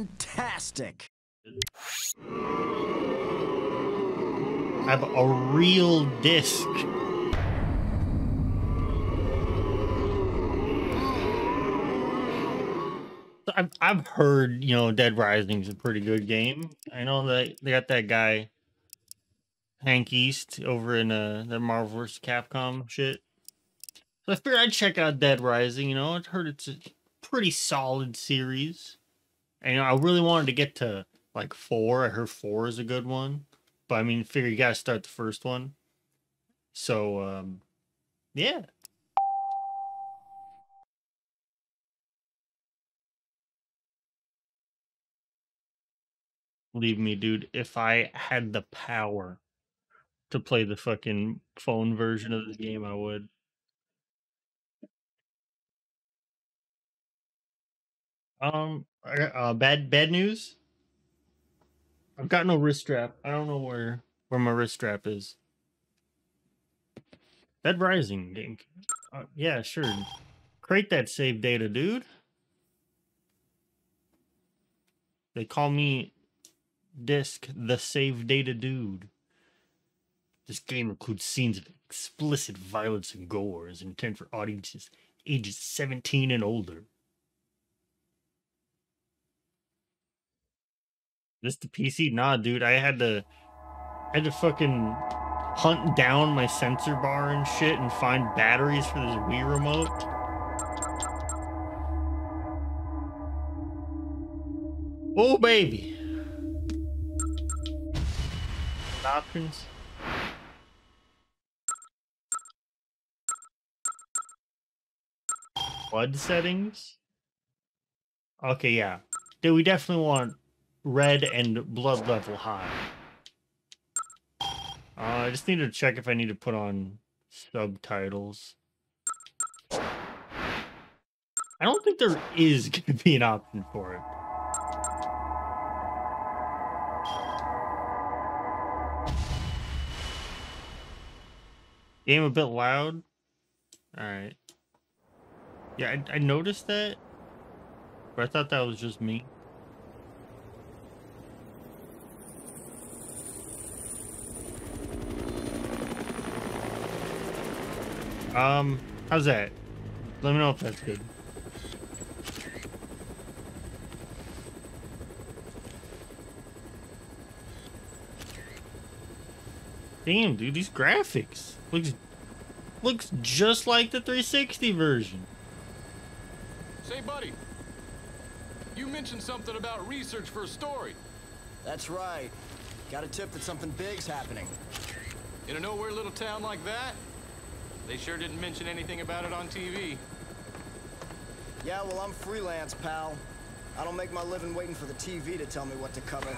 fantastic. I have a real disc. I've I've heard you know Dead Rising is a pretty good game. I know that they got that guy Hank East over in uh the Marvel vs. Capcom shit. So I figured I'd check out Dead Rising. You know, I heard it's a pretty solid series. And I really wanted to get to like four. I heard four is a good one, but I mean, figure you gotta start the first one. So um, yeah. Believe me, dude, if I had the power to play the fucking phone version of this game, I would. Um, uh, bad bad news. I've got no wrist strap. I don't know where where my wrist strap is. Dead Rising game. Uh, yeah, sure. Create that save data, dude. They call me Disc the save data dude. This game includes scenes of explicit violence and gore is intended for audiences ages 17 and older. This the PC? Nah, dude. I had to I had to fucking hunt down my sensor bar and shit and find batteries for this Wii remote. Oh baby. Options. Blood settings. Okay, yeah. Dude, we definitely want red and blood level high. Uh, I just need to check if I need to put on subtitles. I don't think there is going to be an option for it. Game a bit loud. All right. Yeah, I, I noticed that, but I thought that was just me. Um, how's that? Let me know if that's good. Damn, dude, these graphics looks looks just like the 360 version. Say, buddy, you mentioned something about research for a story. That's right. Got a tip that something big's happening. In a nowhere little town like that? They sure didn't mention anything about it on TV. Yeah, well, I'm freelance, pal. I don't make my living waiting for the TV to tell me what to cover.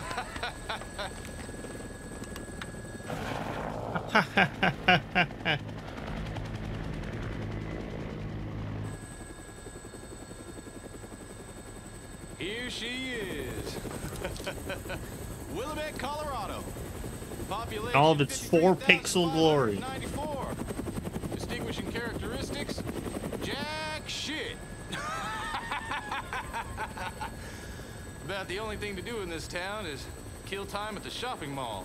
Here she is. Willamette, Colorado. Population All of its four pixel glory. 53,594. Distinguishing characteristics? Jack shit. About the only thing to do in this town is kill time at the shopping mall.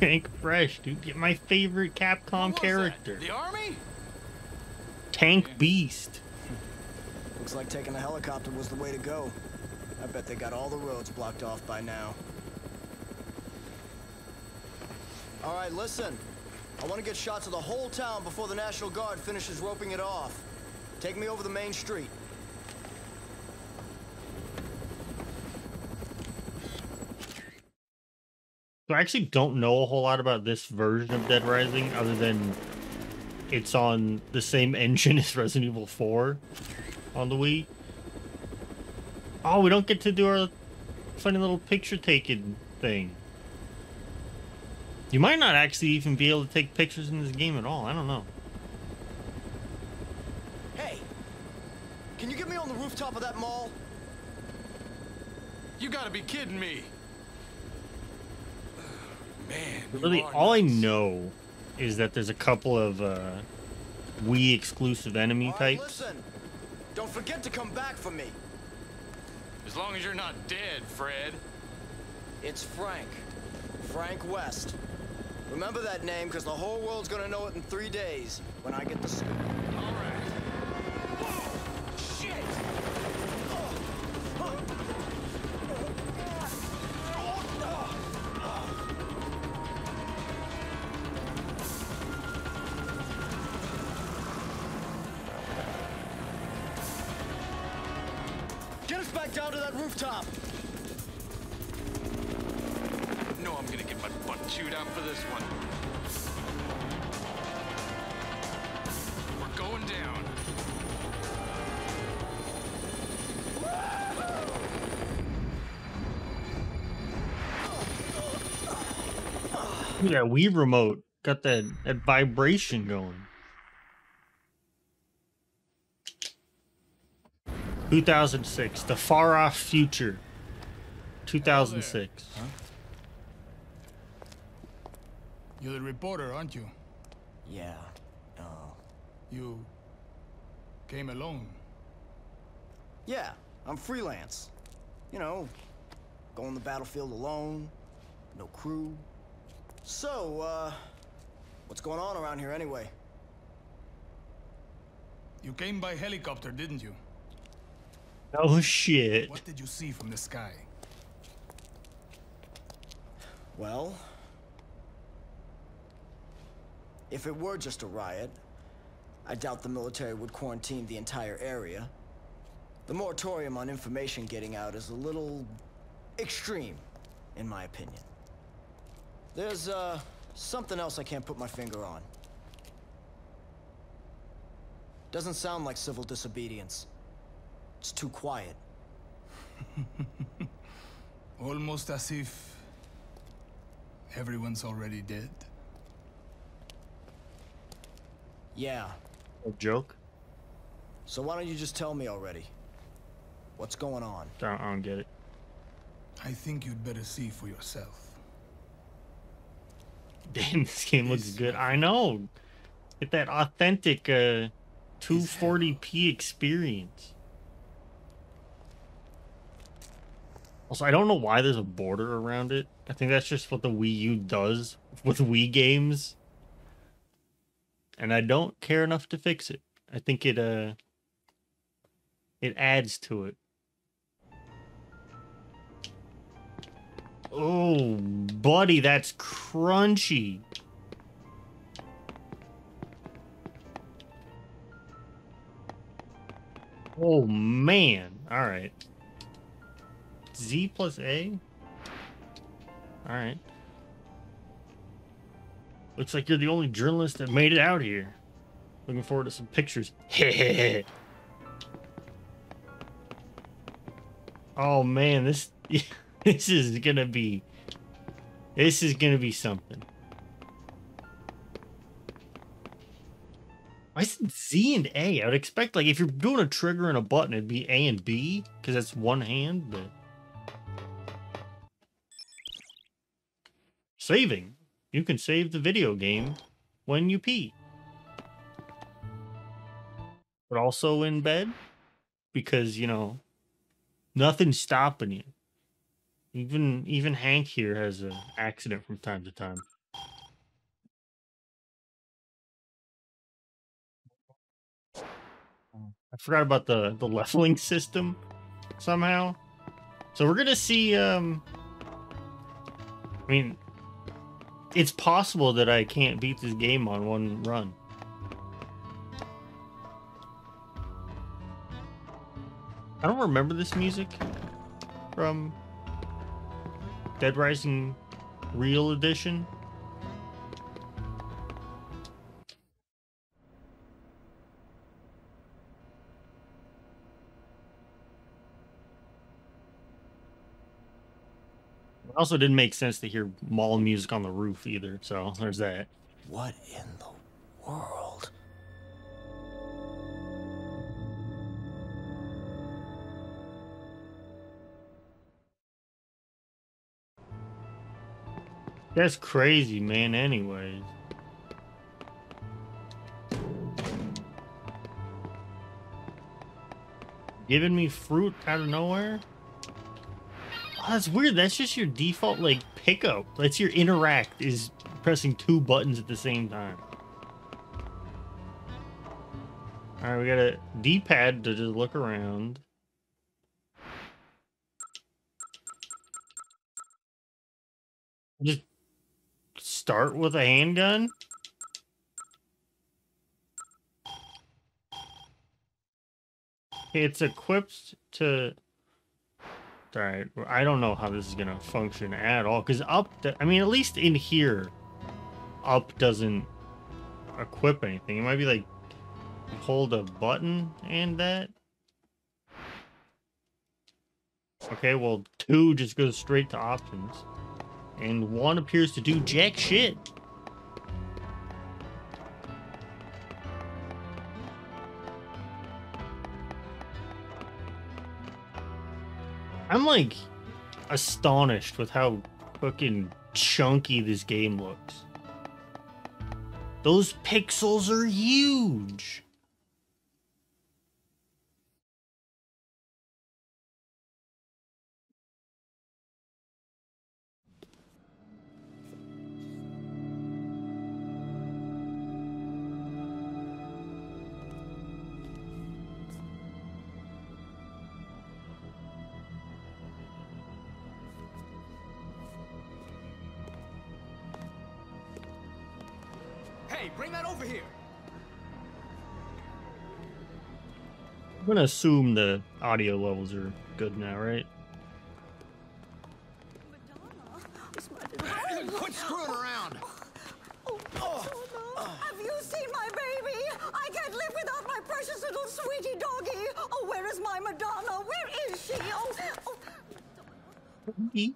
Tank Fresh, dude. Get my favorite Capcom What was that? character. The army? Tank Beast. Looks like taking a helicopter was the way to go. I bet they got all the roads blocked off by now. All right, listen. I want to get shots of the whole town before the National Guard finishes roping it off. Take me over the main street. So I actually don't know a whole lot about this version of Dead Rising other than it's on the same engine as Resident Evil 4 on the Wii. Oh, we don't get to do our funny little picture taking thing. You might not actually even be able to take pictures in this game at all. I don't know. Hey, can you get me on the rooftop of that mall? You gotta be kidding me. Man, Really, are all I know is that there's a couple of uh, Wii exclusive enemy All right, types. listen. Don't forget to come back for me. As long as you're not dead, Fred. It's Frank. Frank West. Remember that name, because the whole world's gonna know it in three days when I get the scoop. All right. Shit! Get us back down to that rooftop! My butt chewed out for this one. We're going down. Look at that Wii remote. Got that, that vibration going. 2006. The far off future. 2006. You're the reporter, aren't you? Yeah. Uh, You came alone. yeah, I'm freelance. You know, go on the battlefield alone, no crew. So, uh, what's going on around here anyway? You came by helicopter, didn't you? Oh shit. What did you see from the sky? Well, if it were just a riot, I doubt the military would quarantine the entire area. The moratorium on information getting out is a little extreme, in my opinion. There's, uh, something else I can't put my finger on. Doesn't sound like civil disobedience. It's too quiet. Almost as if everyone's already dead. Yeah, A joke? so why don't you just tell me already? What's going on? I don't, I don't get it. I think you'd better see for yourself. Damn, this game looks This good. I know. Get that authentic uh 240p experience. Also, I don't know why there's a border around it. I think that's just what the Wii U does with Wii games. And I don't care enough to fix it. I think it uh it adds to it. Oh, buddy, that's crunchy. Oh man. All right. Z plus A. All right. Looks like you're the only journalist that made it out here. Looking forward to some pictures. oh man, this this is gonna be this is gonna be something. Why is it Z and A? I would expect like if you're doing a trigger and a button, it'd be A and B because that's one hand. But saving, you can save the video game when you pee, but also in bed because you know nothing's stopping you. Even even Hank here has an accident from time to time. I forgot about the the leveling system somehow. So we're gonna see. Um, I mean, it's possible that I can't beat this game on one run. I don't remember this music from Dead Rising Real Edition. It also didn't make sense to hear mall music on the roof either. So there's that. What in the world? That's crazy, man, anyways. Giving me fruit out of nowhere? Oh, that's weird. That's just your default like pickup. That's your interact is pressing two buttons at the same time. All right, we got a D-pad to just look around. Just start with a handgun. It's equipped to. All right, I don't know how this is gonna function at all. Cause up, I mean, at least in here, up doesn't equip anything. It might be like hold a button and that. Okay, well, two just goes straight to options, and one appears to do jack shit. I'm like astonished with how fucking chunky this game looks. Those pixels are huge. Gonna assume the audio levels are good now, right? Quit screwing around. Oh, Have you seen my baby? I can't live without my precious little sweetie doggy. Oh, where is my Madonna? Where is she? Oh, oh.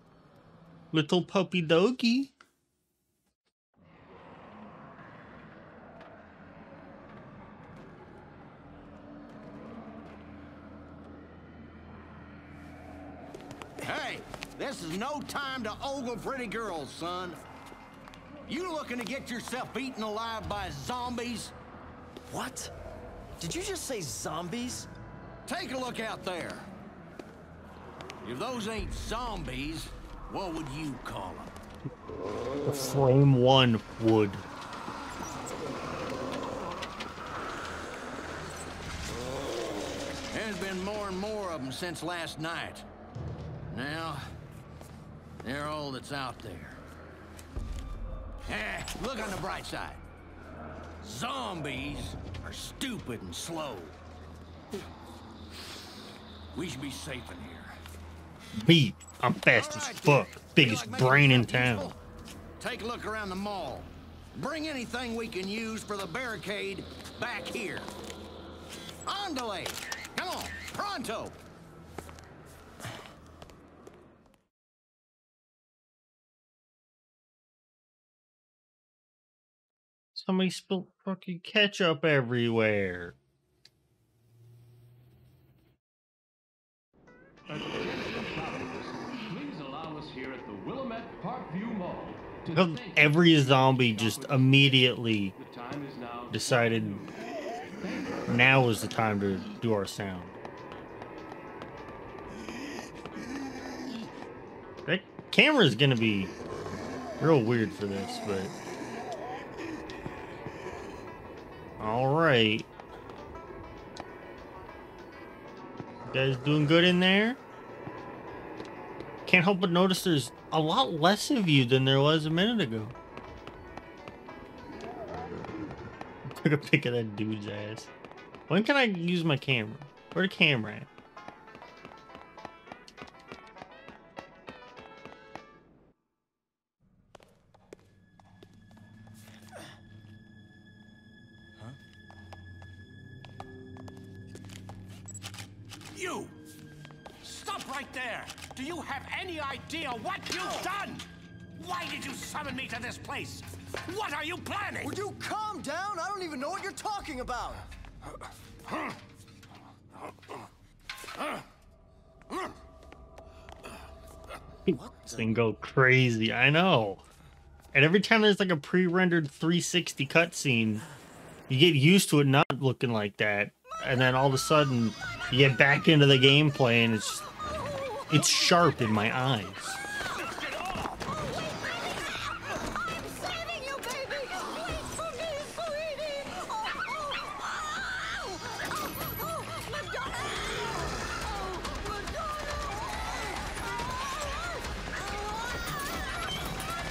Little puppy doggy. Hey, this is no time pretty girls, son. You looking to get yourself eaten alive by zombies? What? Did you just say zombies? Take a look out there. If those ain't zombies, what would you call them? The frame one would. There's been more and more of them since last night. Now, they're all that's out there. Eh, look on the bright side. Zombies are stupid and slow. We should be safe in here. Me, I'm fast as fuck. Biggest like brain in town. useful? Take a look around the mall. Bring anything we can use for the barricade back here. Andale! Come on, pronto! Somebody spilled fucking ketchup everywhere. Please allow us here at the Willamette Parkview Mall to How thank you Every zombie just immediately The time is now decided now is the time to do our sound. That camera is gonna be real weird for this, but all right. You guys doing good in there? Can't help but notice there's a lot less of you than there was a minute ago. Took a pic of that dude's ass. When can I use my camera? Where the camera at? Talking about. Thing go crazy. I know. And every time there's like a pre-rendered 360 cutscene, you get used to it not looking like that, and then all of a sudden, you get back into the gameplay and it's it's sharp in my eyes.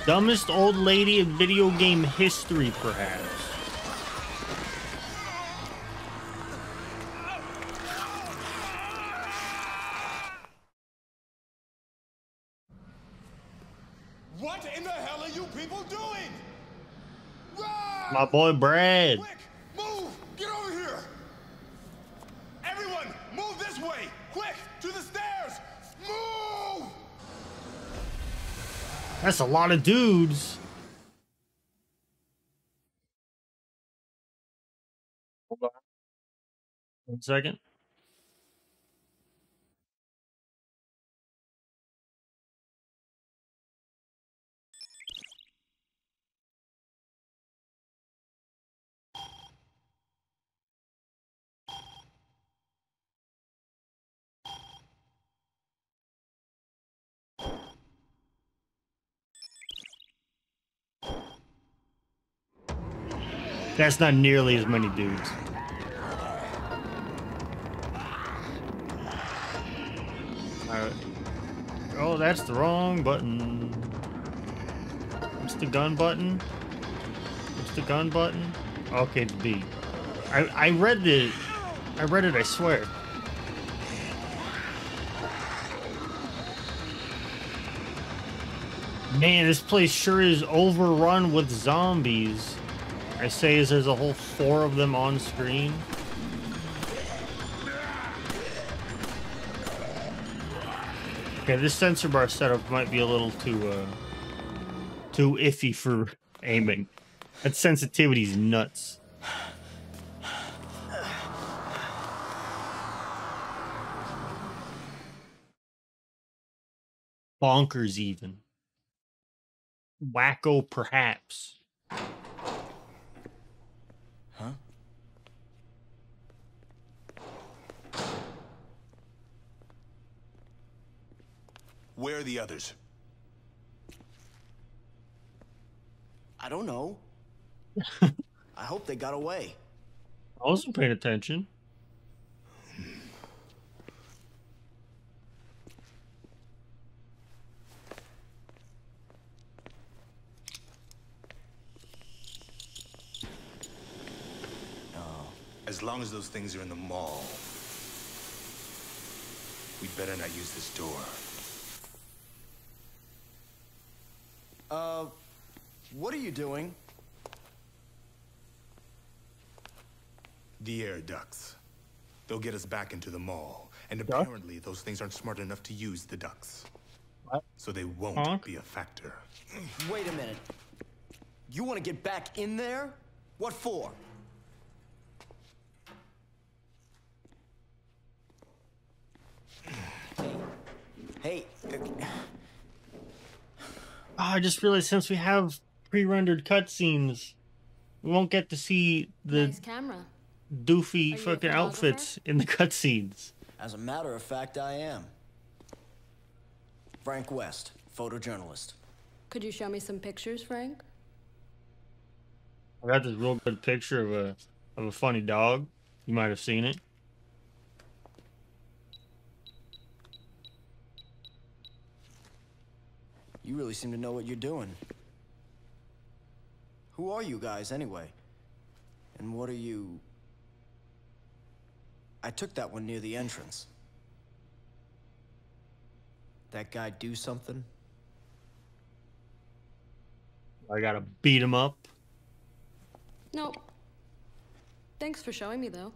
Dumbest old lady in video game history, perhaps. What in the hell are you people doing? Run! My boy Brad. Quick, That's a lot of dudes. Hold on. One second. That's not nearly as many dudes. Alright. Oh, that's the wrong button. What's the gun button? What's the gun button? Okay, it's B. I I read the I read it, I swear. Man, this place sure is overrun with zombies. I say is there's a whole four of them on screen. Okay, this sensor bar setup might be a little too uh too iffy for aiming. That sensitivity's nuts. Bonkers even. Wacko perhaps. Where are the others? I don't know. I hope they got away. I wasn't paying attention. Uh, as long as those things are in the mall, we'd better not use this door. Uh, what are you doing? The air ducts. They'll get us back into the mall. And Duck? apparently, those things aren't smart enough to use the ducts. What? So they won't Honk. be a factor. Wait a minute. You want to get back in there? What for? Hey, hey, uh, Oh, I just realized since we have pre-rendered cutscenes, we won't get to see the Nice camera. doofy Are fucking outfits in the cutscenes. as a matter of fact, I am. Frank West, photojournalist. Could you show me some pictures, Frank? I got this real good picture of a of a funny dog. You might have seen it. You really seem to know what you're doing. Who are you guys, anyway? And what are you... I took that one near the entrance. That guy do something? I gotta beat him up. No. Thanks for showing me, though.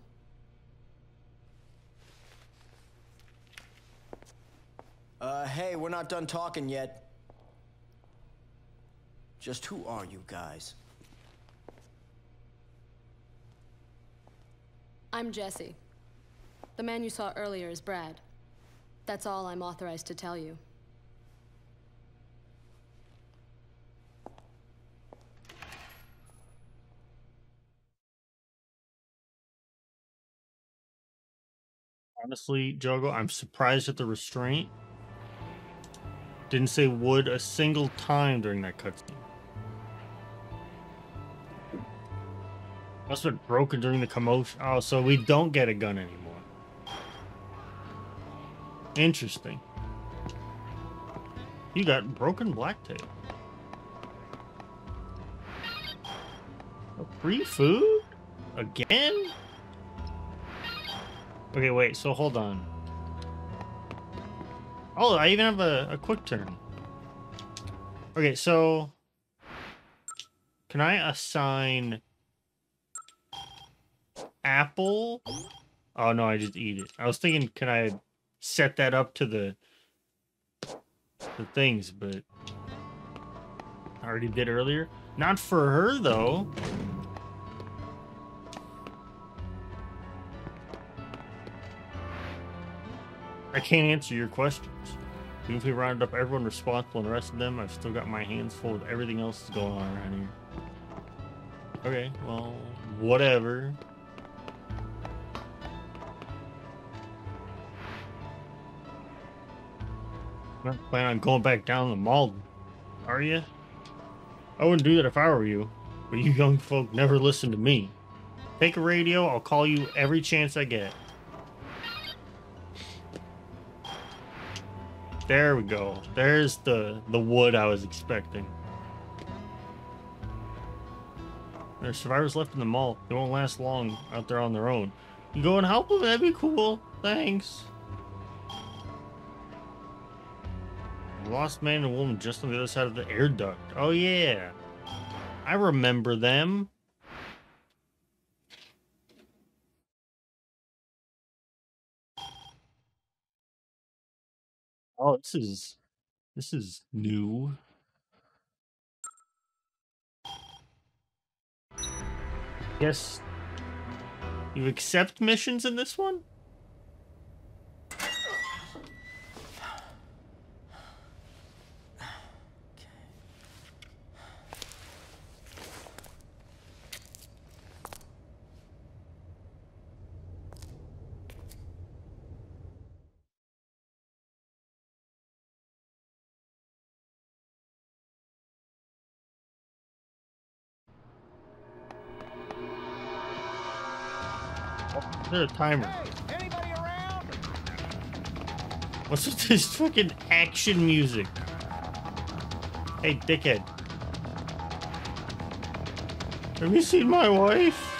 Uh, hey, we're not done talking yet. Just who are you guys? I'm Jesse. The man you saw earlier is Brad. That's all I'm authorized to tell you. Honestly, Jogo, I'm surprised at the restraint. Didn't say wood a single time during that cutscene. Must have been broken during the commotion. Oh, so we don't get a gun anymore. Interesting. You got broken blacktail. Free food? Again? Okay, wait, so hold on. Oh, I even have a, a quick turn. Okay, so... Can I assign... Apple? Oh, no, I just eat it. I was thinking, can I set that up to the... The things, but... I already did earlier. Not for her, though. I can't answer your questions. Even if we rounded up everyone responsible and arrested them, I've still got my hands full with everything else that's going on around here. Okay, well, whatever. Not planning on going back down the mall, are you? I wouldn't do that if I were you, but you young folk never listen to me. Take a radio, I'll call you every chance I get. There we go. There's the the wood I was expecting. There's survivors left in the mall. They won't last long out there on their own. You go and help them? That'd be cool. Thanks. Lost man and woman just on the other side of the air duct. Oh yeah. I remember them. Oh, this is this is new. Yes. You accept missions in this one? A timer? What's with this fucking action music? Hey, dickhead. Have you seen my wife?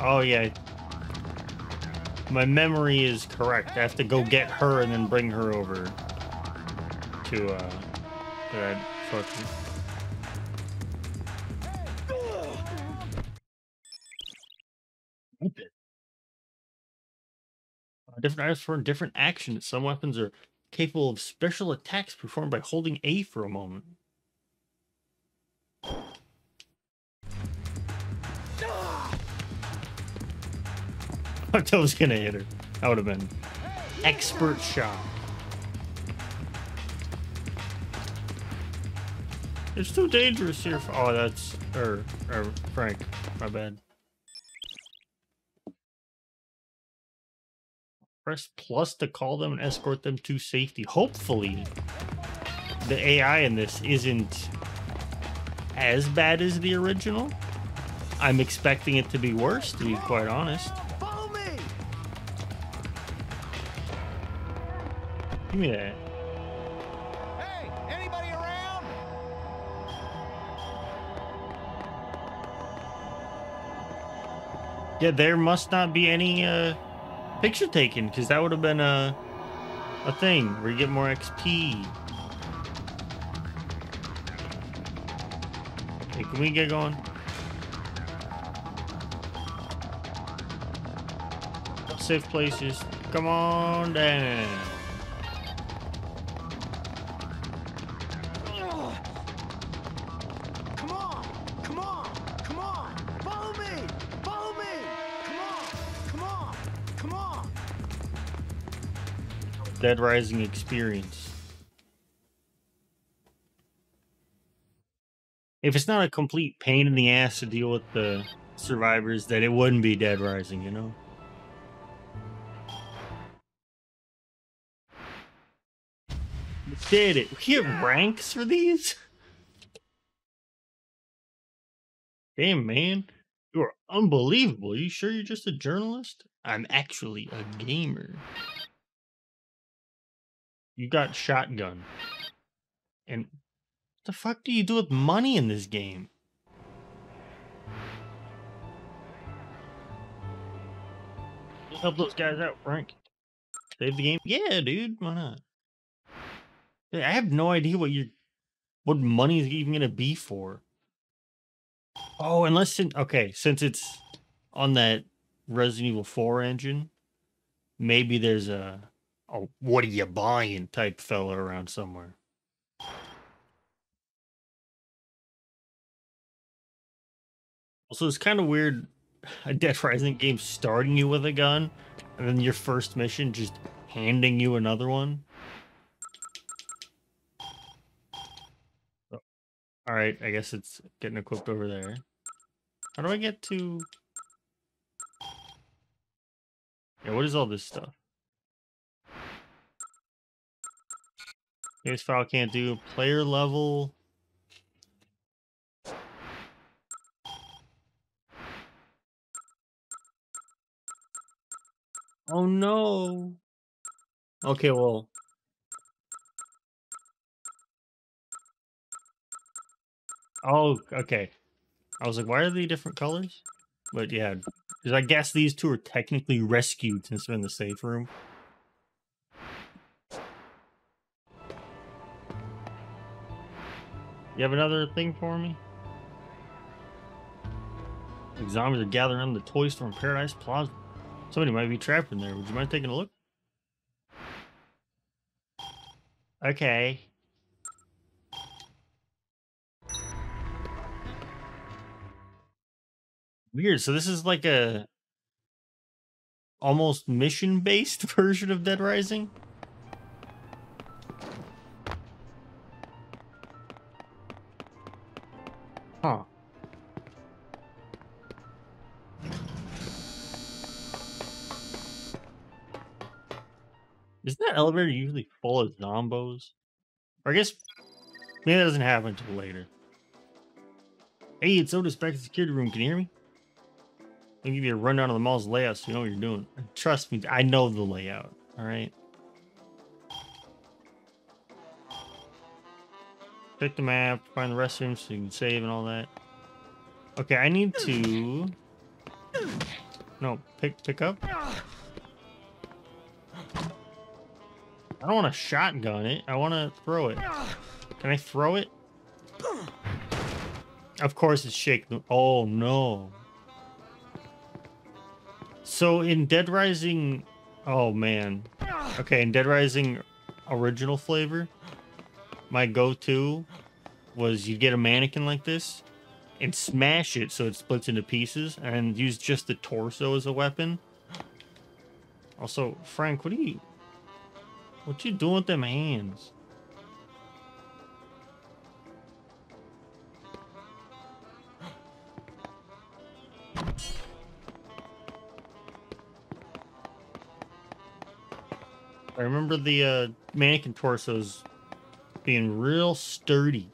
Oh, yeah. My memory is correct. I have to go get her and then bring her over to, uh, that fucking... different items for different actions. Some weapons are capable of special attacks performed by holding A for a moment. I was gonna hit her. That would have been expert shot. It's too dangerous here. For, oh, that's er, er Frank. My bad. Press plus to call them and escort them to safety. Hopefully, the AI in this isn't as bad as the original. I'm expecting it to be worse, to be quite honest. Follow me! Give me that. Hey, anybody around? Yeah, there must not be any uh, picture taken because that would have been a a thing where you get more XP. Hey, can we get going? Safe places. Come on down. Dead Rising experience. If it's not a complete pain in the ass to deal with the survivors, then it wouldn't be Dead Rising, you know? Did it? We have ranks for these? Damn, man. You are unbelievable. Are you sure you're just a journalist? I'm actually a gamer. You got shotgun. And what the fuck do you do with money in this game? Help those guys out, Frank. Save the game? Yeah, dude. Why not? Yeah, I have no idea what you what money is even gonna be for. Oh, unless it, okay, since it's on that Resident Evil 4 engine, maybe there's a, a what are you buying type fella around somewhere. Also, it's kind of weird a Dead Rising game starting you with a gun, and then your first mission just handing you another one. Oh, all right, I guess it's getting equipped over there. How do I get to... Yeah, what is all this stuff? Case file can't do player level. Oh no. Okay, well. Oh, okay. I was like, why are they different colors? But yeah, because I guess these two are technically rescued since they're in the safe room. You have another thing for me? Like zombies are gathering around the toy store in Paradise Plaza. Somebody might be trapped in there. Would you mind taking a look? Okay. Weird. So this is like a almost mission-based version of Dead Rising. Elevator usually full of zombos? Or I guess maybe that doesn't happen until later. Hey, it's Otis back at the security room. Can you hear me? I'll give you a rundown of the mall's layout so you know what you're doing. Trust me, I know the layout. All right. Pick the map, find the restrooms so you can save and all that. Okay, I need to. Hmm. No, pick pick up. I don't want to shotgun it. I want to throw it. Can I throw it? Of course it's shaking. Oh no. So in Dead Rising, oh man. Okay, in Dead Rising original flavor, my go-to was you get a mannequin like this and smash it so it splits into pieces and use just the torso as a weapon. Also, Frank, what are you what you doing with them hands? I remember the uh, mannequin torsos being real sturdy.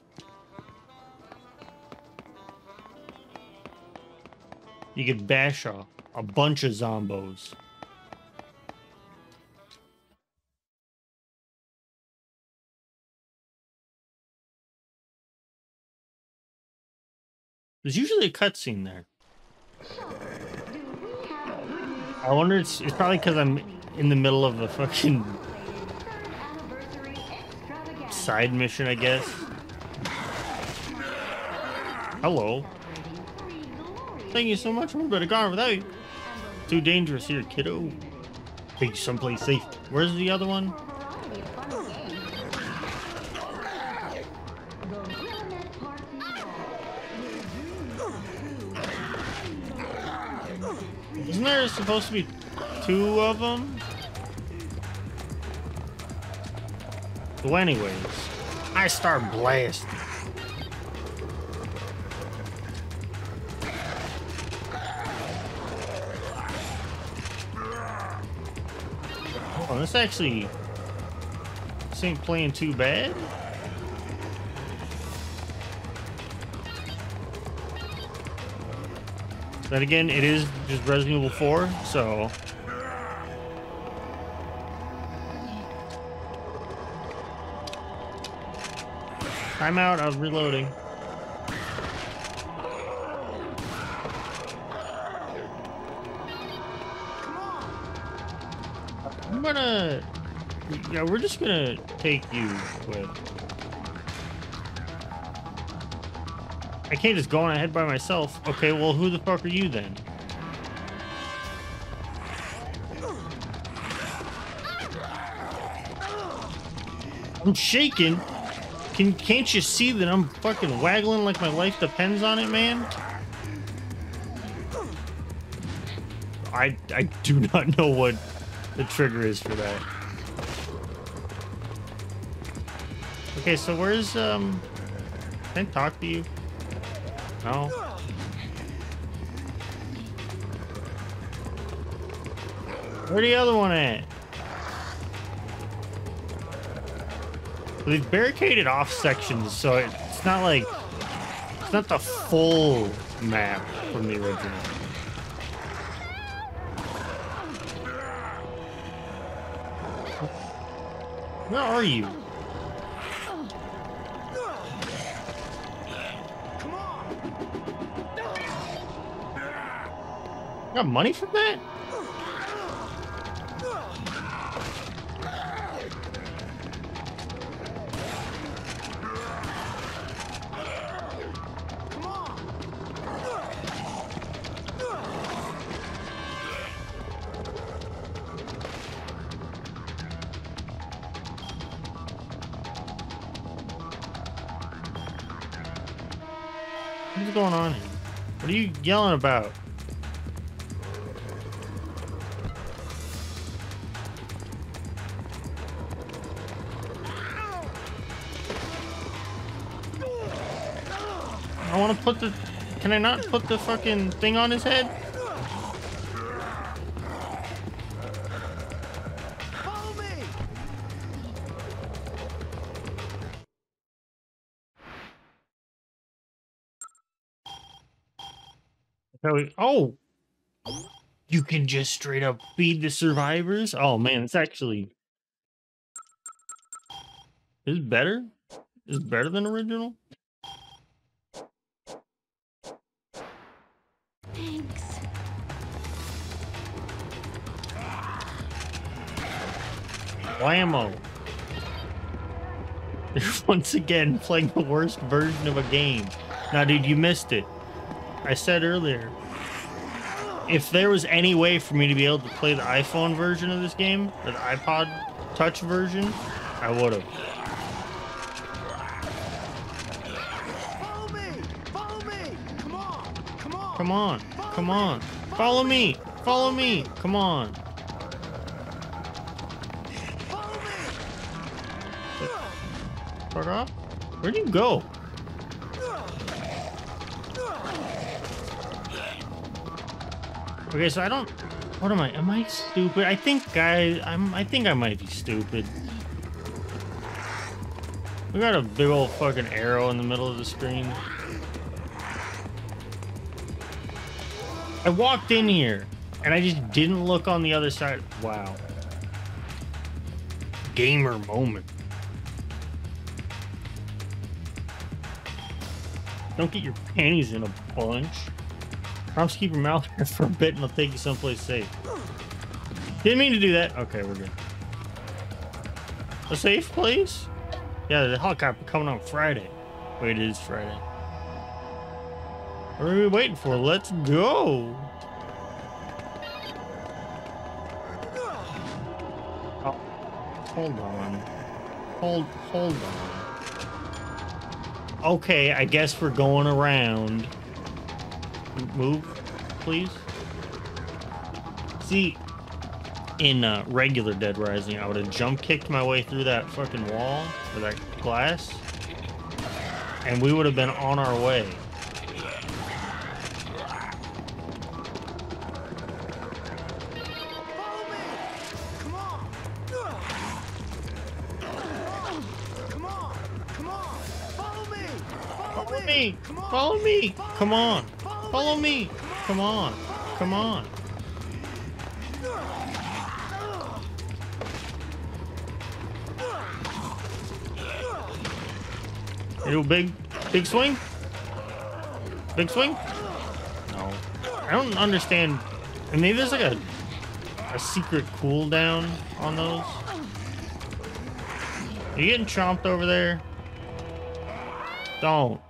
You could bash a, a bunch of zombos. There's usually a cutscene there. I wonder it's, it's probably because I'm in the middle of a fucking side mission, I guess. Hello. Thank you so much. We better gone without you. Too dangerous here, kiddo. Take you someplace safe. Where's the other one? Supposed to be two of them? So anyways, I start blasting. Oh, this actually This ain't playing too bad. Then again, it is just Resident Evil 4, so Time out, I was reloading. I'm gonna... Yeah, we're just gonna take you with... I can't just go on ahead by myself. Okay, well, who the fuck are you then? I'm shaking. Can can't you see that I'm fucking waggling like my life depends on it, man? I I do not know what the trigger is for that. Okay, so where's um can I talk to you? No. Where the other one at? They've barricaded off sections, so it's not like it's not the full map from the original. Where are you? Got money from that? What's going on? What are you yelling about? Put the... Can I not put the fucking thing on his head? Oh! You can just straight up feed the survivors? Oh man, it's actually... Is better? Is better than original? Whammo. Once again playing the worst version of a game. Now, dude, you missed it. I said earlier, if there was any way for me to be able to play the iPhone version of this game, or the iPod Touch version, I would have. Follow me! Follow me! Come on! Come on! Come on, come on. Follow me, follow me, come on. Where'd you go? Okay, so I don't. What am I? Am I stupid? I think I. I'm. I think I might be stupid. We got a big old fucking arrow in the middle of the screen. I walked in here and I just didn't look on the other side. Wow. Gamer moment. Don't get your panties in a bunch. Promise keep your mouth here for a bit and I'll take you someplace safe. Didn't mean to do that. Okay, we're good. A safe place? Yeah, the helicopter coming on Friday. Wait, it is Friday. What are we waiting for? Let's go! Oh, hold on. Hold, hold on. Okay, I guess we're going around. Move, please. See, in uh, regular Dead Rising, I would have jump kicked my way through that fucking wall or that glass, and we would have been on our way. Me! Come on! Follow me! Come on! Come on! You big, big swing? Big swing? No. I don't understand. And maybe there's like a a secret cooldown on those. Are you getting chomped over there? Don't.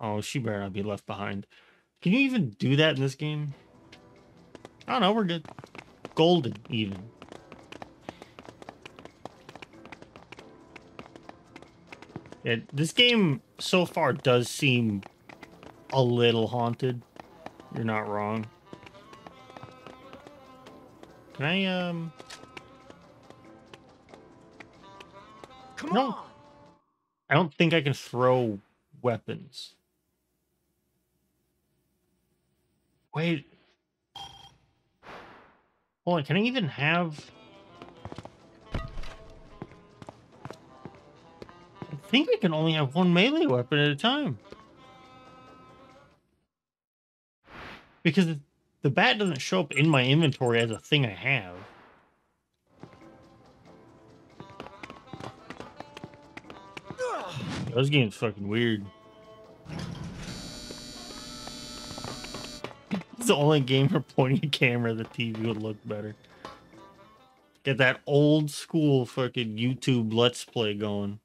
Oh, she better not be left behind. Can you even do that in this game? I don't know, we're good. Golden, even. Yeah, this game so far does seem a little haunted. You're not wrong. Can I, um... Come No. on! I don't think I can throw weapons. Wait. Hold on, can I even have... I think I can only have one melee weapon at a time. Because the bat doesn't show up in my inventory as a thing I have. This game's fucking weird. It's the only game where pointing a camera the TV would look better. Get that old school fucking YouTube Let's Play going.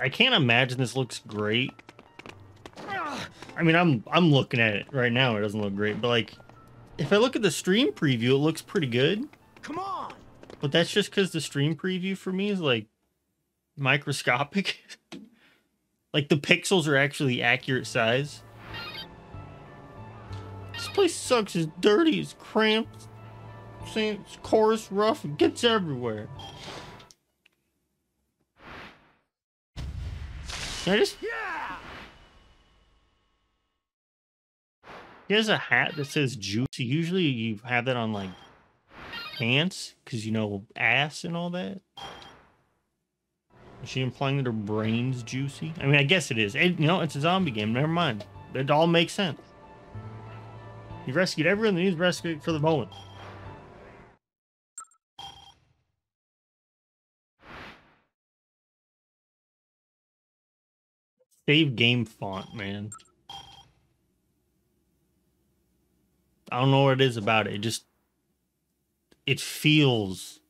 I can't imagine this looks great. I mean, I'm I'm looking at it right now. It doesn't look great, but like, if I look at the stream preview, it looks pretty good. Come on! But that's just because the stream preview for me is like microscopic. like the pixels are actually accurate size. This place sucks. It's dirty. It's cramped. It's coarse, rough. It gets everywhere. Can I just? Yeah! He has a hat that says juicy. Usually you have that on like pants because you know ass and all that. Is she implying that her brain's juicy? I mean, I guess it is. It, you know, it's a zombie game. Never mind. It all makes sense. You rescued everyone needs rescued for the moment. Save game font, man. I don't know what it is about it. It just it feels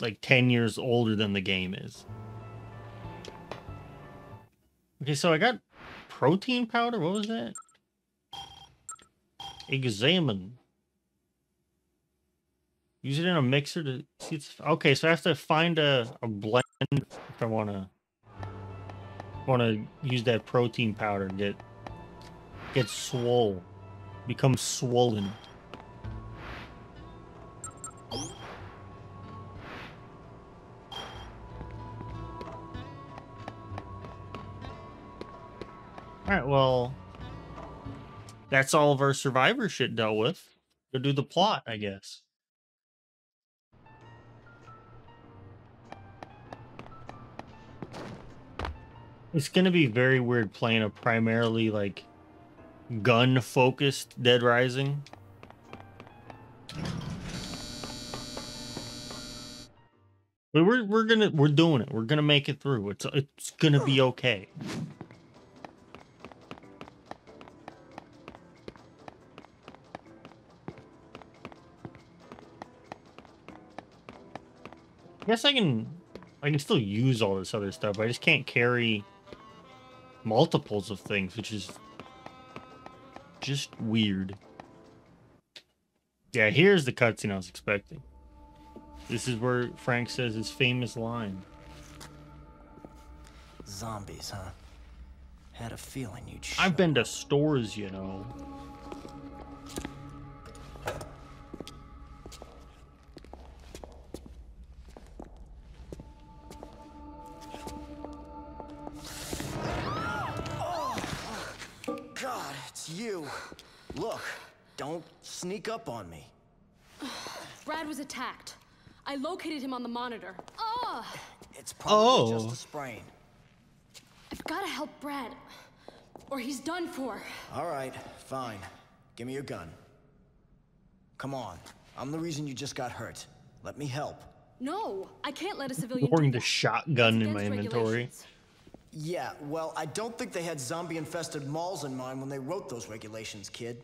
like 10 years older than the game is. Okay, so I got protein powder. What was that? Examine. Use it in a mixer to see it's okay. So I have to find a, a blend if I want to want to use that protein powder and get get swole, become swollen. All right, well, that's all of our survivor shit dealt with. Go do the plot, I guess. It's gonna be very weird playing a primarily like gun focused Dead Rising. But we're we're gonna we're doing it. We're gonna make it through. It's it's gonna be okay. I guess I can I can still use all this other stuff. But I just can't carry multiples of things, which is just weird. Yeah, here's the cutscene I was expecting. This is where Frank says his famous line. Zombies, huh? Had a feeling you'd. I've been to stores, you know. Sneak up on me. Brad was attacked. I located him on the monitor. Oh, It's probably Oh. just a sprain. I've got to help Brad, or he's done for. All right, fine. Give me your gun. Come on. I'm the reason you just got hurt. Let me help. No, I can't let a civilian. Pouring do the shotgun in my inventory. Yeah, well, I don't think they had zombie-infested malls in mind when they wrote those regulations, kid.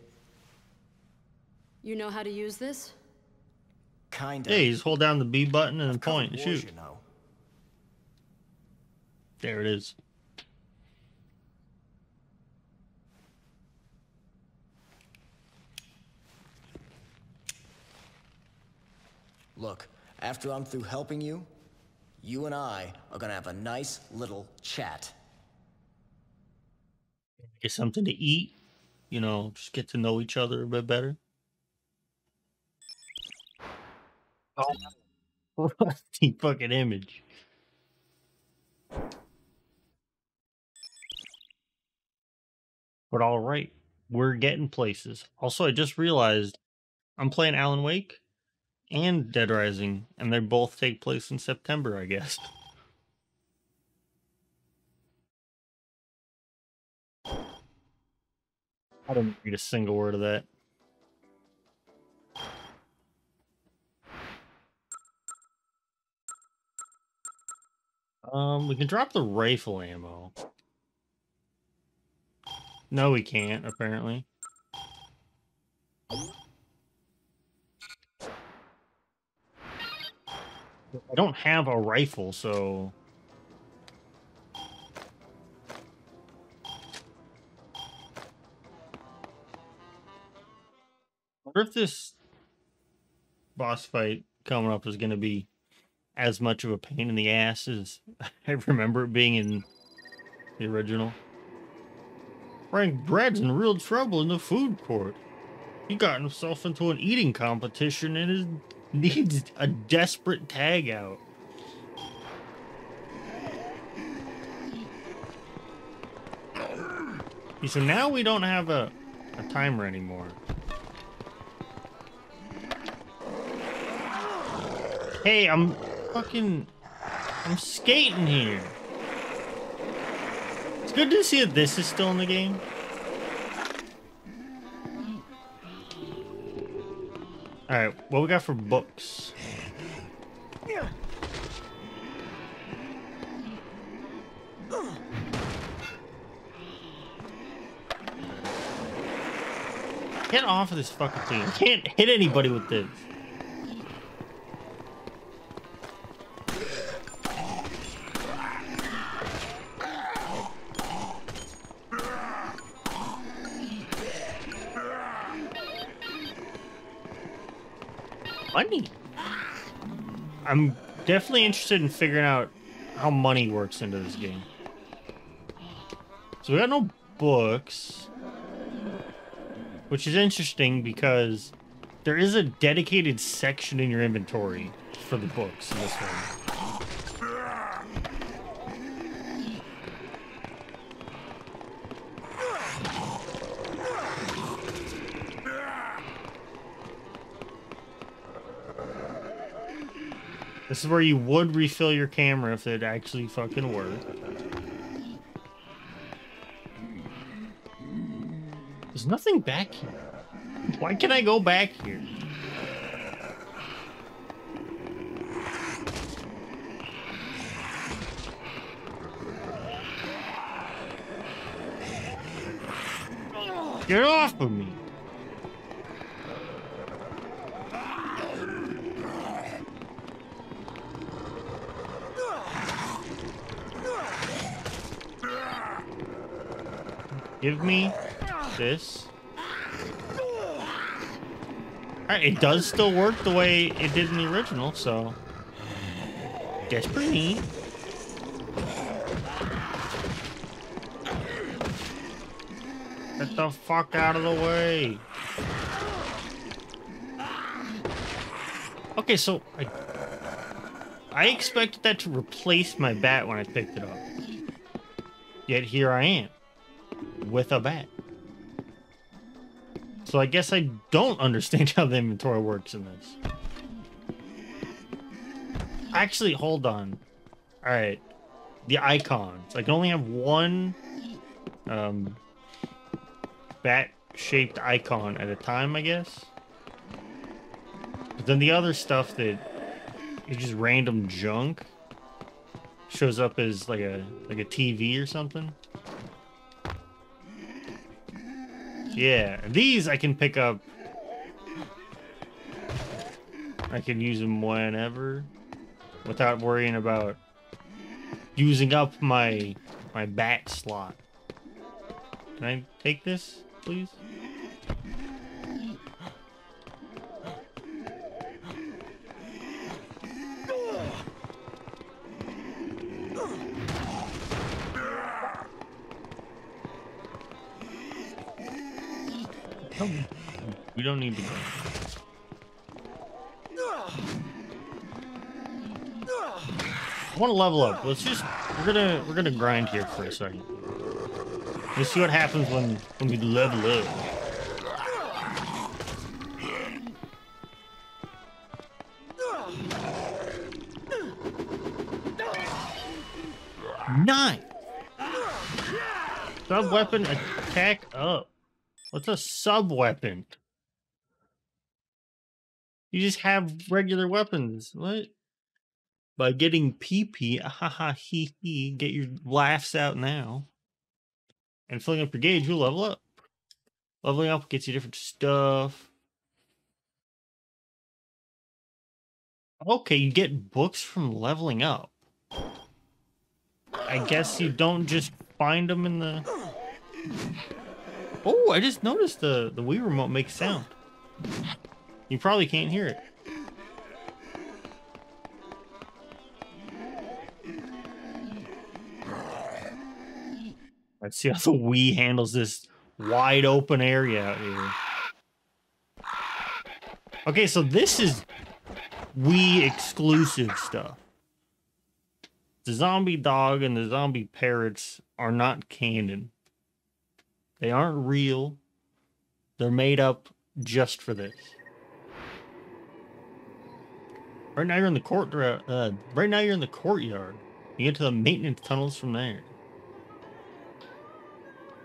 You know how to use this? Kinda. Hey, just hold down the B button and Covered point and wars, shoot. You know. There it is. Look, after I'm through helping you, you and I are gonna have a nice little chat. Get something to eat. You know, just get to know each other a bit better. The fucking image. But all right, we're getting places. Also, I just realized I'm playing Alan Wake and Dead Rising, and they both take place in September, I guess. I don't read a single word of that. Um, we can drop the rifle ammo. No, we can't, apparently. I don't have a rifle, so... wonder if this boss fight coming up is going to be as much of a pain in the ass as I remember it being in the original. Frank Brad's in real trouble in the food court. He got himself into an eating competition and is, needs a desperate tag out. So now we don't have a, a timer anymore. Hey, I'm fucking. I'm skating here. It's good to see that this is still in the game. Alright, what we got for books? Get off of this fucking thing. You can't hit anybody with this. Definitely interested in figuring out how money works into this game. So we got no books, which is interesting because there is a dedicated section in your inventory for the books in this one. This is where you would refill your camera if it actually fucking worked. There's nothing back here. Why can I go back here? Get off of me! Give me this. Alright, it does still work the way it did in the original, so... That's pretty neat. Get the fuck out of the way. Okay, so I, I expected that to replace my bat when I picked it up. Yet here I am with a bat. So I guess I don't understand how the inventory works in this. Actually, hold on. All right, the icons. I can only have one um, bat-shaped icon at a time, I guess. But then the other stuff that is just random junk shows up as like a like a TV or something. Yeah, these I can pick up. I can use them whenever without worrying about using up my my bat slot. Can I take this, please? We don't need to go. I want to level up. Let's just we're gonna we're gonna grind here for a second. Let's see what happens when when we level up. Nine. Sub weapon attack up. What's a sub weapon? You just have regular weapons. What? By getting PP, ha ha he he, get your laughs out now. And filling up your gauge, you'll level up. Leveling up gets you different stuff. Okay, you get books from leveling up. I guess you don't just find them in the... Oh, I just noticed the, the Wii remote makes sound. You probably can't hear it. Let's see how the Wii handles this wide open area out here. Okay, so this is Wii exclusive stuff. The zombie dog and the zombie parrots are not canon. They aren't real. They're made up just for this. Right now you're in the court. Uh, right now you're in the courtyard. You get to the maintenance tunnels from there.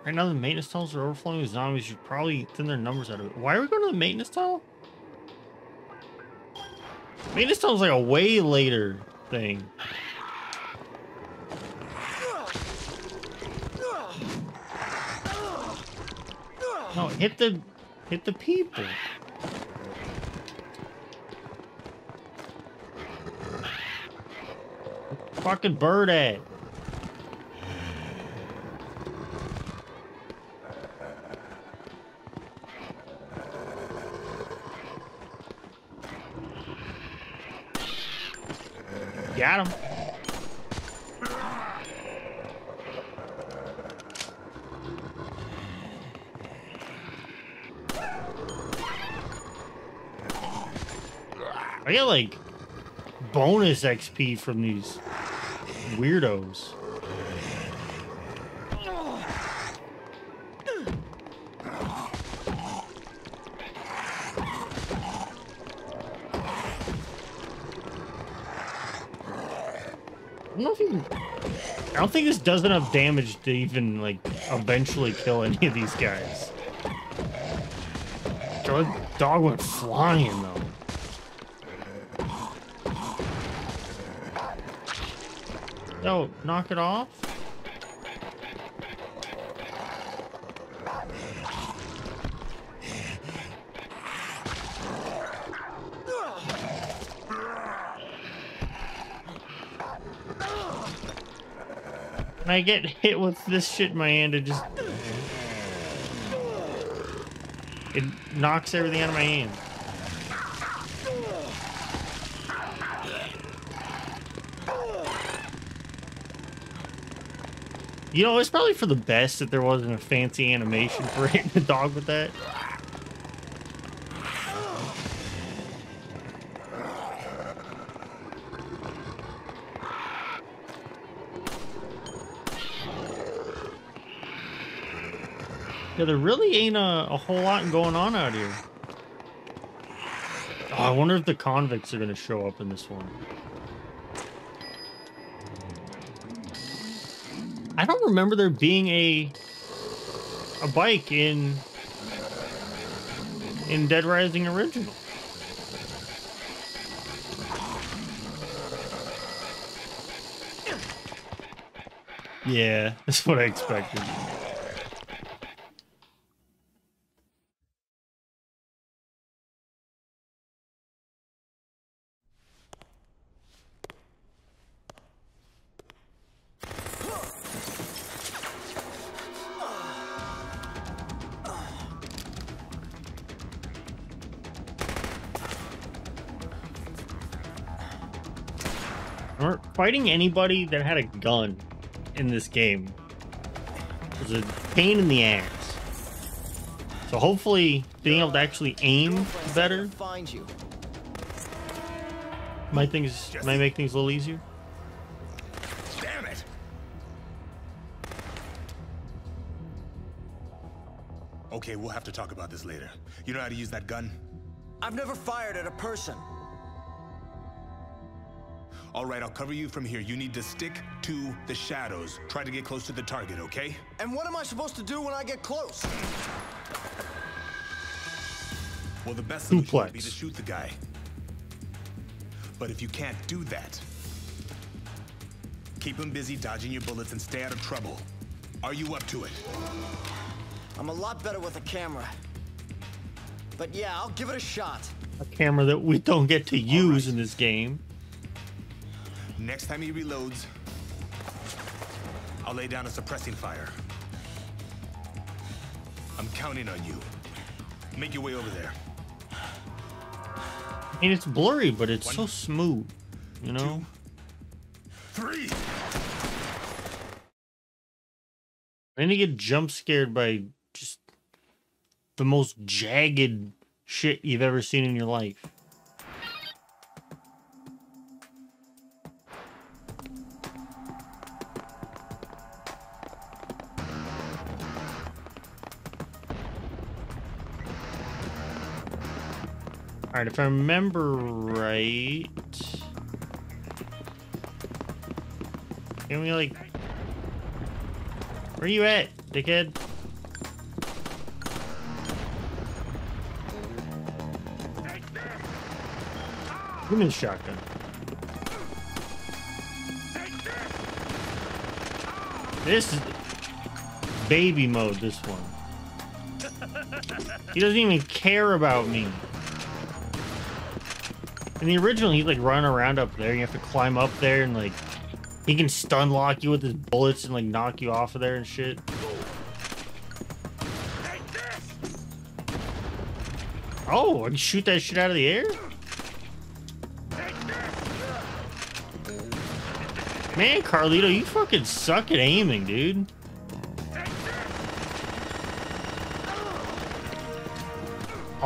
Right now the maintenance tunnels are overflowing with zombies. You probably thin their numbers out of it. Why are we going to the maintenance tunnel? Maintenance tunnel is like a way later thing. No, hit the hit the people. Fucking bird at. Got him. I get like bonus XP from these weirdos. I don't you I don't think this does enough damage to even like eventually kill any of these guys. The dog went flying though. No, knock it off. I get hit with this shit in my hand, it just... It knocks everything out of my hand. You know, it's probably for the best that there wasn't a fancy animation for hitting the dog with that. Yeah, there really ain't a, a whole lot going on out here. Oh, I wonder if the convicts are going to show up in this one. Remember there being a a bike in in Dead Rising original. Yeah, that's what I expected. Fighting anybody that had a gun in this game was a pain in the ass. So hopefully being able to actually aim better Find you. might things might make things a little easier. Damn it! Okay, we'll have to talk about this later. You know how to use that gun? I've never fired at a person. All right, I'll cover you from here. You need to stick to the shadows. Try to get close to the target, okay? And what am I supposed to do when I get close? Well, the best solution would be Duplex. to shoot the guy. But if you can't do that, keep him busy dodging your bullets and stay out of trouble. Are you up to it? I'm a lot better with a camera. But yeah, I'll give it a shot. A camera that we don't get to use in this game. Next time he reloads, I'll lay down a suppressing fire. I'm counting on you. Make your way over there. I mean, it's blurry, but it's so smooth. You know? Three! Then you get jump scared by just the most jagged shit you've ever seen in your life. If I remember right. Can we like where you at, dickhead? The shotgun. This is baby mode, this one. He doesn't even care about me. In the original, he'd like run around up there. You have to climb up there and like he can stun lock you with his bullets and like knock you off of there and shit. Oh, I can shoot that shit out of the air? Man, Carlito, you fucking suck at aiming, dude.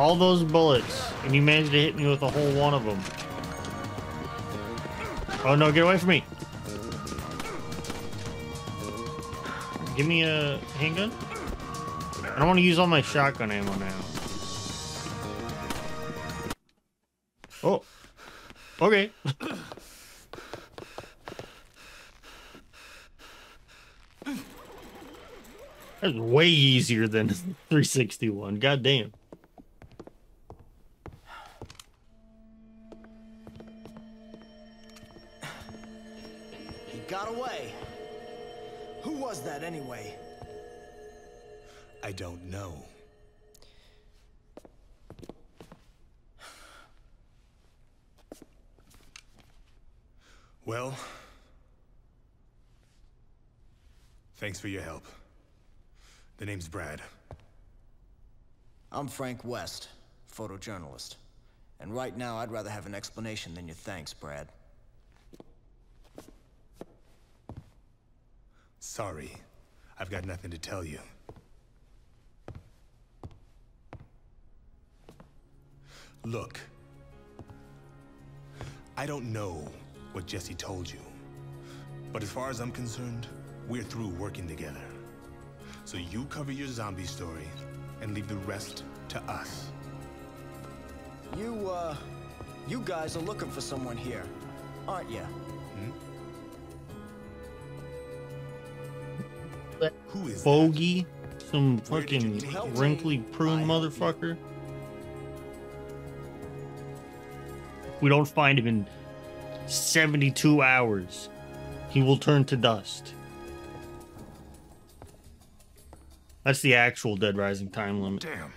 All those bullets, and you managed to hit me with a whole one of them. Oh no, get away from me. Give me a handgun. I don't want to use all my shotgun ammo now. Oh. Okay. That's way easier than 361. God damn. Well, thanks for your help. The name's Brad. I'm Frank West, photojournalist. And right now, I'd rather have an explanation than your thanks, Brad. Sorry, I've got nothing to tell you. Look, I don't know what Jessie told you, but as far as I'm concerned, we're through working together. So you cover your zombie story and leave the rest to us. You, uh, you guys are looking for someone here, aren't you? Hmm? Who is that? Bogey, some Where did you fucking take it? wrinkly prune motherfucker. We don't find him in 72 hours. He will turn to dust. That's the actual Dead Rising time limit. Damn.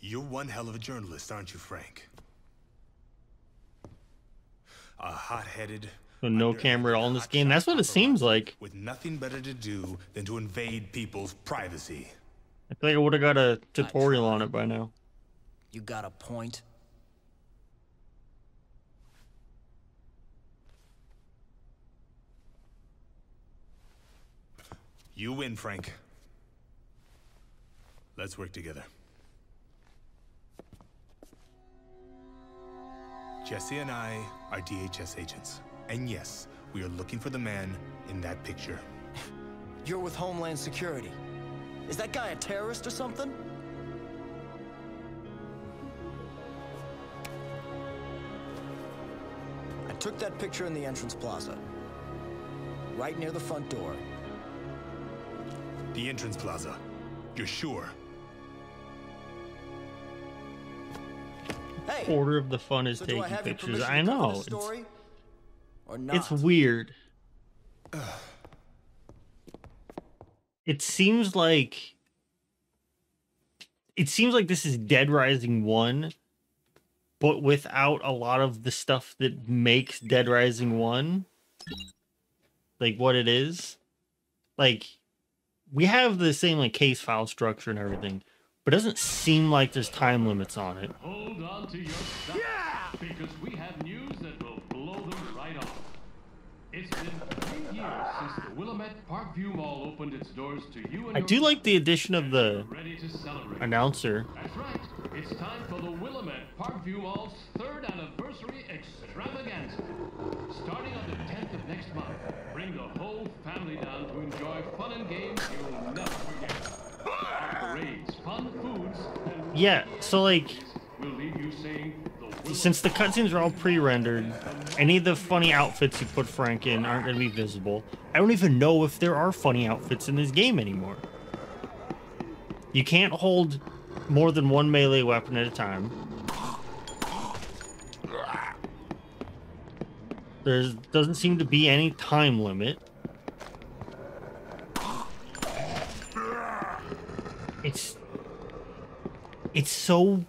You're one hell of a journalist, aren't you, Frank? A hot-headed. So no camera at all in this game. That's what it seems like. With nothing better to do than to invade people's privacy. I feel like I would have got a tutorial on it by now. You got a point? You win, Frank. Let's work together. Jessie and I are DHS agents. And yes, we are looking for the man in that picture. You're with Homeland Security. Is that guy a terrorist or something? I took that picture in the entrance plaza. Right near the front door. The entrance plaza. You're sure? Hey! Quarter of the fun is so do I taking pictures. I know. It's. Or not? it's weird. It seems like it seems like this is Dead Rising 1 but without a lot of the stuff that makes Dead Rising 1 like what it is. Like we have the same like case file structure and everything, but it doesn't seem like there's time limits on it. Hold on to your stuff. Yeah! Because we have news that will blow them right off. It's been three years since the Willamette Parkview Mall opened its doors to you and I your do like the addition of the ready to celebrate. announcer. That's right. It's time for the Willamette Parkview Mall's third anniversary extravaganza. Starting on the 10th of next month, bring the whole family down to enjoy fun and games you'll never forget. Parades, fun foods, and Yeah, so like will leave you saying the since the cutscenes are all pre-rendered, any of the funny outfits you put Frank in aren't going to be visible. I don't even know if there are funny outfits in this game anymore. You can't hold more than one melee weapon at a time. There doesn't seem to be any time limit. It's it's so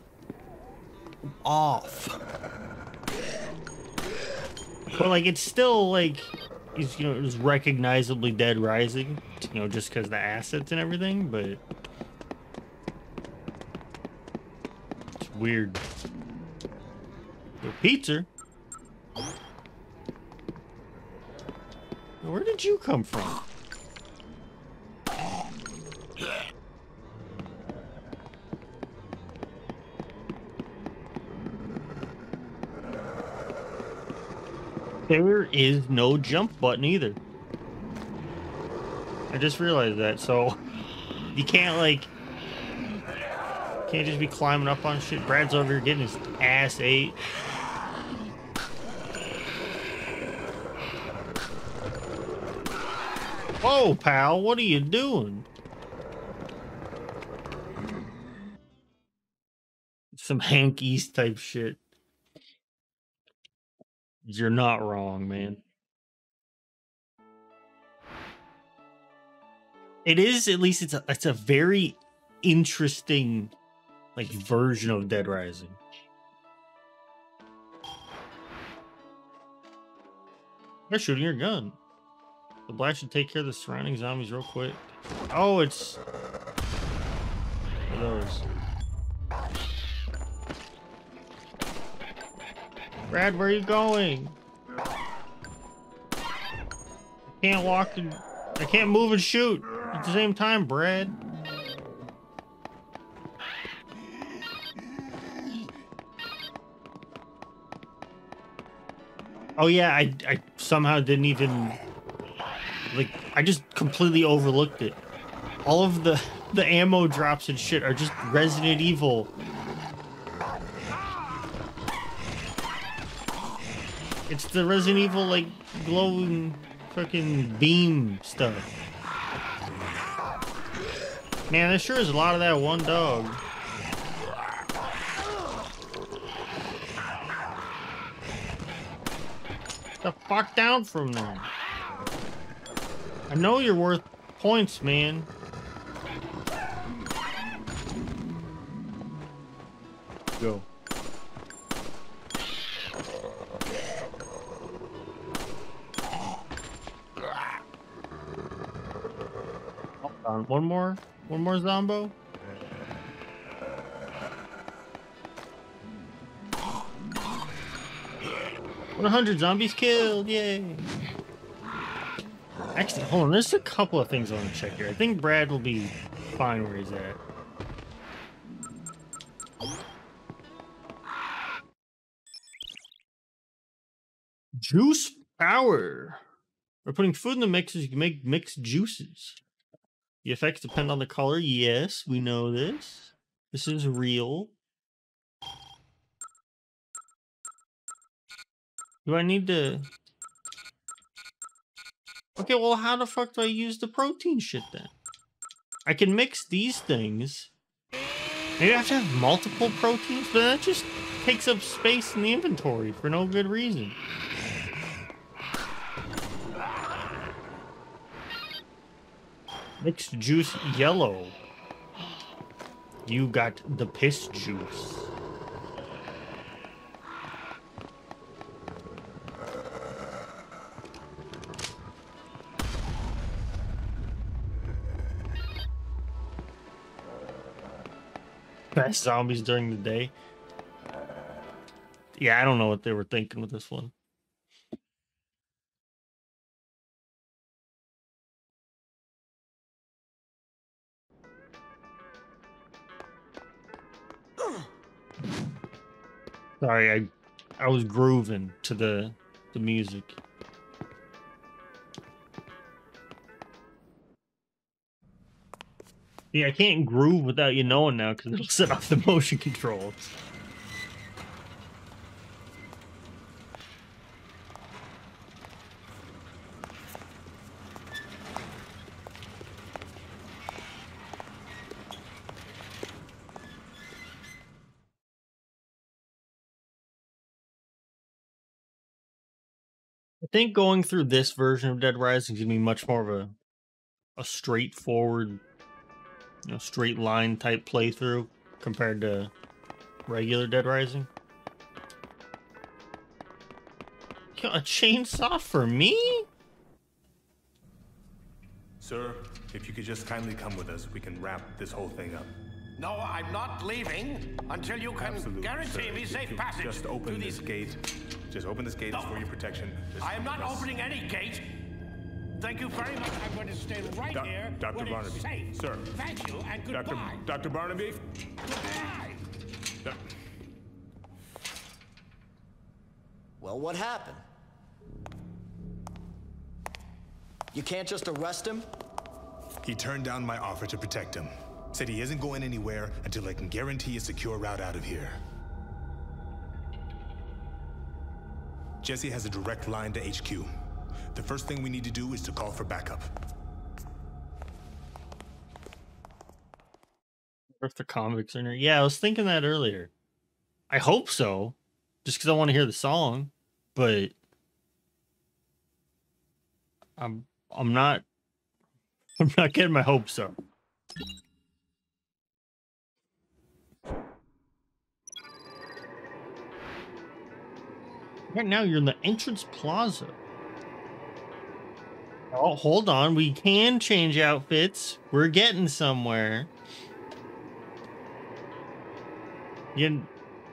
off. But like it's still like it's you know it was recognizably Dead Rising, you know, just because the assets and everything, but weird. Yo, pizza. Where did you come from? There is no jump button either. I just realized that, so you can't like can't just be climbing up on shit. Brad's over here getting his ass ate. Whoa, pal, what are you doing? Some Hank East type shit. You're not wrong, man. It is at least it's a it's a very interesting like version of Dead Rising. They're shooting your gun. The black should take care of the surrounding zombies real quick. Oh, it's those. Brad, where are you going? I can't walk and I can't move and shoot at the same time, Brad. Oh yeah, I I somehow didn't even like I just completely overlooked it. All of the the ammo drops and shit are just Resident Evil It's the Resident Evil like glowing fucking beam stuff. Man, there sure is a lot of that one dog. The fuck down from them. I know you're worth points, man. Go. Hold on, one more? One more Zombo? One hundred zombies killed! Yay! Actually, hold on. There's a couple of things I want to check here. I think Brad will be fine where he's at. Juice power. We're putting food in the mixes. You can make mixed juices. The effects depend on the color. Yes, we know this. This is real. Do I need to... Okay, well, how the fuck do I use the protein shit then? I can mix these things. Maybe I have to have multiple proteins, but that just takes up space in the inventory for no good reason. Mixed juice yellow. You got the piss juice. Best zombies during the day. Yeah, I don't know what they were thinking with this one. Sorry, I I was grooving to the the music. Yeah, I can't groove without you knowing now because it'll set off the motion controls. I think going through this version of Dead Rising is gonna be much more of a a straightforward, you know, straight line type playthrough compared to regular Dead Rising. Yo, A chainsaw for me? Sir, if you could just kindly come with us, we can wrap this whole thing up. No, I'm not leaving until you can Absolutely, guarantee sir. me safe passage Just open through this these. gate. Just open this gate. It's for your protection. Just I am not press- opening any gate. Thank you very much. I'm going to stay right Doc- here. Dr. where it's Barnaby, safe. sir. Thank you and Dr. goodbye. Dr. Dr. Barnaby? Goodbye. Doc- Well, what happened? You can't just arrest him? He turned down my offer to protect him. Said he isn't going anywhere until I can guarantee a secure route out of here. Jessie has a direct line to HQ. The first thing we need to do is to call for backup. If the convicts are there. Yeah, I was thinking that earlier. I hope so. Just because I want to hear the song. But I'm I'm not I'm not getting my hopes up. Right now you're in the entrance plaza. Oh, hold on. We can change outfits. We're getting somewhere. You,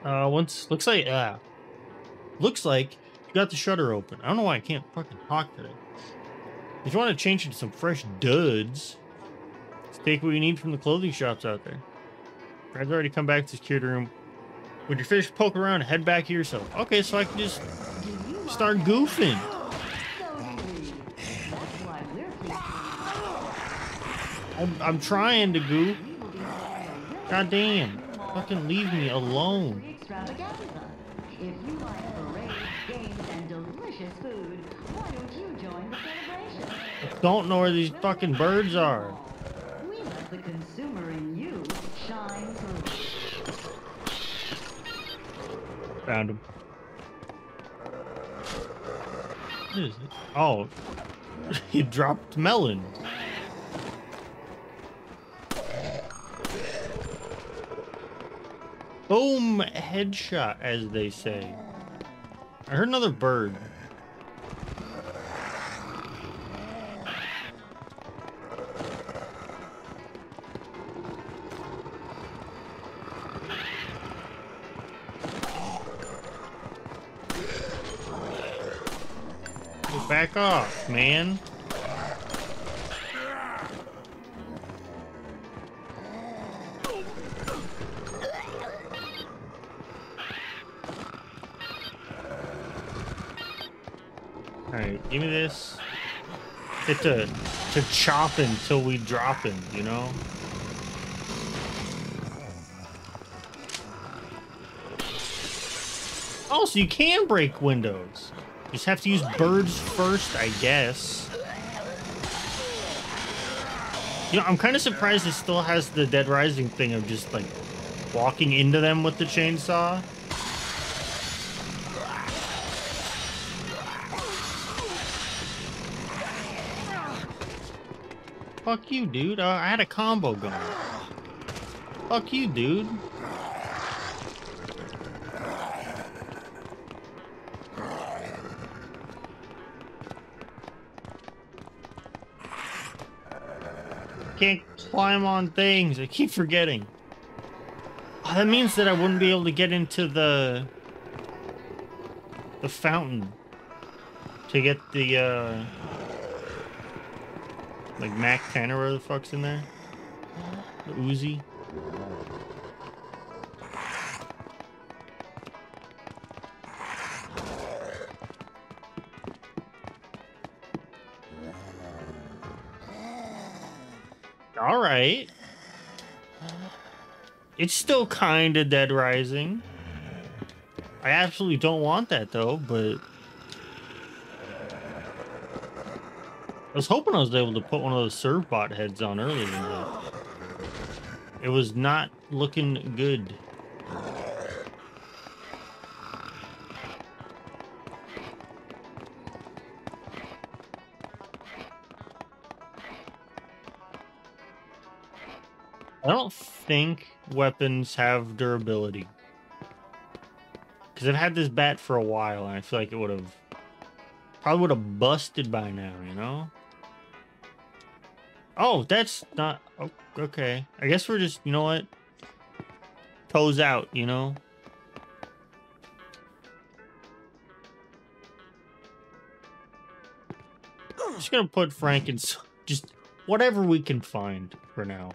uh, once looks like uh, looks like you got the shutter open. I don't know why I can't fucking talk today. If you want to change into some fresh duds, take what you need from the clothing shops out there. Brad's already come back to the security room. Would your fish poke around, and head back here yourself. Okay, so I can just start goofing. I'm, I'm trying to goof. God damn. Fucking leave me alone. Why don't know where these fucking birds are. Found him. What is it? Oh, he dropped melon. Boom, headshot, as they say. I heard another bird. Back off, man. Get to to chopping till we dropping, you know? Also, you can break windows. You just have to use birds first, I guess. You know, I'm kind of surprised it still has the Dead Rising thing of just, like, walking into them with the chainsaw. Fuck you, dude. Uh, I had a combo going. Fuck you, dude. Can't climb on things. I keep forgetting. Oh, that means that I wouldn't be able to get into the the fountain to get the uh like Mac 10 or whatever the fuck's in there. The Uzi. All right. It's still kind of Dead Rising. I absolutely don't want that though, but I was hoping I was able to put one of those Servbot heads on earlier, but it was not looking good. I don't think weapons have durability. Because I've had this bat for a while, and I feel like it would have... Probably would have busted by now, you know? Oh, that's not... Oh, okay. I guess we're just... You know what? Toes out, you know? I'm just gonna put Frank in... Just whatever we can find for now.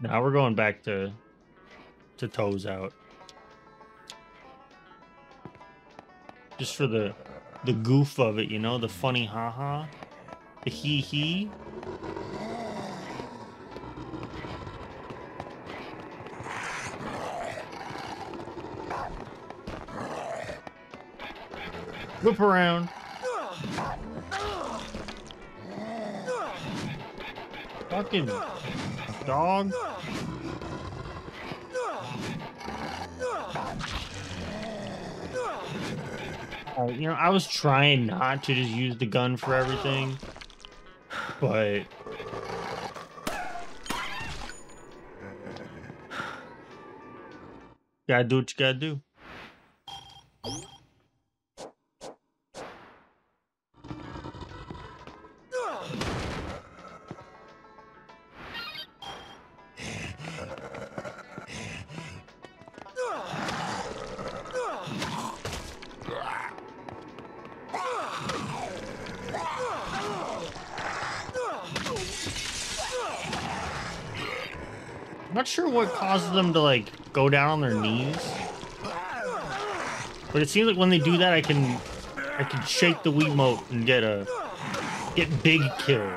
Now we're going back to to toes out. Just for the the goof of it, you know, the funny haha, the hee hee. Whip around. Fucking dog. Uh, you know, I was trying not to just use the gun for everything, but gotta do what you gotta do. Them to like go down on their knees. But it seems like when they do that I can I can shake the Wiimote and get a get big kill.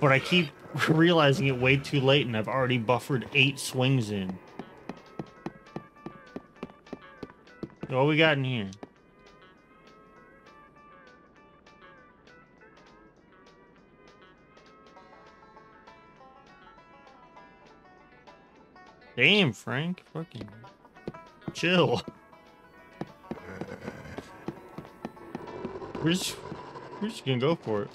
But I keep realizing it way too late and I've already buffered eight swings in. What we got in here? Damn, Frank. Fucking chill. We're just, we're just gonna go for it.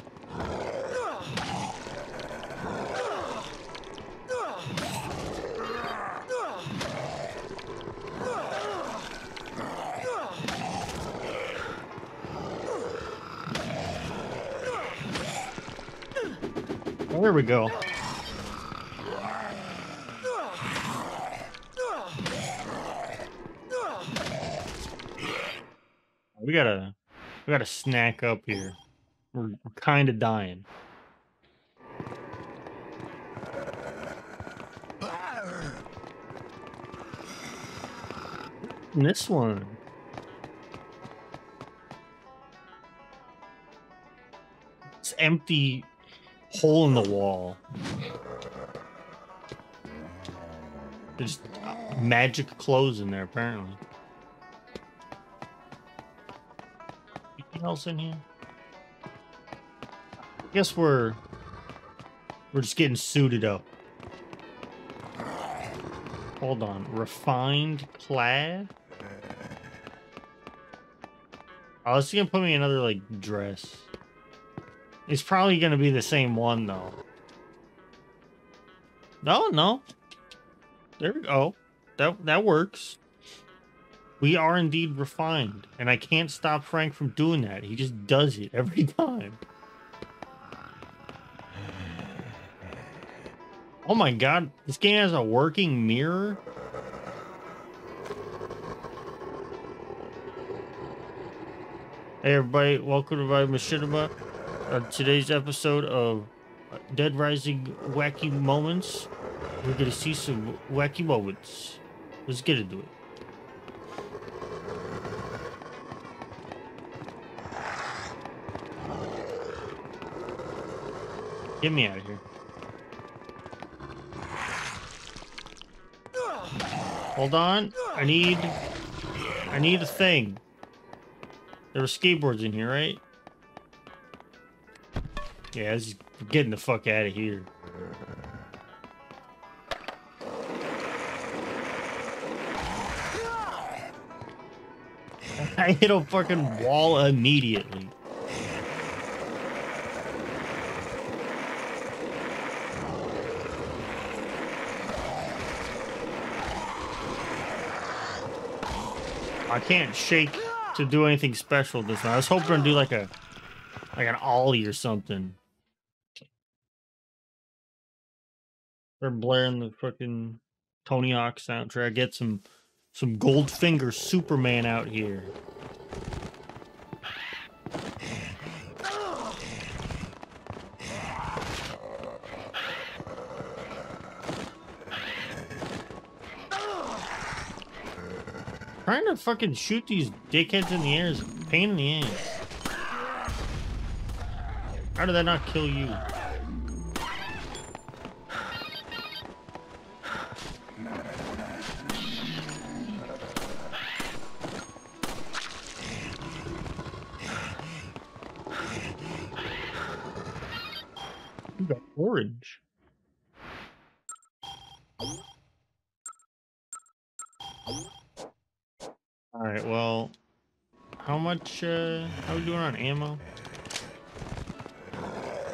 There we go. We gotta, we gotta snack up here. We're, we're kind of dying. And this one. It's empty hole in the wall. There's uh, magic clothes in there, apparently. Else in here? I guess we're we're just getting suited up. Hold on, refined plaid. Oh, it's gonna put me another like dress. It's probably gonna be the same one though. No, no. There we go. That that works. We are indeed refined, and I can't stop Frank from doing that. He just does it every time. Oh my god, this game has a working mirror? Hey everybody, welcome to my Machinima. Uh, today's episode of Dead Rising Wacky Moments. We're gonna see some wacky moments. Let's get into it. Get me out of here. Hold on. I need... I need a thing. There were skateboards in here, right? Yeah, let's just getting the fuck out of here. I hit a fucking wall immediately. I can't shake to do anything special this time. I was hoping to do like a like an ollie or something. They're blaring the fucking Tony Hawk soundtrack. Get some some Goldfinger Superman out here. Trying to fucking shoot these dickheads in the air is a pain in the ass. How did that not kill you? You much, uh, how we doing on ammo?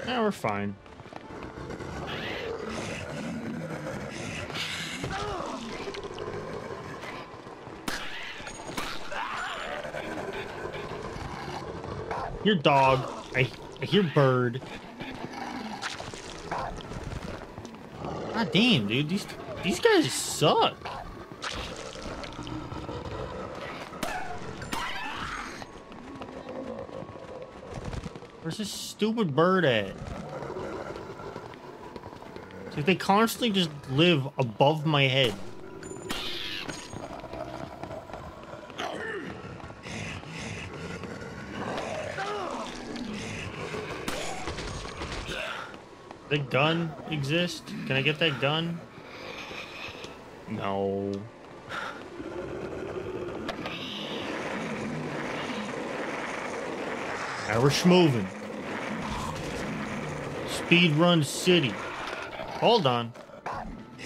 Yeah, we're fine. Your dog. I, I hear bird. God damn, dude. These these guys suck. Where's this stupid bird at? Like they constantly just live above my head. the gun exist? Can I get that gun? No. Now we're schmoving. Speed run city. Hold on. Did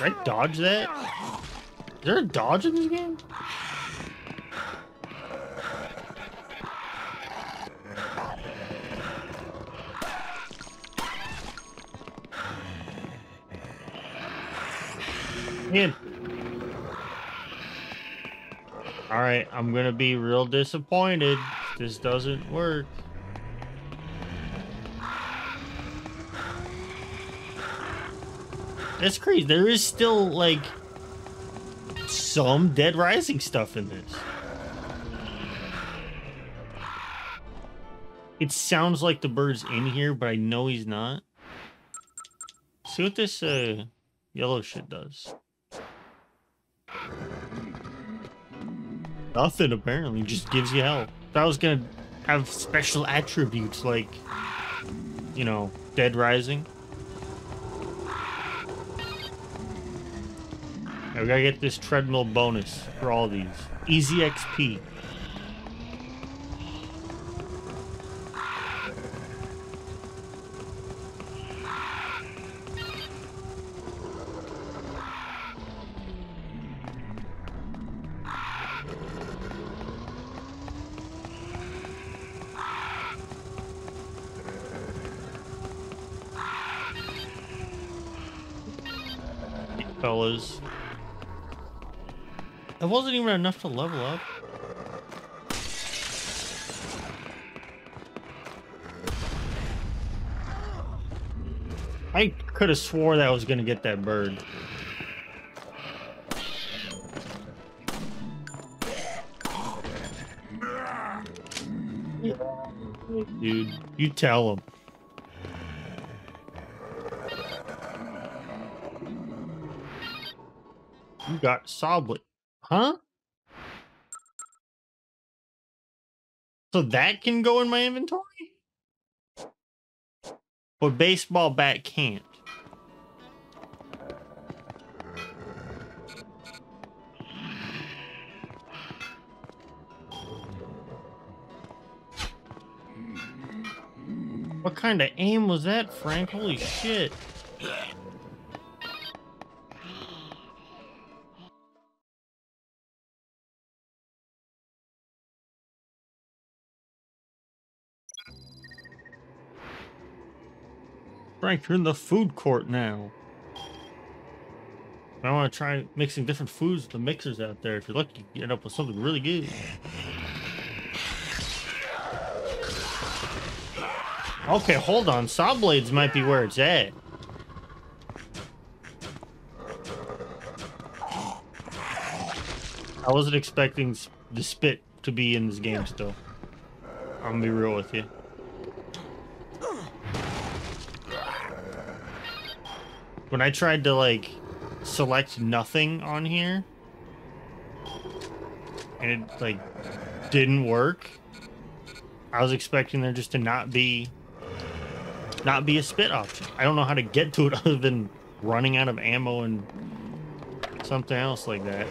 I dodge that? Is there a dodge in this game? In. Alright, I'm gonna be real disappointed. This doesn't work. That's crazy. There is still like some Dead Rising stuff in this. It sounds like the bird's in here, but I know he's not. See what this uh, yellow shit does. Nothing apparently, just gives you health. That was gonna have special attributes like, you know, Dead Rising. We gotta get this treadmill bonus for all these. Easy XP. Wasn't even enough to level up. I could have swore that I was gonna get that bird. Dude, you tell him. You got saw blade. Huh? So that can go in my inventory? But baseball bat can't. What kind of aim was that, Frank? Holy shit. Frank, you're in the food court now. I want to try mixing different foods with the mixers out there. If you're lucky, you end up with something really good. Okay, hold on. Saw blades might be where it's at. I wasn't expecting the spit to be in this game still. I'm gonna be real with you. When I tried to like select nothing on here and it like didn't work, I was expecting there just to not be not be a spit option. I don't know how to get to it other than running out of ammo and something else like that.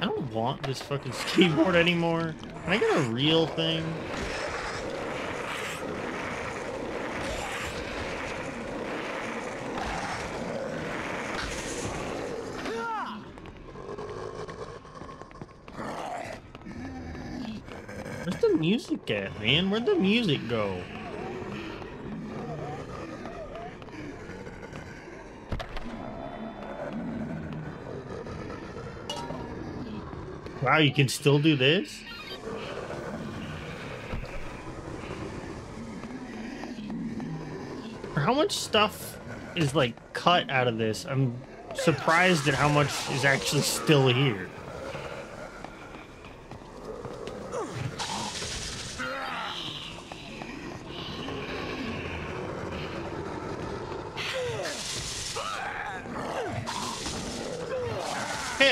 I don't want this fucking skateboard anymore. Can I get a real thing? Where's the music at, man? Where'd the music go? Wow, you can still do this? How much stuff is like cut out of this? I'm surprised at how much is actually still here.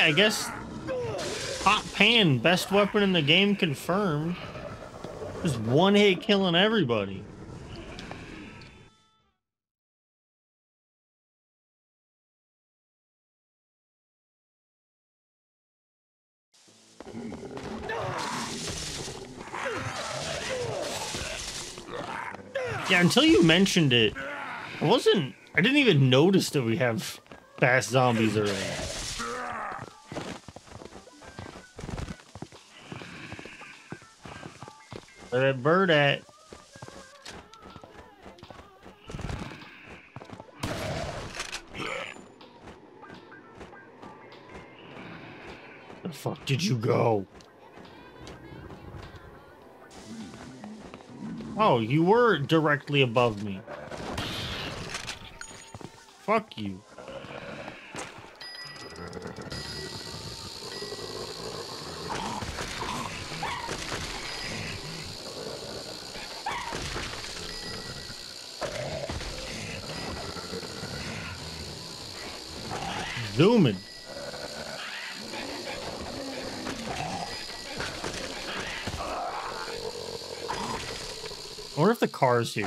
I guess hot pan, best weapon in the game confirmed. Just one hit killing everybody. Yeah, until you mentioned it, I wasn't, I didn't even notice that we have fast zombies around. Where that bird at? The fuck did you go? Oh, you were directly above me. Fuck you. Zooming. I wonder if the car's here.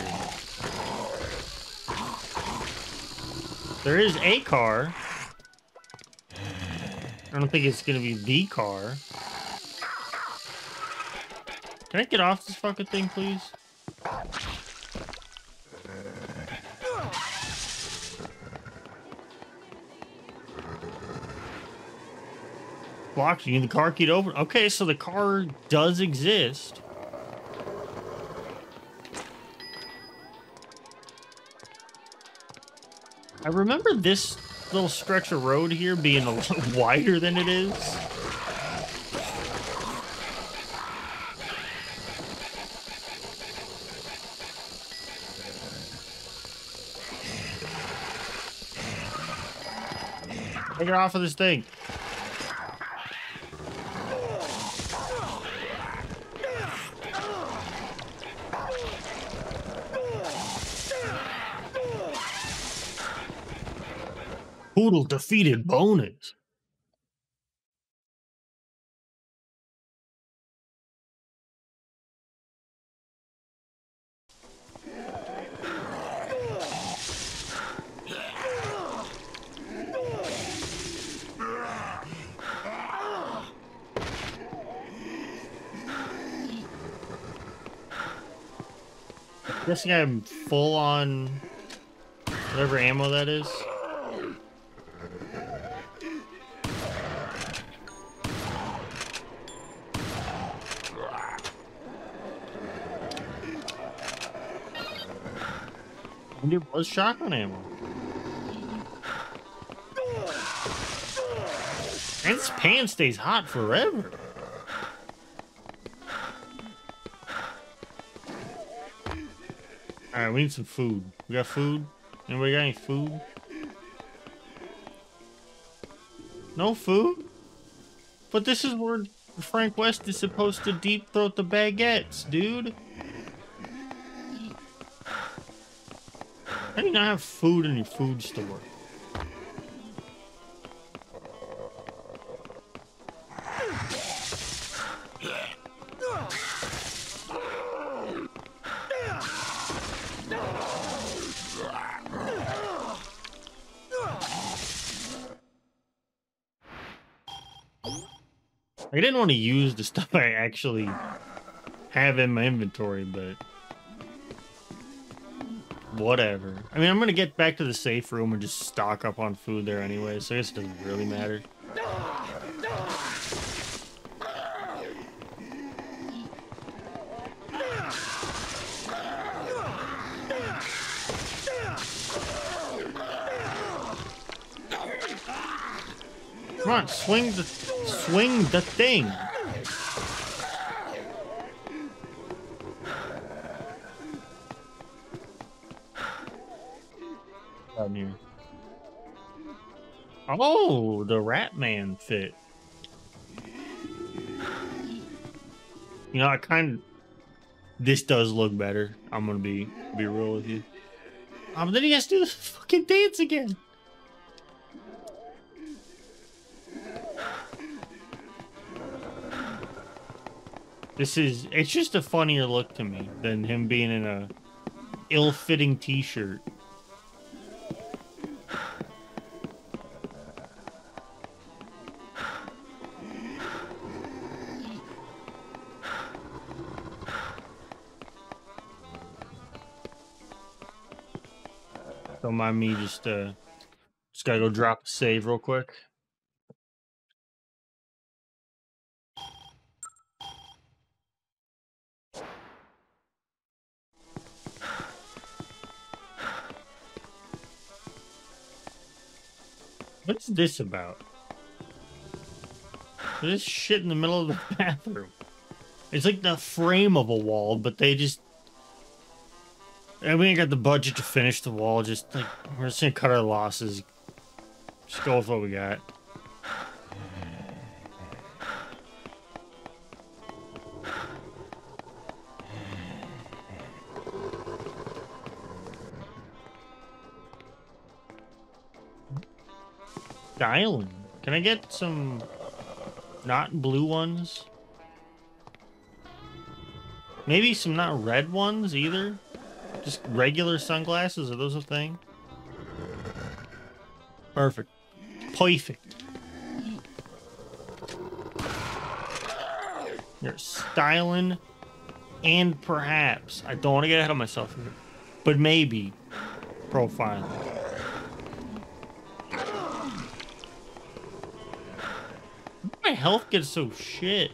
There is a car. I don't think it's gonna be the car. Can I get off this fucking thing, please? Need the car key to open. Okay, so the car does exist. I remember this little stretch of road here being a little wider than it is. Take it off of this thing. Poodle defeated bonus. Guessing I'm full on whatever ammo that is. Was shotgun ammo. And this pan stays hot forever. Alright, we need some food. We got food? Anybody got any food? No food? But this is where Frank West is supposed to deep throat the baguettes, dude. How do you not have food in your food store? I didn't want to use the stuff I actually have in my inventory, but whatever. I mean, I'm gonna get back to the safe room and just stock up on food there anyway, so I guess it doesn't really matter. Come on, swing the swing the thing. The Rat Man fit. You know, I kind of. This does look better. I'm gonna be be real with you. Um, then he has to do the fucking dance again. This is it's just a funnier look to me than him being in a ill-fitting t-shirt. Mind me just uh just gotta go drop a save real quick. What's this about? There's shit in the middle of the bathroom. It's like the frame of a wall, but they just and we ain't got the budget to finish the wall. Just like we're just gonna cut our losses. Just go with what we got. Dialing. Can I get some not blue ones? Maybe some not red ones either? Just regular sunglasses? Are those a thing? Perfect. Perfect. You're styling and perhaps, I don't want to get ahead of myself here, but maybe profiling. My health gets so shit.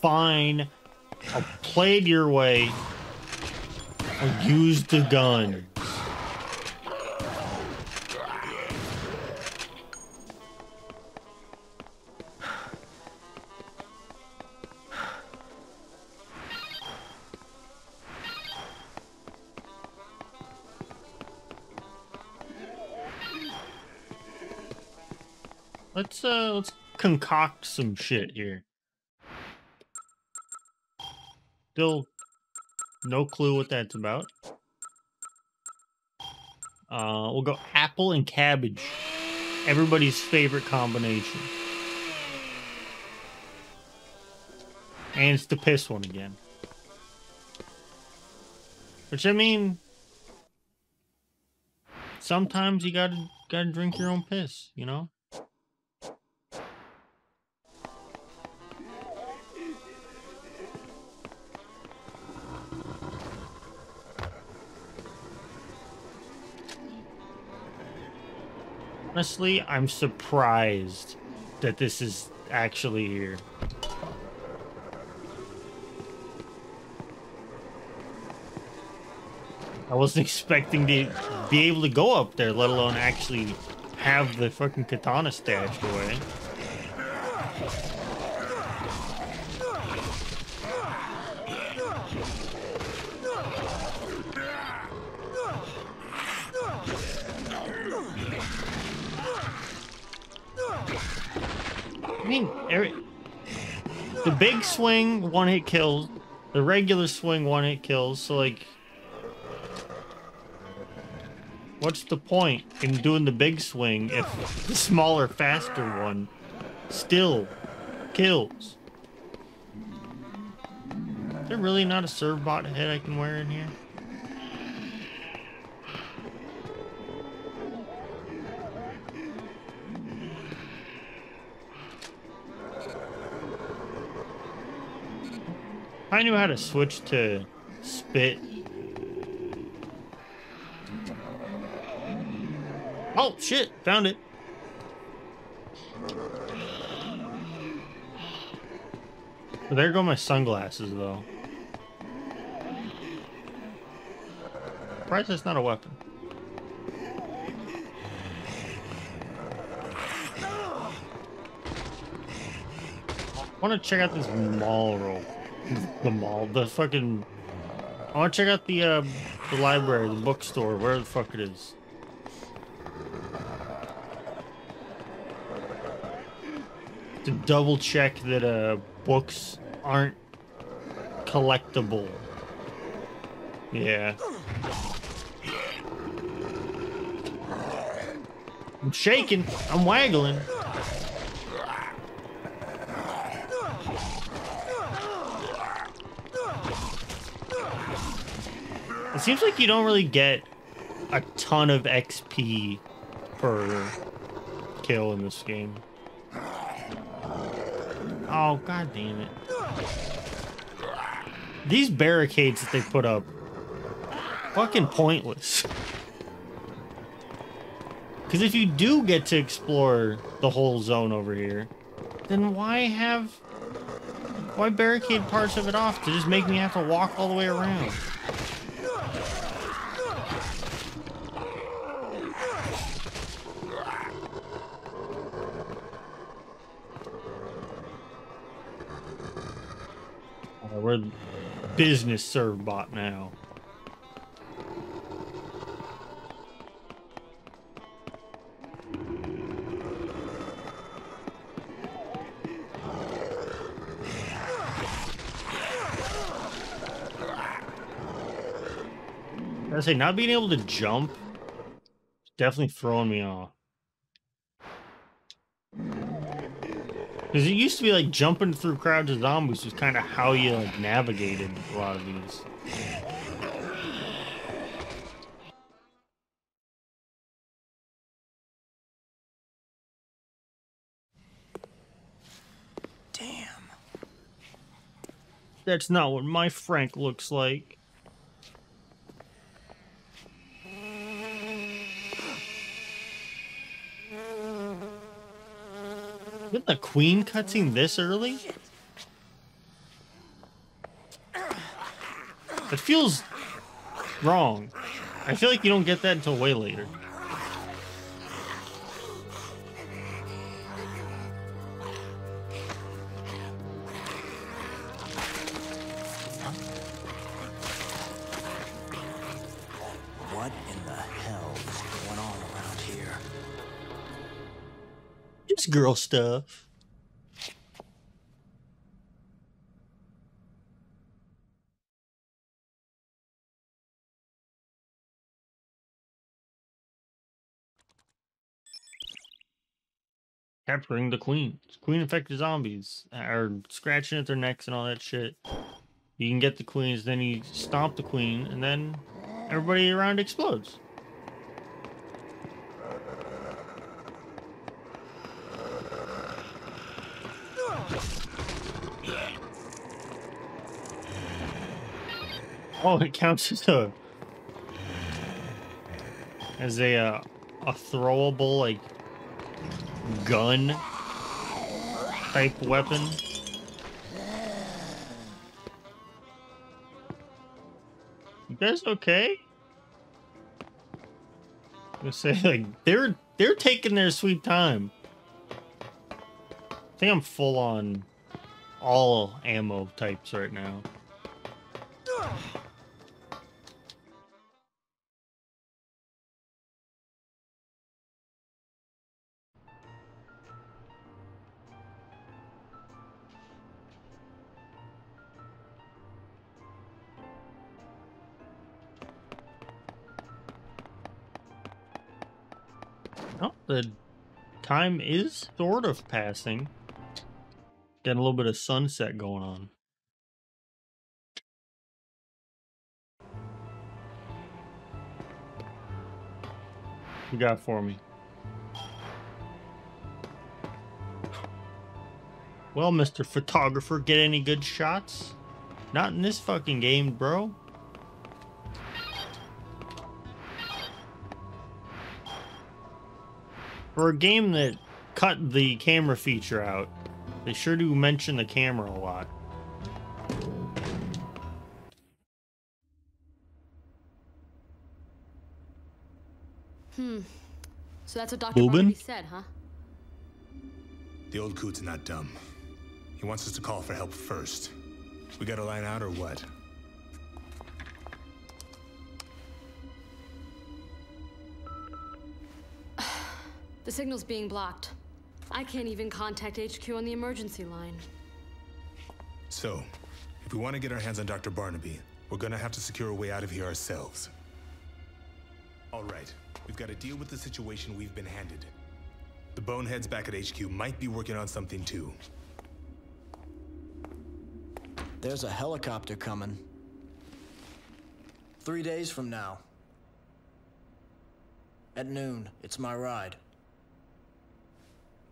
Fine. I'll play it your way. I'll use the gun. Let's uh let's concoct some shit here. Still no clue what that's about. Uh we'll go apple and cabbage. Everybody's favorite combination. And it's the piss one again. Which I mean sometimes you gotta gotta drink your own piss, you know? Honestly, I'm surprised that this is actually here. I wasn't expecting to be able to go up there, let alone actually have the fucking katana stashed eh? away. The big swing, one hit kills. The regular swing, one hit kills. So, like, what's the point in doing the big swing if the smaller, faster one still kills? Is there really not a Servbot head I can wear in here? I knew how to switch to spit. Oh shit, found it. There go my sunglasses though. Surprised it's not a weapon. I want to check out this mall roll. The mall, the fucking. I want to check out the uh, the library, the bookstore, where the fuck it is. To double check that uh books aren't collectible. Yeah. I'm shaking. I'm waggling. It seems like you don't really get a ton of XP per kill in this game. Oh, god damn it. These barricades that they put up, fucking pointless. Because if you do get to explore the whole zone over here, then why have... Why barricade parts of it off to just make me have to walk all the way around? Uh, we're business Servbot now. I say not being able to jump definitely throwing me off. Because it used to be like jumping through crowds of zombies was kind of how you like navigated a lot of these. Damn. That's not what my Frank looks like. Isn't the Queen cutscene this early? It feels wrong. I feel like you don't get that until way later. Girl stuff. Capturing the queen. Queen infected zombies uh, are scratching at their necks and all that shit. You can get the queens, then you stomp the queen, and then everybody around explodes. Oh, it counts as a as a uh, a throwable like gun type weapon. You guys okay? Gonna say like they're they're taking their sweet time. I think I'm full on all ammo types right now. The time is sort of passing. Getting a little bit of sunset going on. You got for me. Well, Mr. Photographer, get any good shots? Not in this fucking game, bro. For a game that cut the camera feature out, they sure do mention the camera a lot. Hmm. So that's what Dr. Boobin? Barnaby said, huh? The old coot's not dumb. He wants us to call for help first. We gotta line out or what? Signal's being blocked. I can't even contact HQ on the emergency line. So, if we want to get our hands on Dr. Barnaby, we're gonna have to secure a way out of here ourselves. All right. We've got to deal with the situation we've been handed. The boneheads back at HQ might be working on something too. There's a helicopter coming. Three days from now. At noon, it's my ride.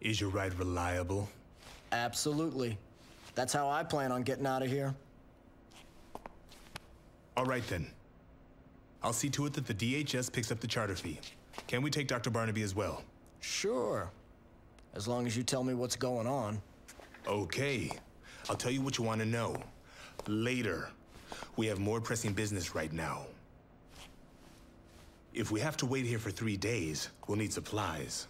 Is your ride reliable? Absolutely. That's how I plan on getting out of here. All right then. I'll see to it that the DHS picks up the charter fee. Can we take Dr. Barnaby as well? Sure. As long as you tell me what's going on. Okay. I'll tell you what you want to know. Later. We have more pressing business right now. If we have to wait here for three days, we'll need supplies.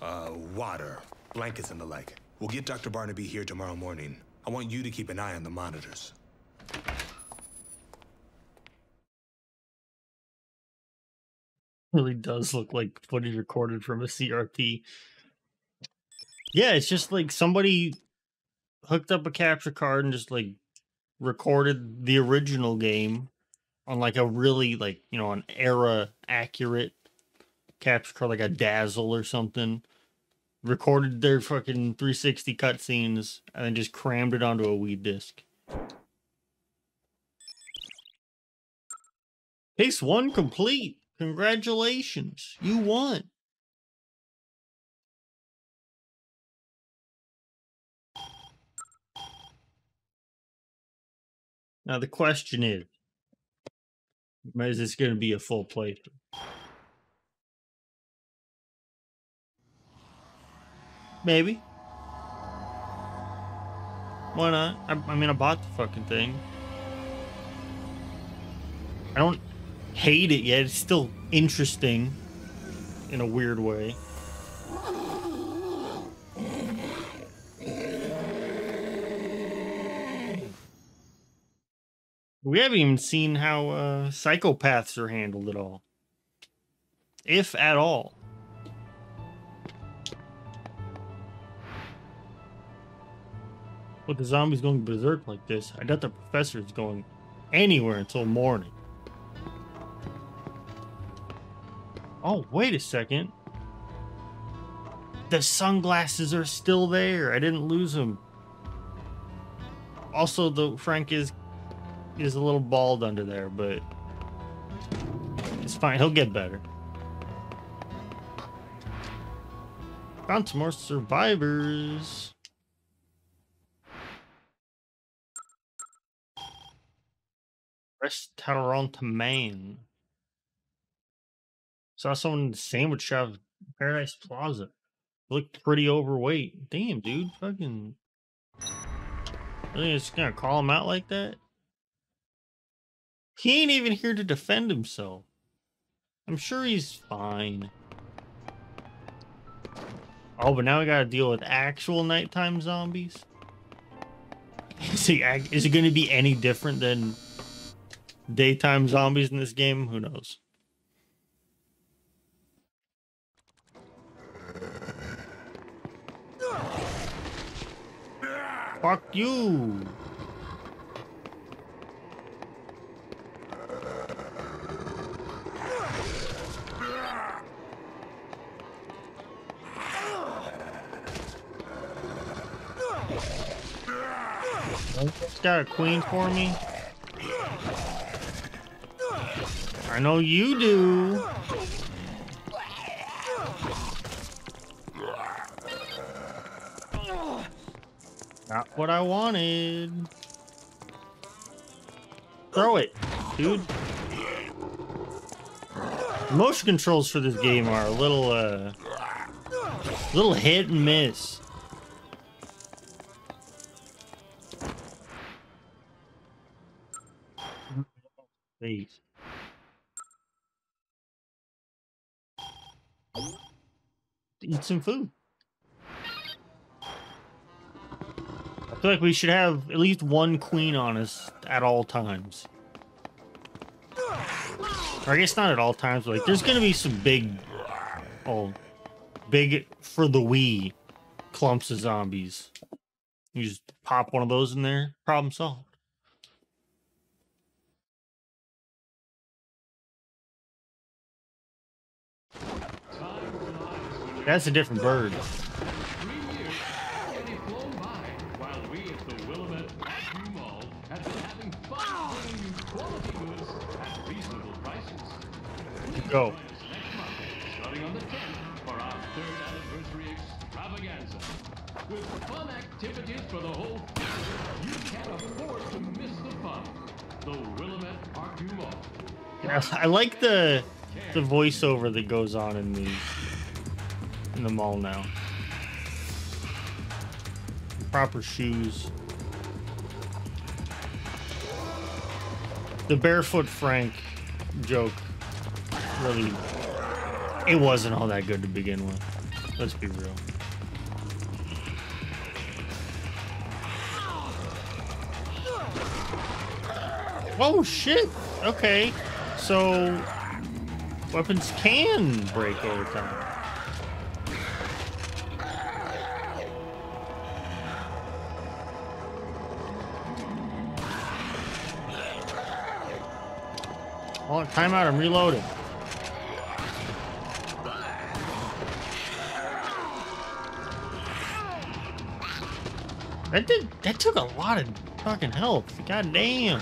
Uh, water, blankets and the like. We'll get Dr. Barnaby here tomorrow morning. I want you to keep an eye on the monitors. really does look like footage recorded from a CRT. Yeah, it's just like somebody hooked up a capture card and just like recorded the original game on like a really like, you know, an era accurate card like a dazzle or something. Recorded their fucking 360 cutscenes and then just crammed it onto a Wii disc. Case one complete. Congratulations. You won. Now the question is, is this going to be a full playthrough? Maybe. Why not? I, I mean, I bought the fucking thing. I don't hate it yet. It's still interesting in a weird way. We haven't even seen how uh, psychopaths are handled at all. If at all. With the zombies going berserk like this, I doubt the professor is going anywhere until morning. Oh, wait a second. The sunglasses are still there. I didn't lose them. Also, the Frank is is a little bald under there, but it's fine. He'll get better. Found some more survivors. Restaurant Man. Saw someone in the sandwich shop Paradise Plaza. Looked pretty overweight. Damn, dude. Fucking. Really just gonna call him out like that? He ain't even here to defend himself. I'm sure he's fine. Oh, but now we gotta deal with actual nighttime zombies? Is, he, is it gonna be any different than daytime zombies in this game? Who knows? Fuck you! got a queen for me? I know you do. Not what I wanted. Throw it, dude. Motion controls for this game are a little, uh, little hit and miss. Please. Eat some food. I feel like we should have at least one queen on us at all times. Or I guess not at all times, but like there's gonna be some big oh big for the Wii clumps of zombies. You just pop one of those in there, problem solved. For our third anniversary extravaganza. With fun activities for the whole family, you can't afford to miss the fun. The Willamette Parkview Mall. I like the the voiceover that goes on in the in the mall now. Proper shoes. The barefoot Frank joke really it wasn't all that good to begin with. Let's be real. Oh shit. Okay. So weapons can break over time. Timeout, I'm reloading. That did that took a lot of fucking health. God damn.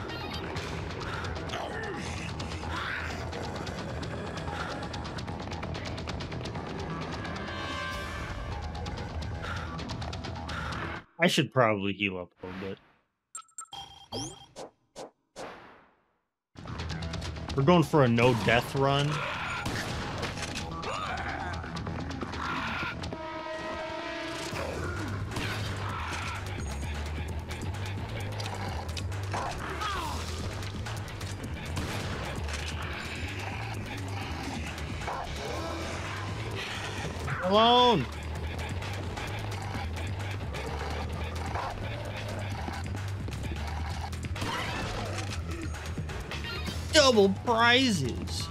I should probably heal up a little bit. We're going for a no death run. Prizes.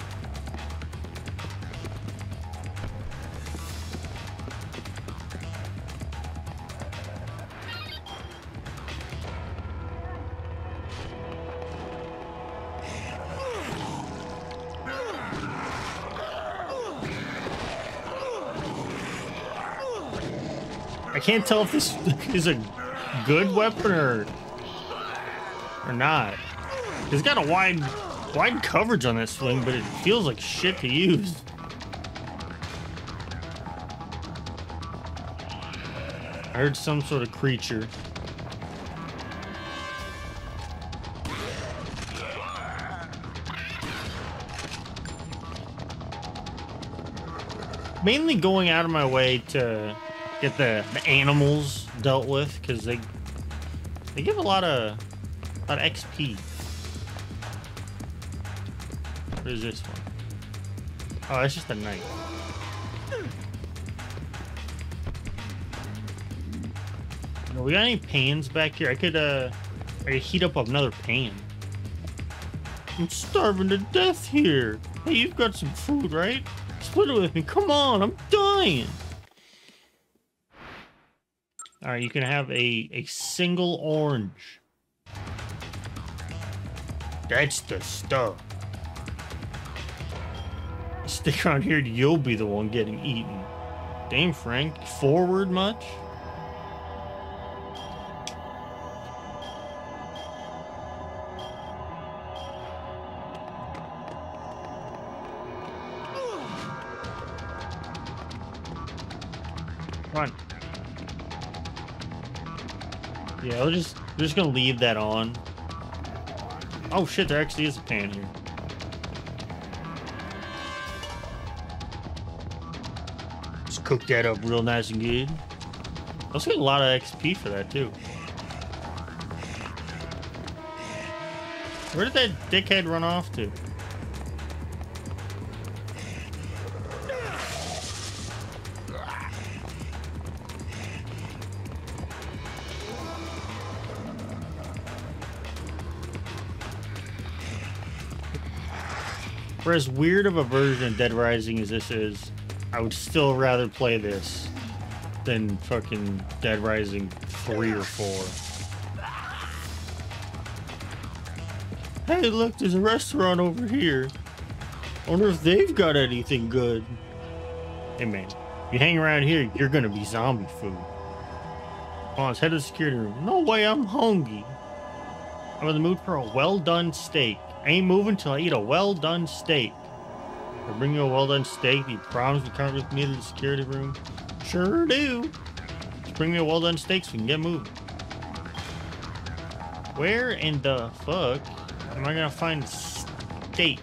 I can't tell if this is a good weapon or or not. It's got a wide wide coverage on that swing, but it feels like shit to use. I heard some sort of creature. Mainly going out of my way to get the, the animals dealt with because they they give a lot of a lot of XP. What is this one? Oh, it's just a knight. No, we got any pans back here? I could uh I could heat up another pan. I'm starving to death here. Hey, you've got some food, right? Split it with me. Come on, I'm dying. All right, you can have a a single orange. That's the stuff. Stick around here, you'll be the one getting eaten. Damn, Frank, forward much? Come on. Yeah, we're just we're just gonna leave that on. Oh shit, there actually is a pan here. Cook that up real nice and good. Also get a lot of XP for that too. Where did that dickhead run off to? For as weird of a version of Dead Rising as this is, I would still rather play this than fucking Dead Rising 3 or 4. Hey, look, there's a restaurant over here. Wonder if they've got anything good. Hey, man. You hang around here, you're gonna be zombie food. Let's head to the security room. No way, I'm hungry. I'm in the mood for a well done steak. I ain't moving till I eat a well done steak. Bring you a well done steak, you promise to come with me to the security room? Sure do. Just bring me a well done steak so we can get moving. Where in the fuck am I gonna find steak?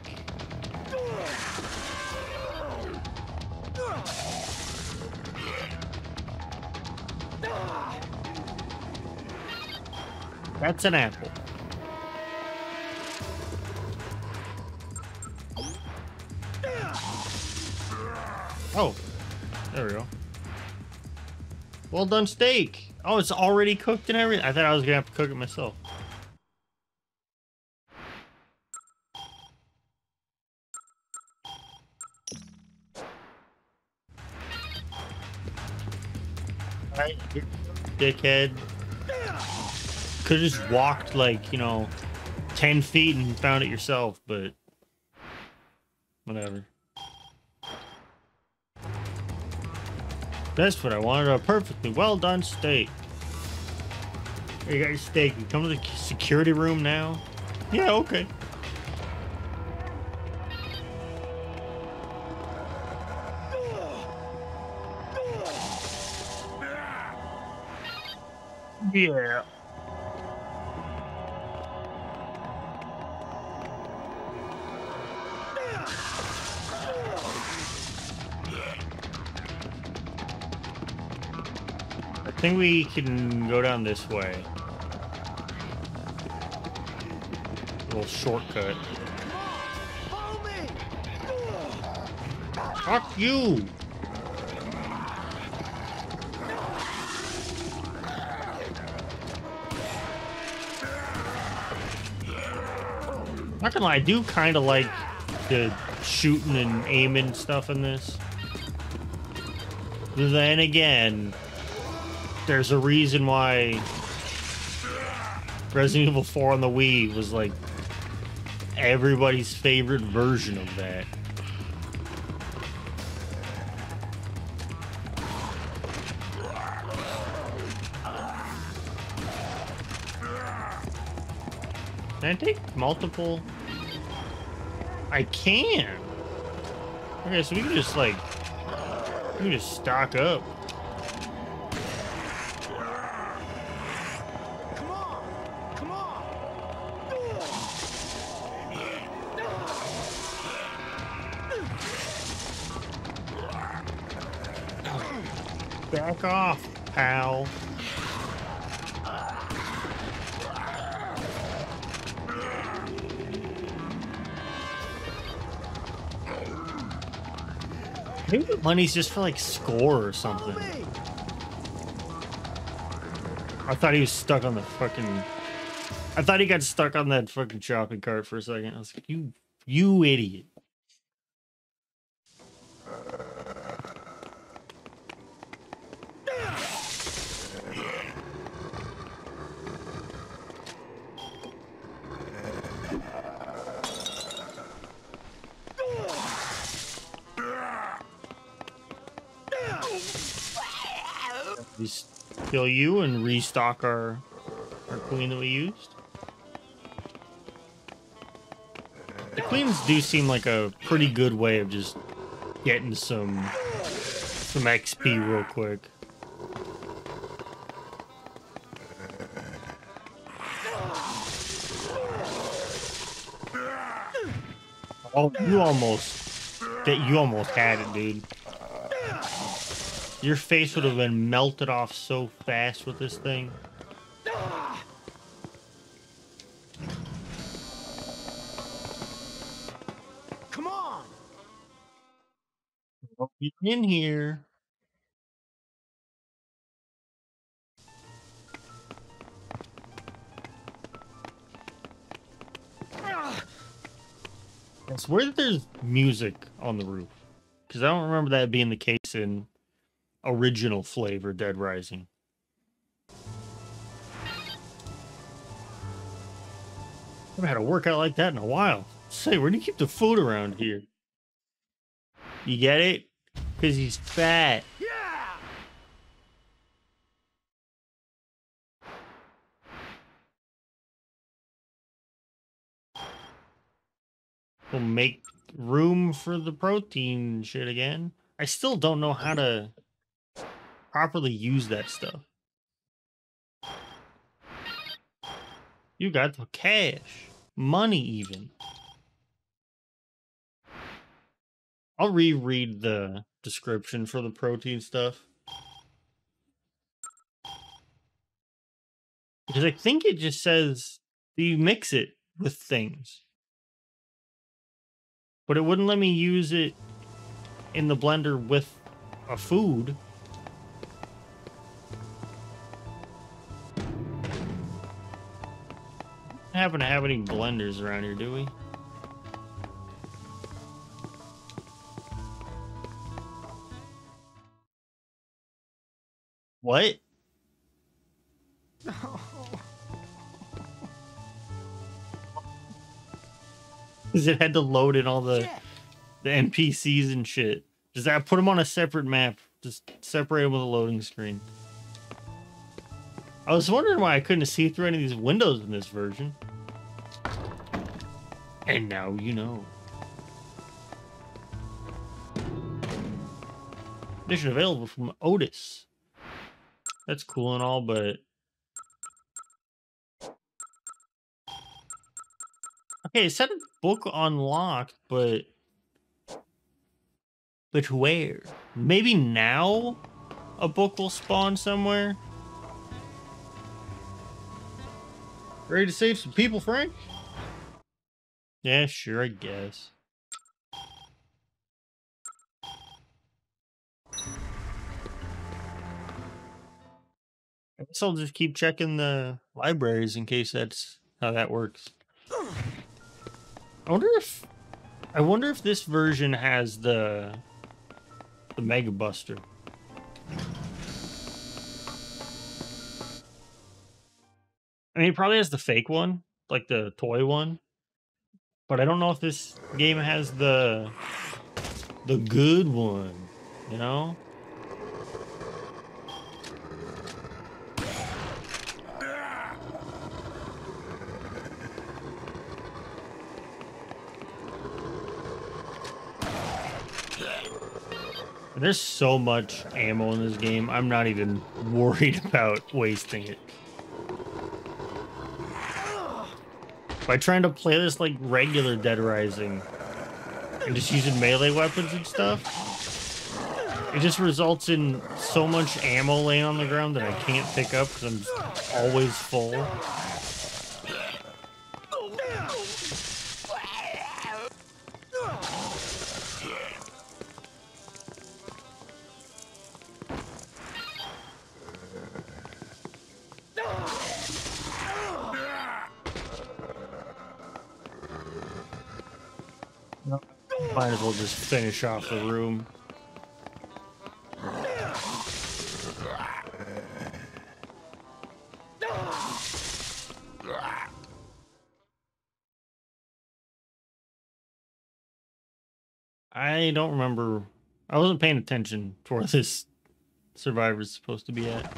That's an apple. Well done steak. Oh, it's already cooked and everything. I thought I was gonna have to cook it myself. Right, dickhead. Could have just walked like, you know, 10 feet and found it yourself, but whatever. That's what I wanted, a perfectly well done steak. You got your steak. You come to the security room now? Yeah, okay. Yeah. Think we can go down this way. A little shortcut. Fuck you! Not gonna lie, I do kind of like the shooting and aiming stuff in this. Then again, there's a reason why Resident Evil 4 on the Wii was like everybody's favorite version of that. Can I take multiple? I can. Okay, so we can just like, we can just stock up. Money's just for like score or something. I thought he was stuck on the fucking. I thought he got stuck on that fucking shopping cart for a second. I was like, you, you idiot. Kill you and restock our our queen that we used. The queens do seem like a pretty good way of just getting some some XP real quick. Oh, you almost you almost had it, dude. Your face would have been melted off so fast with this thing. Come on! Get in here. I swear that there's music on the roof. Because I don't remember that being the case in original flavor Dead Rising. Haven't had a workout like that in a while. Say, where do you keep the food around here? You get it? Because he's fat. Yeah. We'll make room for the protein shit again. I still don't know how to properly use that stuff. You got the cash. Money even. I'll reread the description for the protein stuff. Because I think it just says you mix it with things. But it wouldn't let me use it in the blender with a food. Happen to have any blenders around here, do we? What? Because it had to load in all the the NPCs and shit. Does that put them on a separate map? Just separate them with a loading screen. I was wondering why I couldn't see through any of these windows in this version. And now you know. Edition available from Otis. That's cool and all, but Okay, it said book unlocked, but but where? Maybe now a book will spawn somewhere. Ready to save some people, Frank? Yeah, sure, I guess. I guess I'll just keep checking the libraries in case that's how that works. I wonder if I wonder if this version has the the Mega Buster. I mean, it probably has the fake one, like the toy one. But I don't know if this game has the the good one, you know? There's so much ammo in this game, I'm not even worried about wasting it. By trying to play this like regular Dead Rising and just using melee weapons and stuff, it just results in so much ammo laying on the ground that I can't pick up because I'm always full. Finish off the room. I don't remember. I wasn't paying attention to where this survivor's supposed to be at.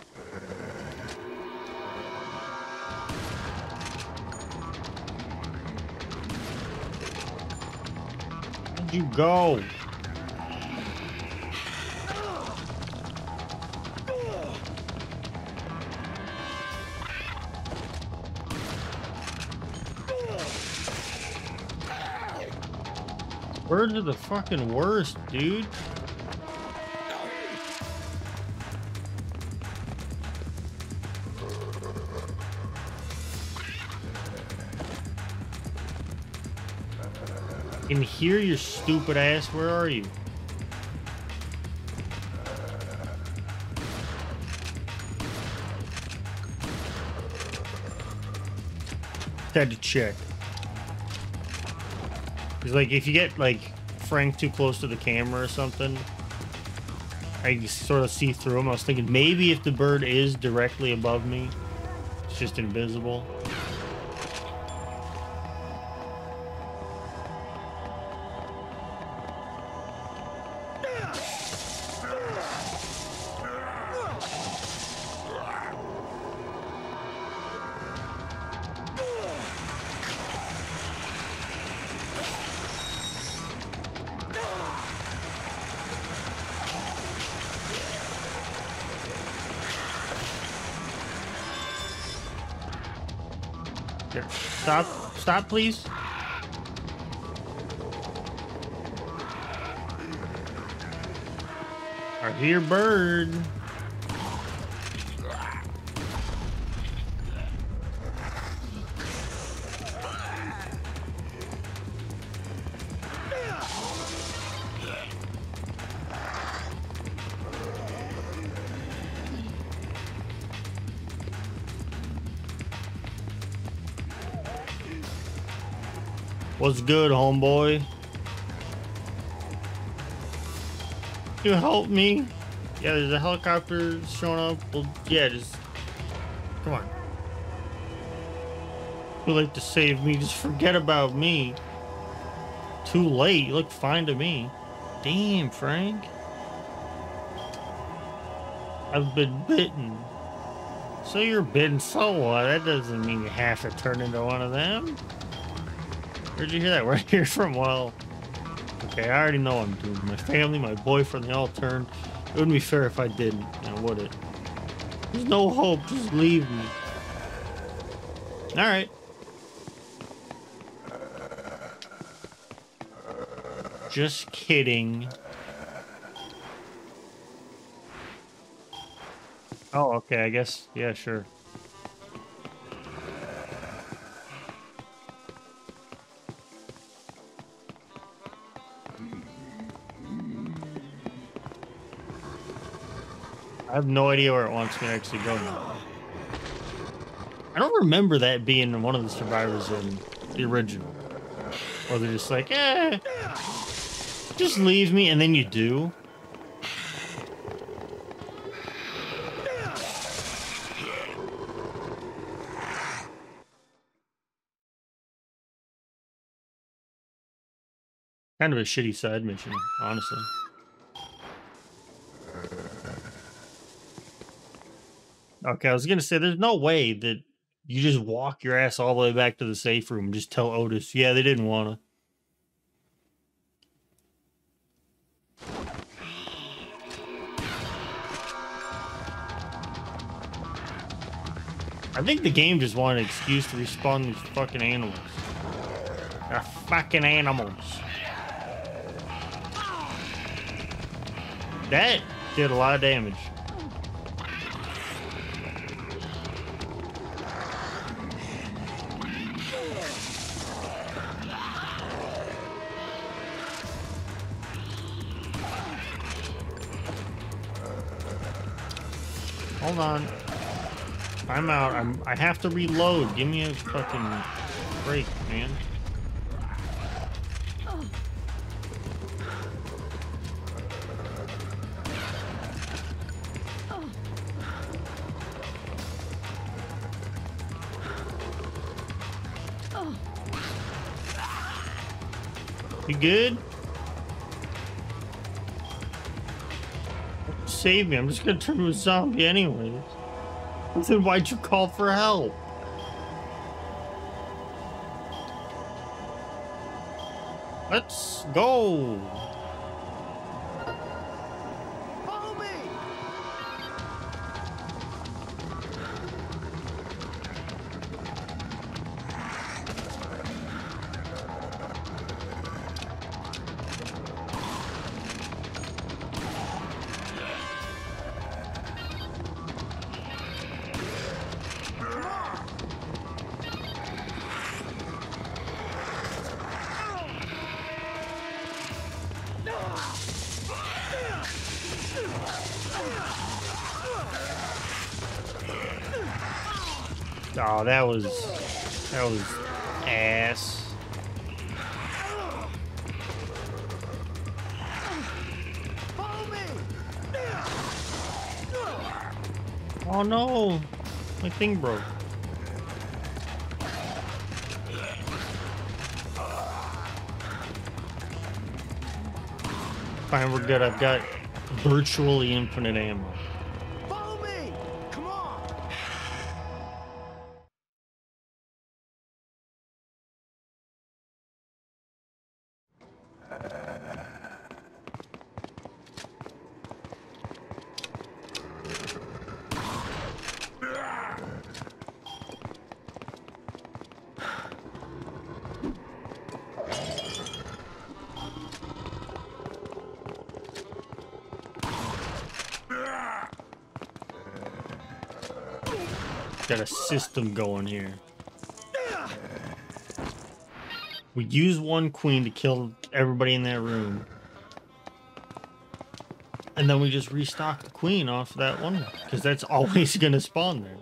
Where'd you go? Birds are the fucking worst, dude. Can here, your stupid ass. Where are you? Had to check. Because, like, if you get, like, Frank too close to the camera or something, I sort of see through him. I was thinking maybe if the bird is directly above me, it's just invisible. Stop. Stop, please. I hear bird. Good, homeboy? You help me? Yeah, there's a helicopter showing up. Well, yeah, just come on. You like to save me? Just forget about me. Too late. You look fine to me. Damn, Frank. I've been bitten. So you're bitten, so what? That doesn't mean you have to turn into one of them. Where'd you hear that? I hear from? Well, okay, I already know I'm doomed. My family, my boyfriend, they all turned. It wouldn't be fair if I didn't, now would it? There's no hope. Just leave me. All right. Just kidding. Oh, okay. I guess. Yeah, sure. Have no idea where it wants me to actually go now. I don't remember that being one of the survivors in the original. Or they're just like, eh, just leave me, and then you do. Kind of a shitty side mission, honestly. Okay, I was gonna say there's no way that you just walk your ass all the way back to the safe room and just tell Otis, yeah, they didn't wanna. I think the game just wanted an excuse to respawn these fucking animals. They're fucking animals. That did a lot of damage. On. I'm out. I'm I have to reload. Give me a fucking break, man. You good? Save me. I'm just gonna turn to a zombie anyways. Then why'd you call for help? Let's go. Oh, that was that was ass. Oh no, my thing broke. Fine, we're good. I've got virtually infinite ammo. System going here. We use one queen to kill everybody in that room. And then we just restock the queen off that one. Because that's always going to spawn there.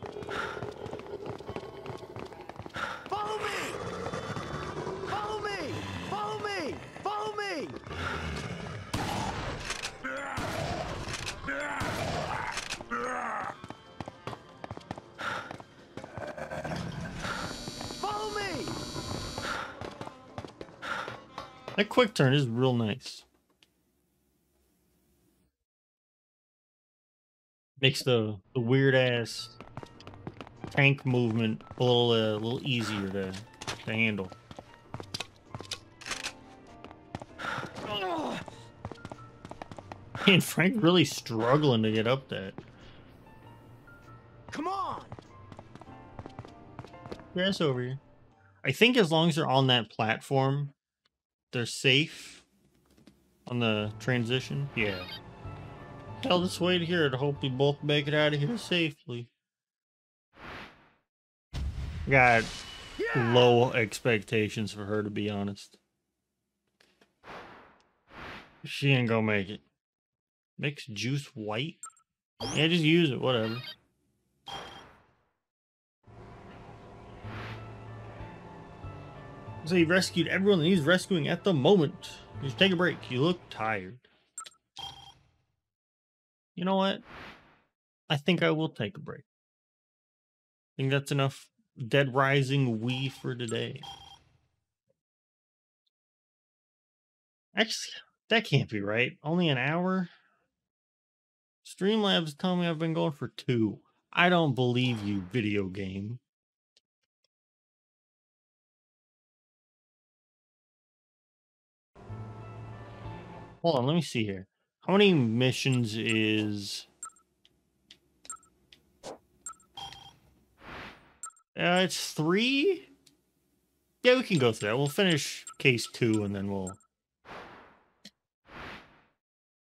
Turn is real nice. Makes the, the weird ass tank movement a little uh, a little easier to, to handle. And Frank really struggling to get up that. Come on! Grass over here. I think as long as they're on that platform, they're safe on the transition. Yeah. Hell, just wait here to hope we both make it out of here safely. Got low expectations for her, to be honest. She ain't gonna make it. Mix juice white? Yeah, just use it, whatever. So he rescued everyone that he's rescuing at the moment. Just take a break. You look tired. You know what? I think I will take a break. I think that's enough Dead Rising Wii for today. Actually, that can't be right. Only an hour? Streamlabs tell me I've been going for two. I don't believe you, video game. Hold on, let me see here. How many missions is... Uh, it's three? Yeah, we can go through that. We'll finish case two and then we'll...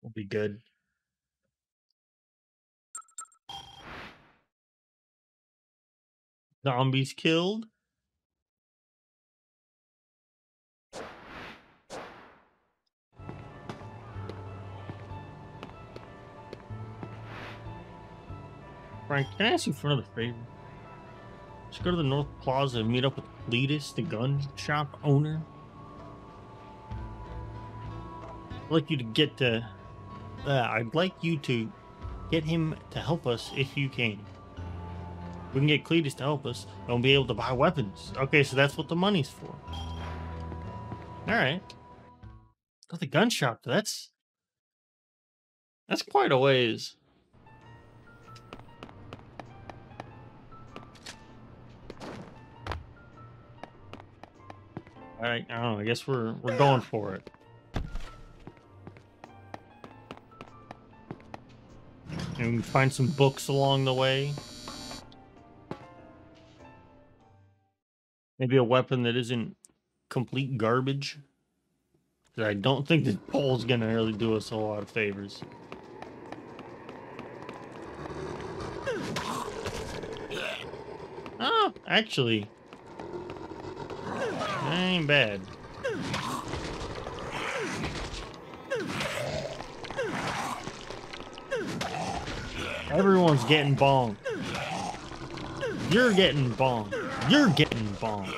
We'll be good. Zombies killed. Frank, can I ask you for another favor? Just go to the North Plaza and meet up with Cletus, the gun shop owner. I'd like you to get to. Uh, I'd like you to get him to help us if you can. We can get Cletus to help us, and we'll be able to buy weapons. Okay, so that's what the money's for. Alright. Got the gun shop, that's. That's quite a ways. Alright, I don't know, I guess we're we're going for it. And we find some books along the way. Maybe a weapon that isn't complete garbage. I don't think the pole's gonna really do us a lot of favors. Oh, actually, ain't bad. Everyone's getting bonked. You're getting bonked. You're getting bonked.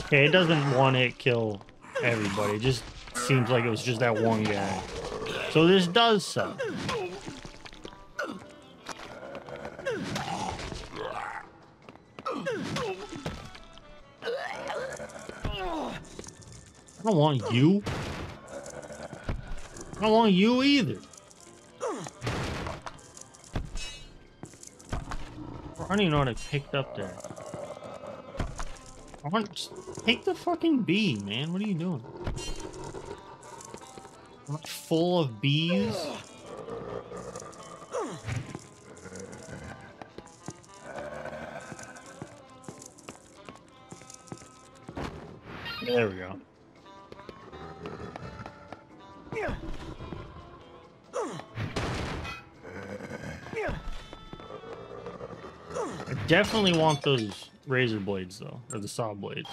Okay, it doesn't one hit kill everybody. It just seems like it was just that one guy. So this does suck. I don't want you. I don't want you either. I don't even know what I picked up there. I want take the fucking bee, man. What are you doing? Full of bees? Definitely want those razor blades though, or the saw blades.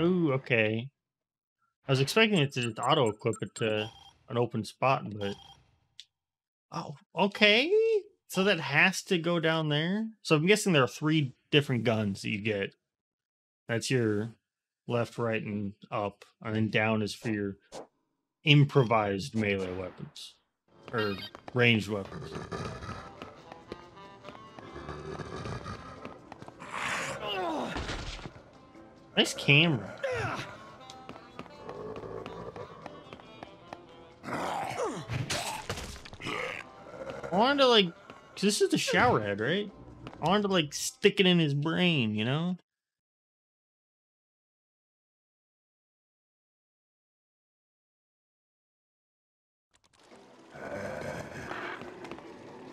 Ooh, okay. I was expecting it to just auto equip it to an open spot, but oh, okay. So that has to go down there. So I'm guessing there are three different guns that you get. That's your left, right, and up, and then down is for your improvised melee weapons or ranged weapons. Nice camera. I wanted to like, this is the shower head, right? I wanted to like stick it in his brain, you know?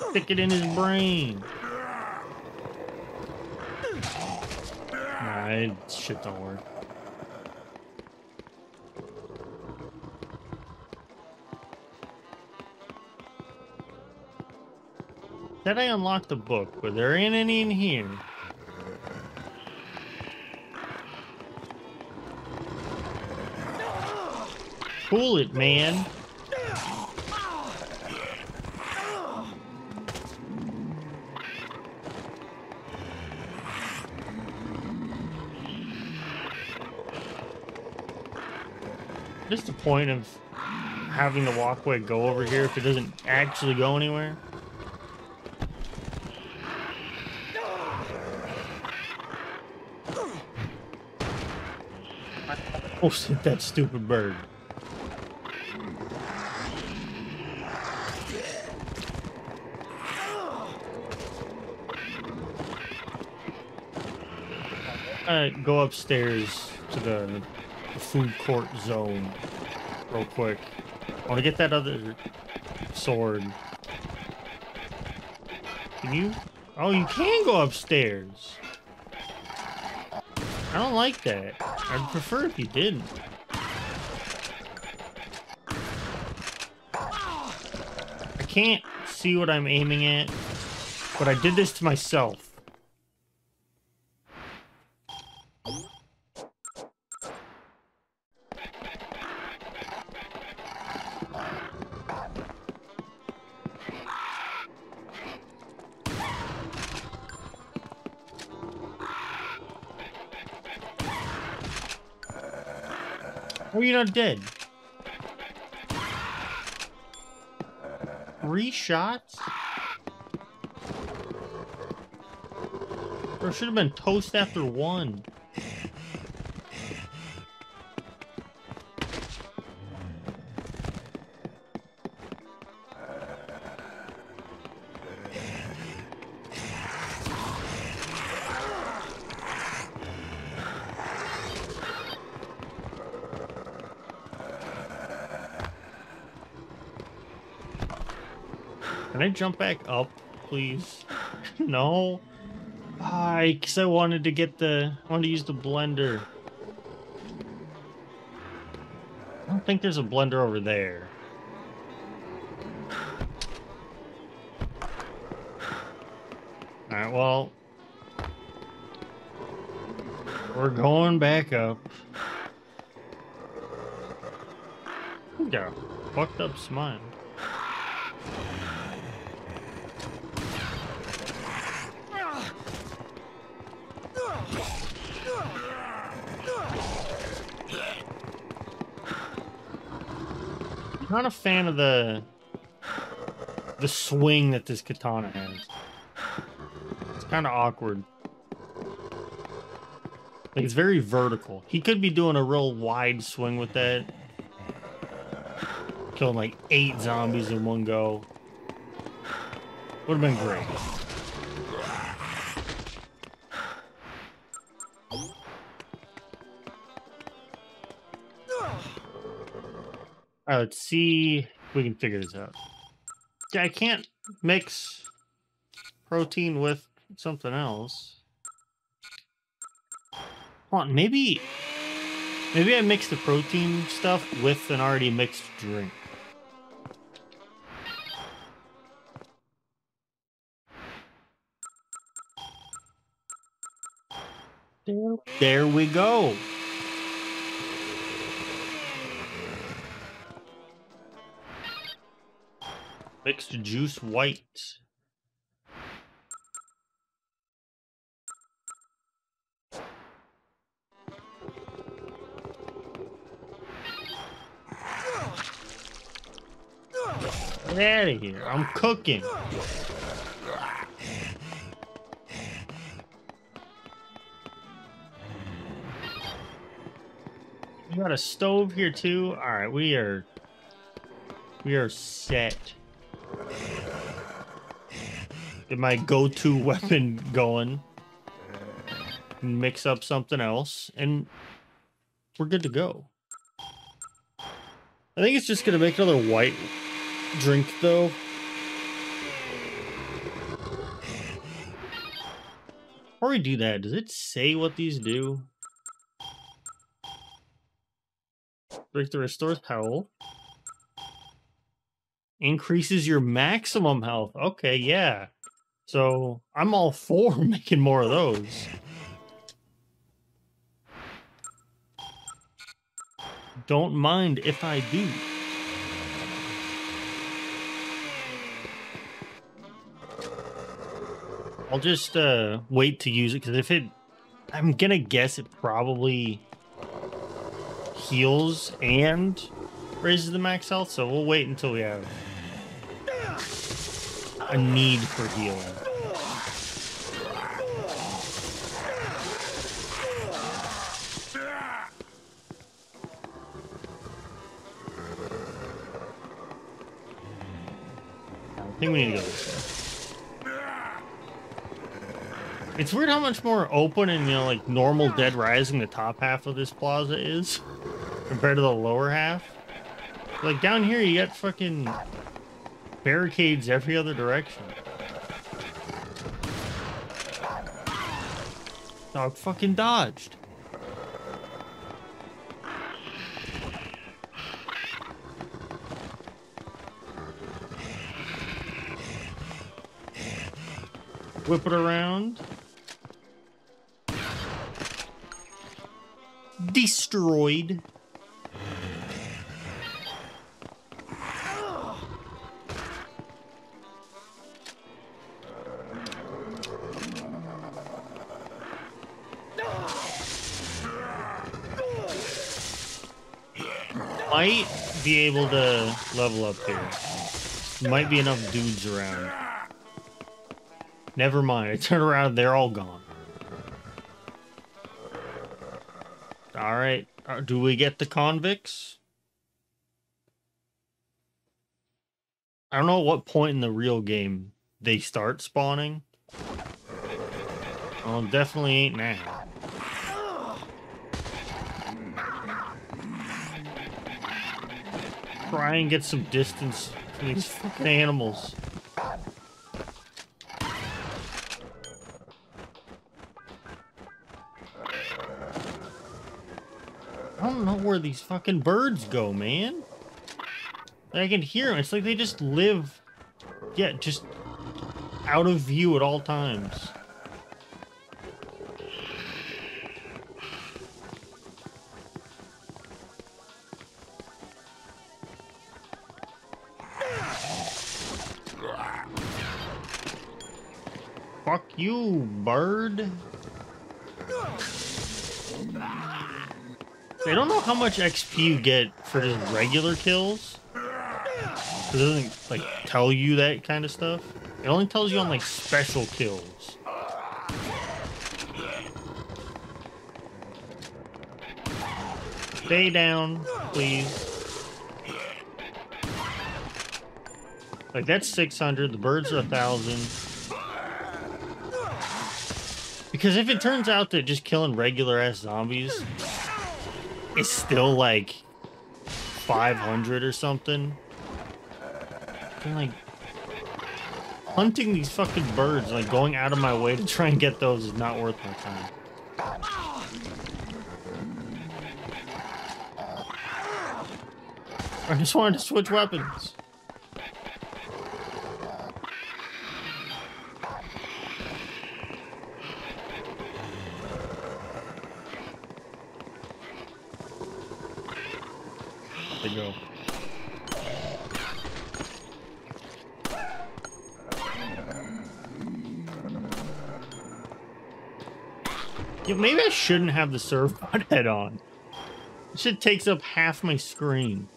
Stick it in his brain. Nah, it, shit don't work. Said I unlock the book, but there ain't any in here. Pull it, man. Point of having the walkway go over here if it doesn't actually go anywhere. Oh, shit, that stupid bird. Uh, go upstairs to the food court zone real quick. I want to get that other sword. Can you? Oh, you can go upstairs. I don't like that. I'd prefer if you didn't. I can't see what I'm aiming at, but I did this to myself. How are you not dead? Three shots? Or should have been toast after one. I jump back up, please? no. I, cause I wanted to get the, I wanted to use the blender. I don't think there's a blender over there. Alright, well. We're going back up. You got a fucked up smile. not a fan of the the swing that this katana has. It's kind of awkward. Like it's very vertical. He could be doing a real wide swing with that. Killing like eight zombies in one go. Would have been great. Let's see if we can figure this out. I can't mix protein with something else. Hold on, maybe... Maybe I mix the protein stuff with an already mixed drink. There we go. Mixed juice white. Get out of here. I'm cooking. We got a stove here too. All right, we are we are set. Get my go-to weapon going. Mix up something else, and we're good to go. I think it's just gonna make another white drink though. Before we do that, does it say what these do? Drink the restores health. Increases your maximum health. Okay, yeah. So I'm all for making more of those. Don't mind if I do. I'll just uh, wait to use it because if it, I'm gonna guess it probably heals and raises the max health. So we'll wait until we have a need for healing. Think we need to go this way. It's weird how much more open and, you know, like normal Dead Rising the top half of this plaza is compared to the lower half. Like down here, you got fucking barricades every other direction. Dog fucking dodged. Whip it around. Destroyed. Might be able to level up here. Might be enough dudes around. Never mind. I turn around, they're all gone. All right. Uh, do we get the convicts? I don't know what point in the real game they start spawning. Well, definitely ain't now. Try and get some distance from these animals. Where these fucking birds go, man. I can hear them. It's like they just live, yeah, just out of view at all times. Fuck you, bird. I don't know how much XP you get for just regular kills. It doesn't like tell you that kind of stuff. It only tells you on like special kills. Stay down, please. Like that's 600, the birds are a thousand. Because if it turns out that just killing regular ass zombies is still like 500 or something. I'm like hunting these fucking birds, like going out of my way to try and get those is not worth my time. I just wanted to switch weapons. Yeah, maybe I shouldn't have the surfboard head on. This shit takes up half my screen.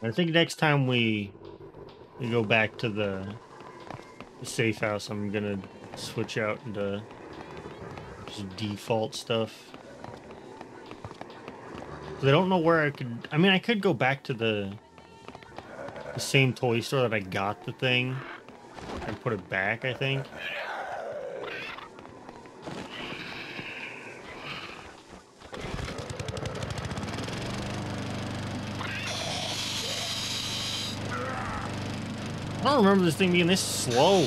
I think next time we we go back to the, the safe house, I'm gonna switch out into just default stuff. I don't know where I could. I mean, I could go back to the the same toy store that I got the thing and put it back. I think. I don't remember this thing being this slow.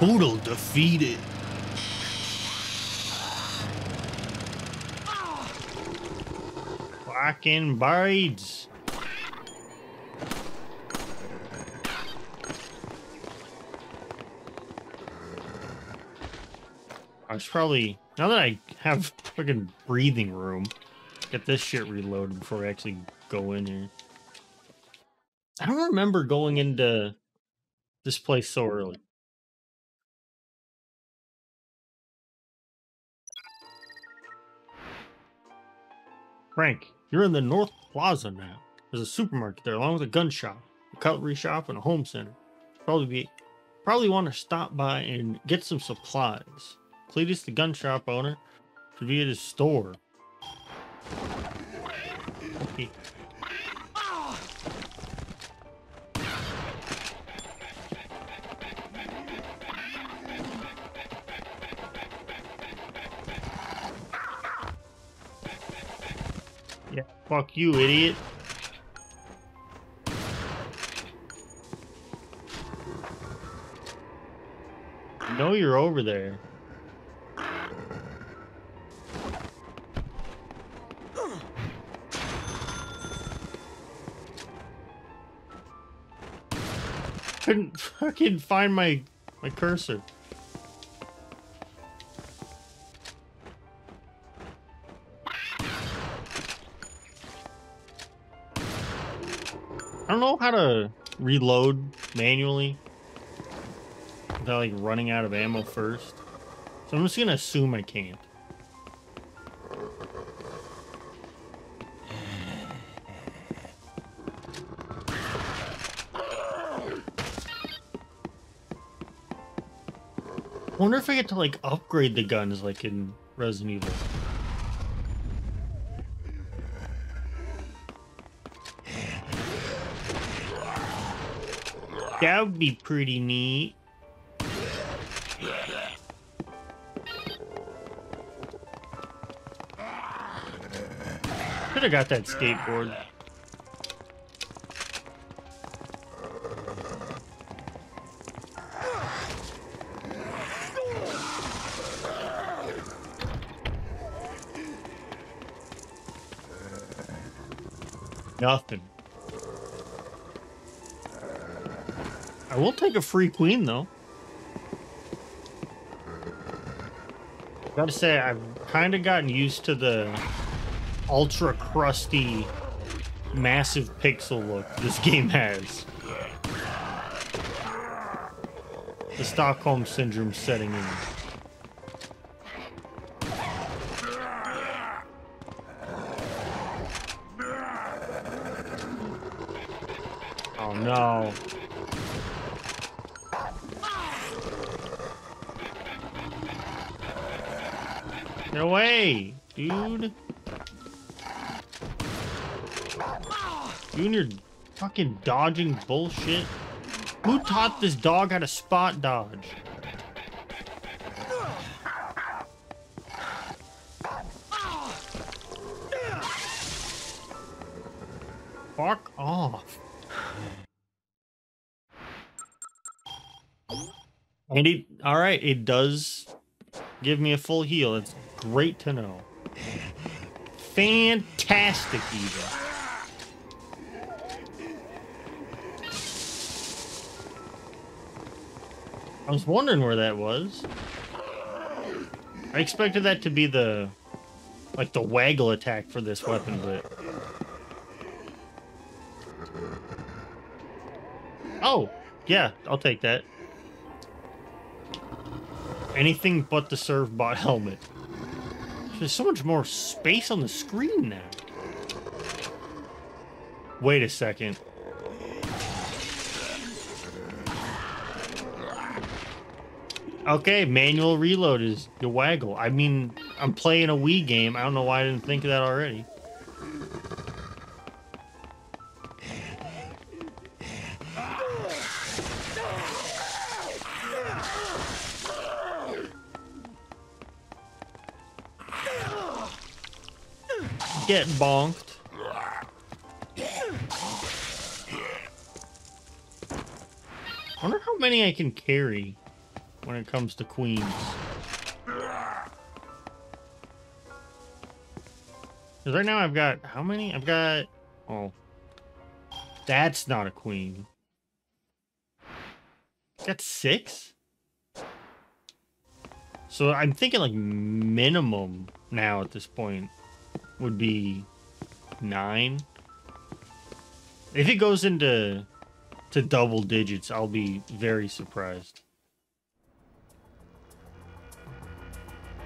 Poodle defeated. Fucking birds. I should probably now that I have fucking breathing room, get this shit reloaded before I actually go in here. I don't remember going into this place so early. Frank, you're in the North Plaza now. There's a supermarket there, along with a gun shop, a cutlery shop, and a home center. Probably be, probably want to stop by and get some supplies. Cletus, the gun shop owner, should be at his store. Fuck you, idiot. I know you're over there. Couldn't fucking find my my cursor. How to reload manually without like running out of ammo first. So I'm just gonna assume I can't. I wonder if I get to like upgrade the guns like in Resident Evil. That would be pretty neat. Could have got that skateboard. Nothing. I will take a free queen though. Gotta say, I've kind of gotten used to the ultra crusty, massive pixel look this game has. The Stockholm Syndrome setting in. Fucking dodging bullshit. Who taught this dog how to spot dodge? Fuck off. And it, all right, it does give me a full heal. It's great to know. Fantastic, even. I was wondering where that was. I expected that to be the, like the waggle attack for this weapon, but. Oh, yeah, I'll take that. Anything but the Servbot helmet. There's so much more space on the screen now. Wait a second. Okay, manual reload is the waggle. I mean, I'm playing a Wii game. I don't know why I didn't think of that already. Get bonked. I wonder how many I can carry when it comes to queens. Because right now I've got, how many? I've got, oh, that's not a queen. That's six? So I'm thinking like minimum now at this point would be nine. If it goes into to double digits, I'll be very surprised.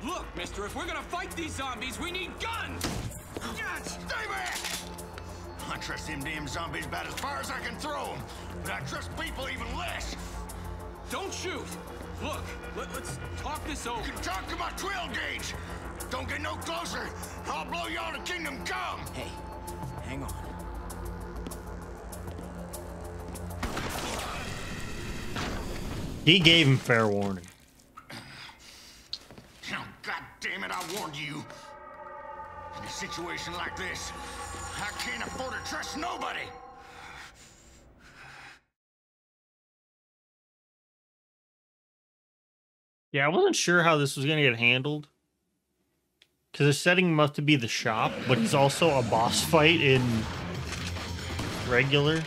Look, mister, if we're gonna fight these zombies, we need guns! Yes, stay back! I trust them damn zombies about as far as I can throw them, but I trust people even less. Don't shoot! Look, let, us talk this over. You can talk to my 12 gauge. Don't get no closer. I'll blow y'all to kingdom come. Hey, hang on. He gave him fair warning. Damn it, I warned you. In a situation like this, I can't afford to trust nobody. Yeah, I wasn't sure how this was going to get handled. Because they're setting to be the shop, but it's also a boss fight in regular.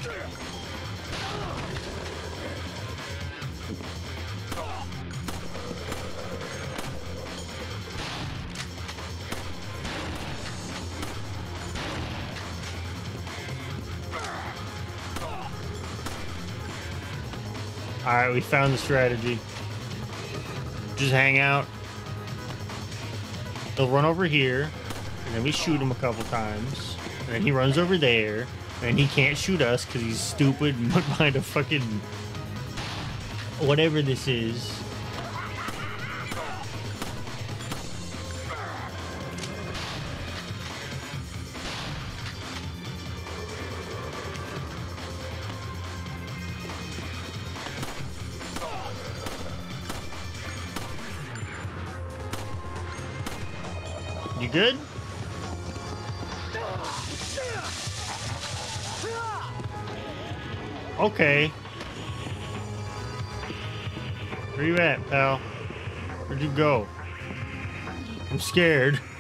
Alright, we found the strategy. Just hang out. He'll run over here, and then we shoot him a couple times. And then he runs over there, and he can't shoot us because he's stupid and behind a fucking... Whatever this is. Good? Okay. Where you at, pal? Where'd you go? I'm scared.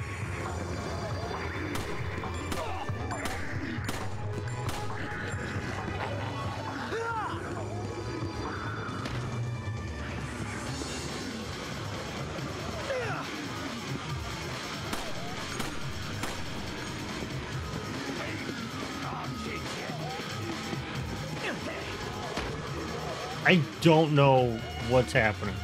don't know what's happening.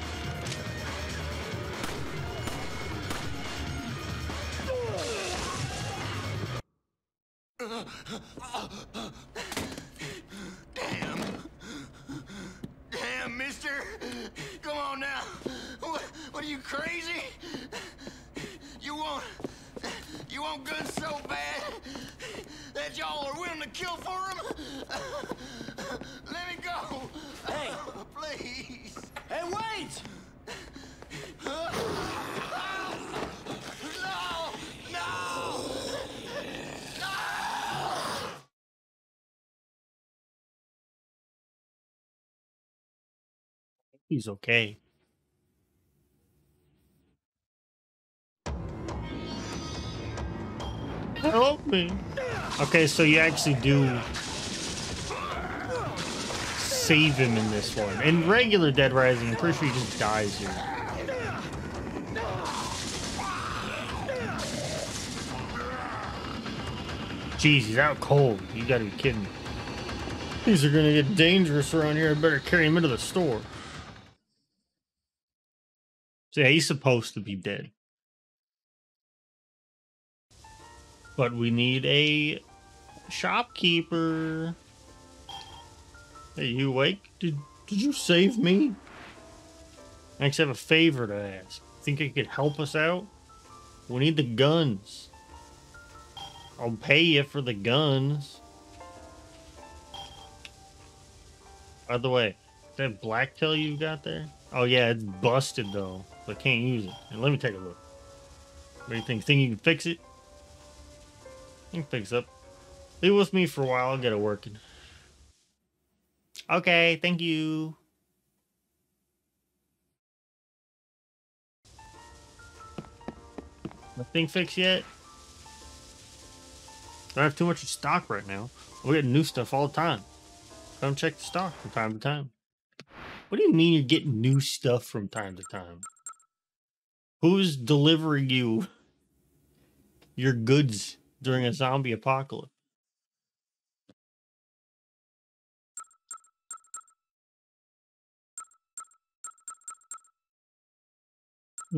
He's okay. Help me. Okay, so you actually do save him in this one. In regular Dead Rising, I'm pretty sure he just dies here. Jeez, he's out cold. You gotta be kidding me. These are gonna get dangerous around here. I better carry him into the store. So yeah, he's supposed to be dead. But we need a shopkeeper. Hey, you awake? Did did you save me? I actually have a favor to ask. Think you could help us out? We need the guns. I'll pay you for the guns. By the way, that blacktail you got there? Oh yeah, it's busted though. So I can't use it. And let me take a look. What do you think? Think you can fix it? You can fix up. Leave it with me for a while, I'll get it working. Okay, thank you. Nothing fixed yet? Don't have too much stock right now. We get new stuff all the time. Come check the stock from time to time. What do you mean you're getting new stuff from time to time? Who's delivering you your goods during a zombie apocalypse?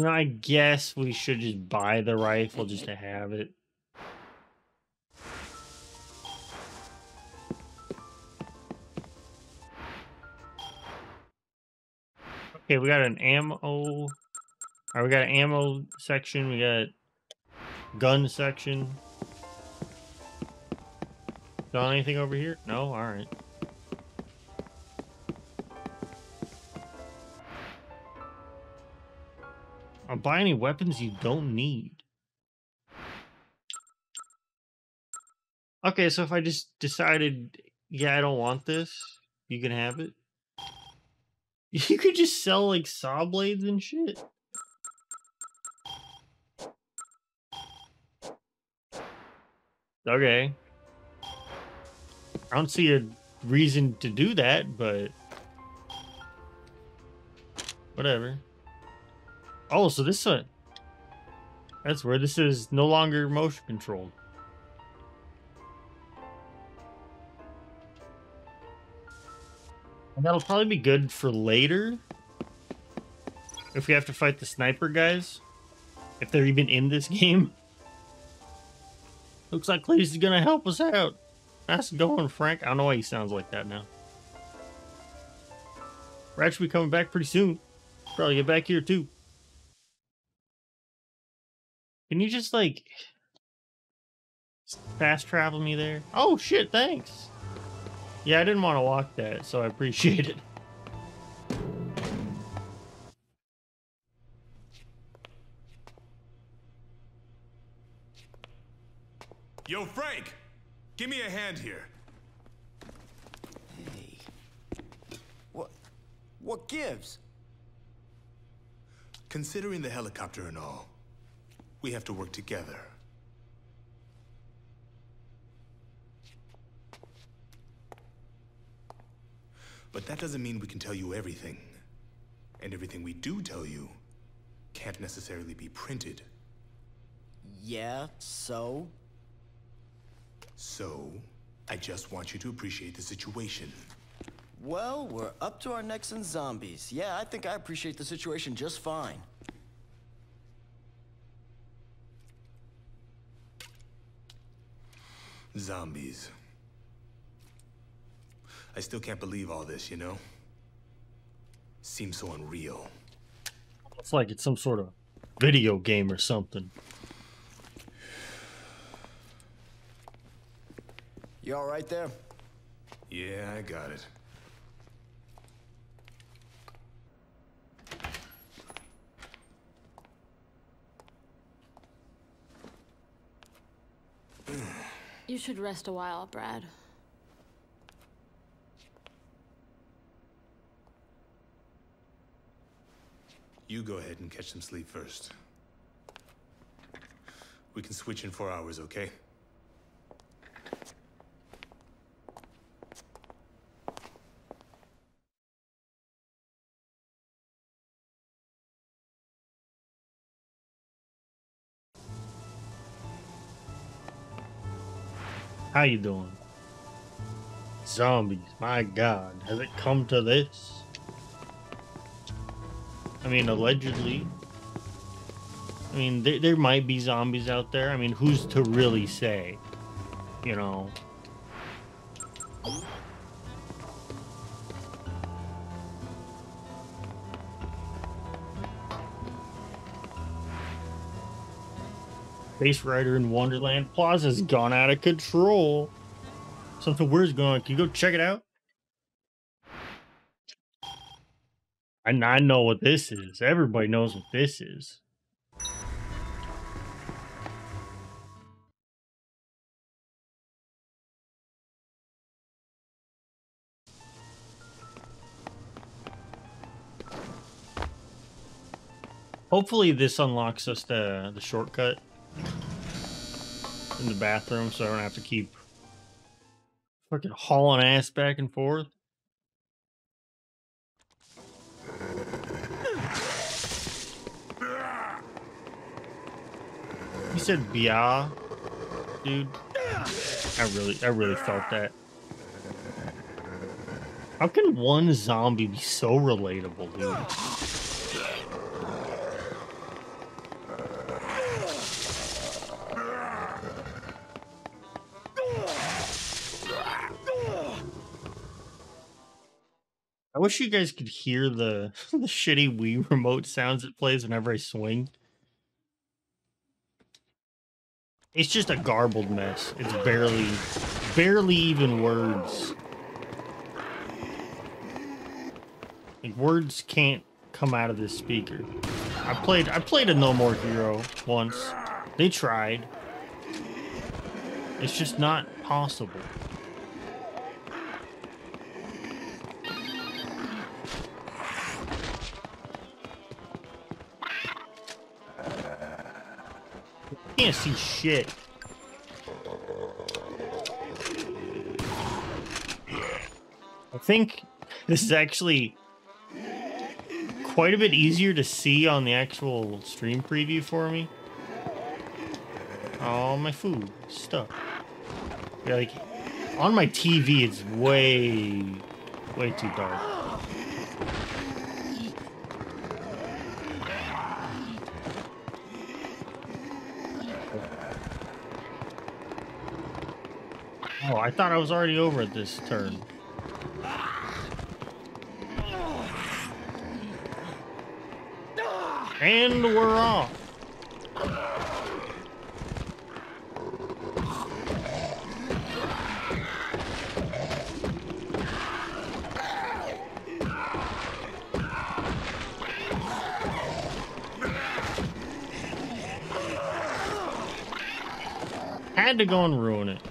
I guess we should just buy the rifle just to have it. Okay, we got an ammo. All right, we got ammo section. We got gun section. Got anything over here? No. All right. I'll buy any weapons you don't need. Okay, so if I just decided, yeah, I don't want this, you can have it. You could just sell like saw blades and shit. Okay. I don't see a reason to do that, but whatever. Oh, so this one. That's where this is no longer motion controlled. And that'll probably be good for later. If we have to fight the sniper guys. If they're even in this game. Looks like Cletus is gonna help us out. That's going, Frank. I don't know why he sounds like that now. We're actually coming back pretty soon. Probably get back here too. Can you just like fast travel me there? Oh shit, thanks. Yeah, I didn't want to walk that, so I appreciate it. Yo, Frank! Give me a hand here. Hey. What? What gives? Considering the helicopter and all, we have to work together. But that doesn't mean we can tell you everything. And everything we do tell you can't necessarily be printed. Yeah, so? So, I just want you to appreciate the situation. Well, we're up to our necks in zombies. Yeah, I think I appreciate the situation just fine. Zombies. I still can't believe all this, you know? Seems so unreal. It's like it's some sort of video game or something. You all right there? Yeah, I got it. You should rest a while, Brad. You go ahead and catch some sleep first. We can switch in four hours, okay? How you doing? Zombies, my god, has it come to this? I mean, allegedly. I mean, there, there might be zombies out there. I mean, who's to really say? You know? Space Rider in Wonderland Plaza's gone out of control. Something weird's going on. Can you go check it out? I, I know what this is. Everybody knows what this is. Hopefully this unlocks us the, the shortcut in the bathroom so I don't have to keep fucking hauling ass back and forth. You said Bia, dude. I really, I really felt that. How can one zombie be so relatable, dude? Wish you guys could hear the, the shitty Wii remote sounds it plays whenever I swing. It's just a garbled mess. It's barely, barely even words. Like words can't come out of this speaker. I played, I played a No More Hero once. They tried. It's just not possible. Can't see shit. I think this is actually quite a bit easier to see on the actual stream preview for me. Oh, my food stuck. Yeah, like on my TV, it's way, way too dark. I thought I was already over at this turn. And we're off. Had to go and ruin it.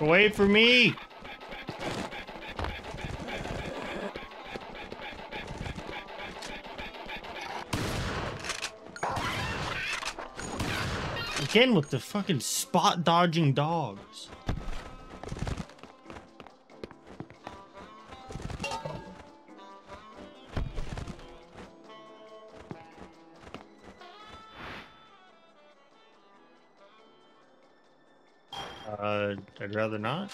Wait for me! Again with the fucking spot dodging dogs. Rather not.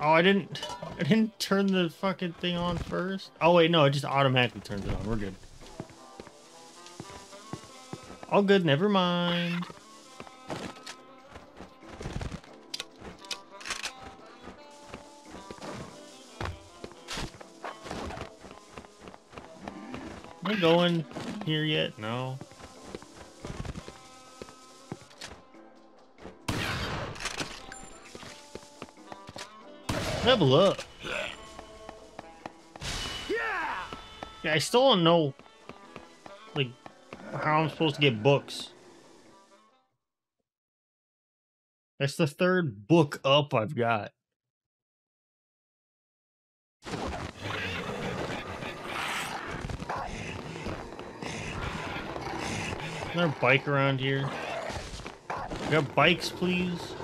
Oh, I didn't, I didn't turn the fucking thing on first. Oh wait, no, it just automatically turns it on. We're good. All good, never mind. Am I going here yet? No. Level up. Yeah, I still don't know, like, how I'm supposed to get books. That's the third book up I've got. Is there a bike around here? We got bikes, please?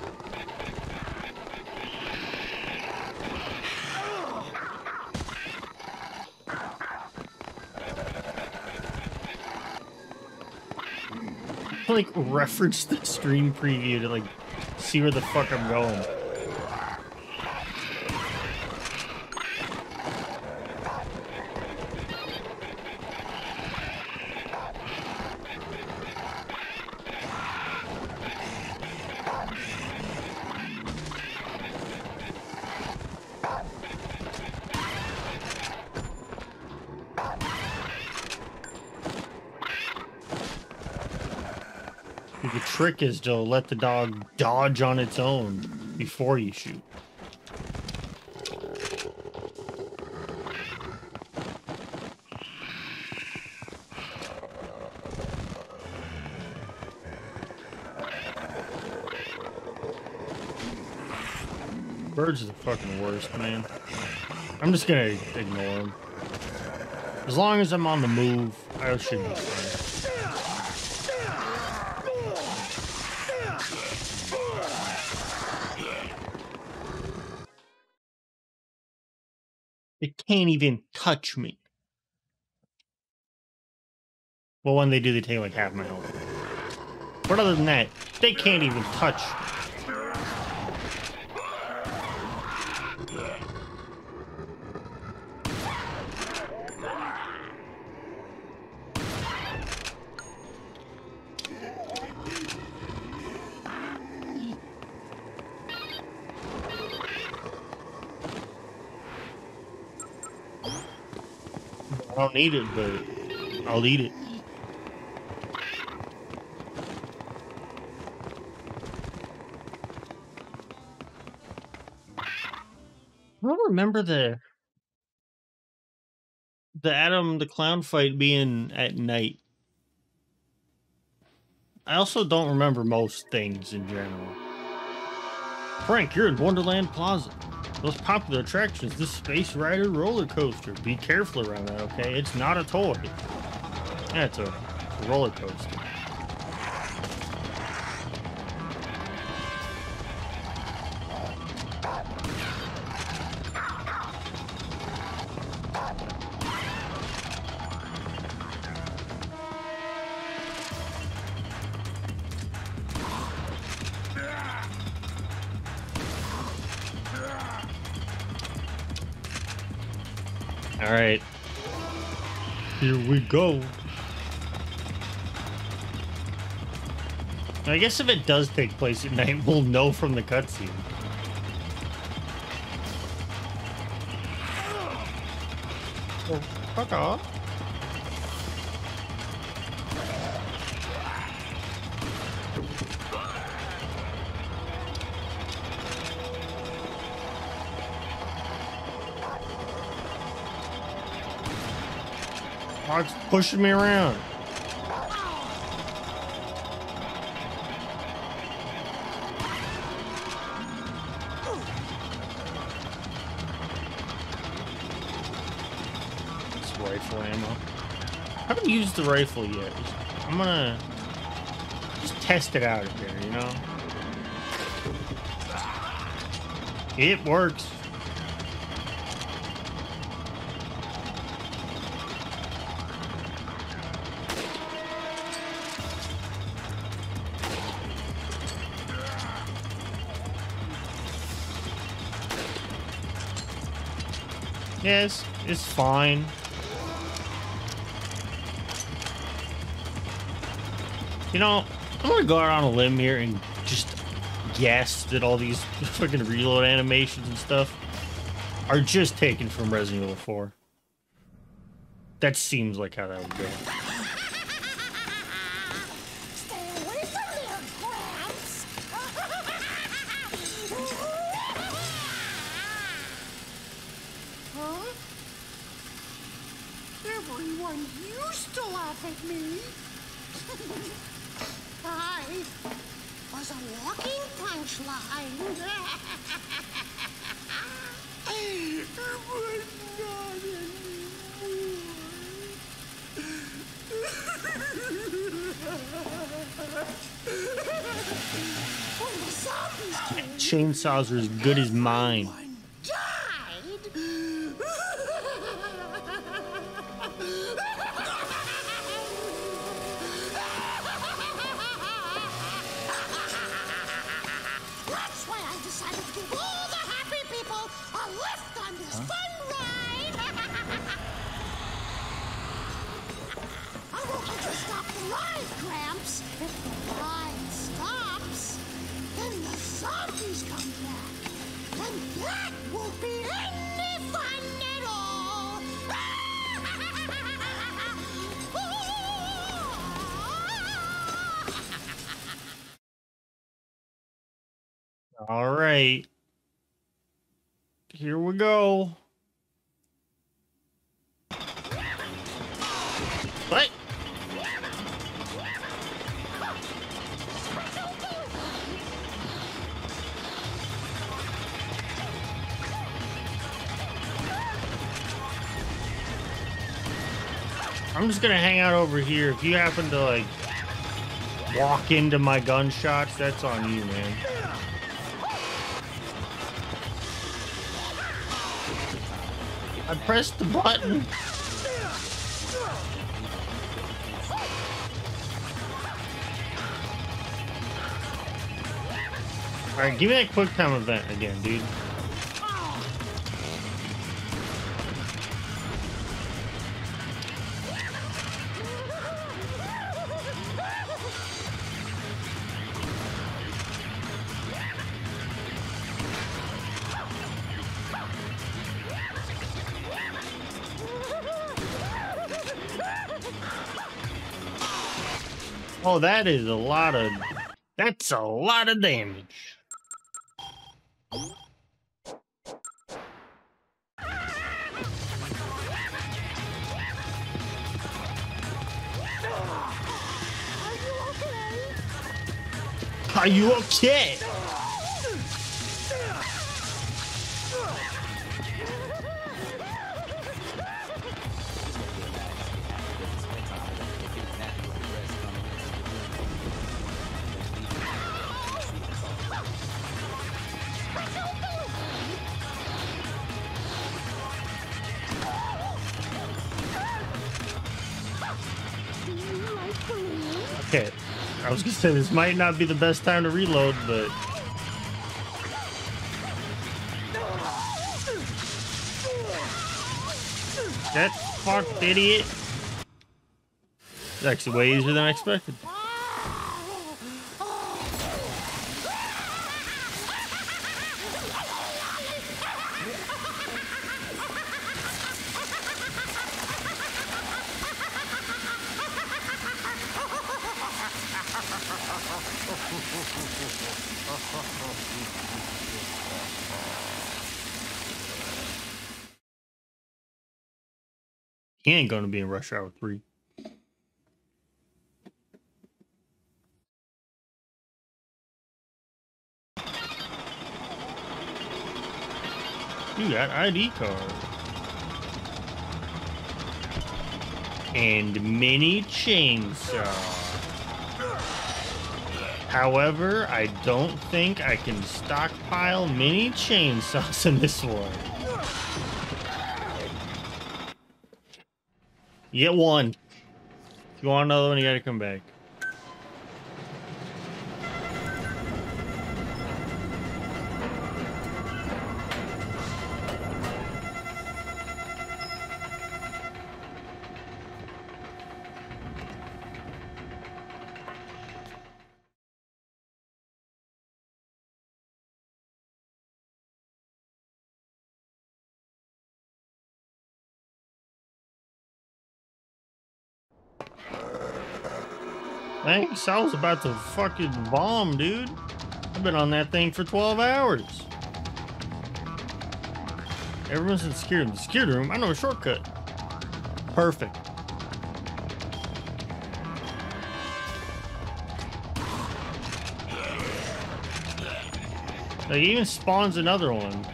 Like reference the stream preview to like see where the fuck I'm going. The trick is to let the dog dodge on its own before you shoot. Birds are the fucking worst, man. I'm just gonna ignore them. As long as I'm on the move, I should be fine. Can't even touch me. Well, when they do, they take like half my health. But other than that, they can't even touch. I don't need it, but I'll eat it. I don't remember the the Adam the clown fight being at night. I also don't remember most things in general. Frank, you're in Wonderland Plaza. Most popular attraction is this Space Rider roller coaster. Be careful around that, okay? It's not a toy. Yeah, it's a roller coaster. We go. I guess if it does take place at night, we'll know from the cutscene. Oh, fuck off. Pushing me around. It's rifle ammo. I haven't used the rifle yet. I'm gonna just test it out here, you know? It works. Yes, it's fine. You know, I'm gonna go out on a limb here and just guess that all these fucking reload animations and stuff are just taken from Resident Evil 4. That seems like how that would go. Are as good as mine. Just gonna hang out over here. If you happen to like walk into my gunshots, that's on you, man. I pressed the button. Alright, give me that quick time event again, dude. Oh, that is a lot of... That's a lot of damage. Are you okay? Say this might not be the best time to reload, but that fucked idiot. It's actually way easier than I expected. Ain't gonna be in Rush Hour 3. You got ID card. And mini chainsaw. However, I don't think I can stockpile mini chainsaws in this one. You get one. If you want another one, you gotta come back. Was about to fucking bomb, dude. I've been on that thing for 12 hours. Everyone's in the security room. The security room, I know a shortcut. Perfect. Like, he even spawns another one.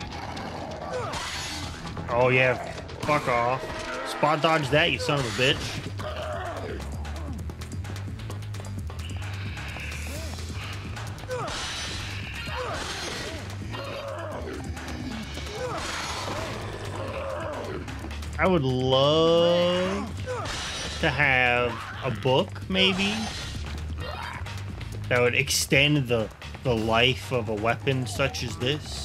Oh, yeah. Fuck off. Spot dodge that, you son of a bitch. I would love to have a book, maybe, that would extend the the life of a weapon such as this.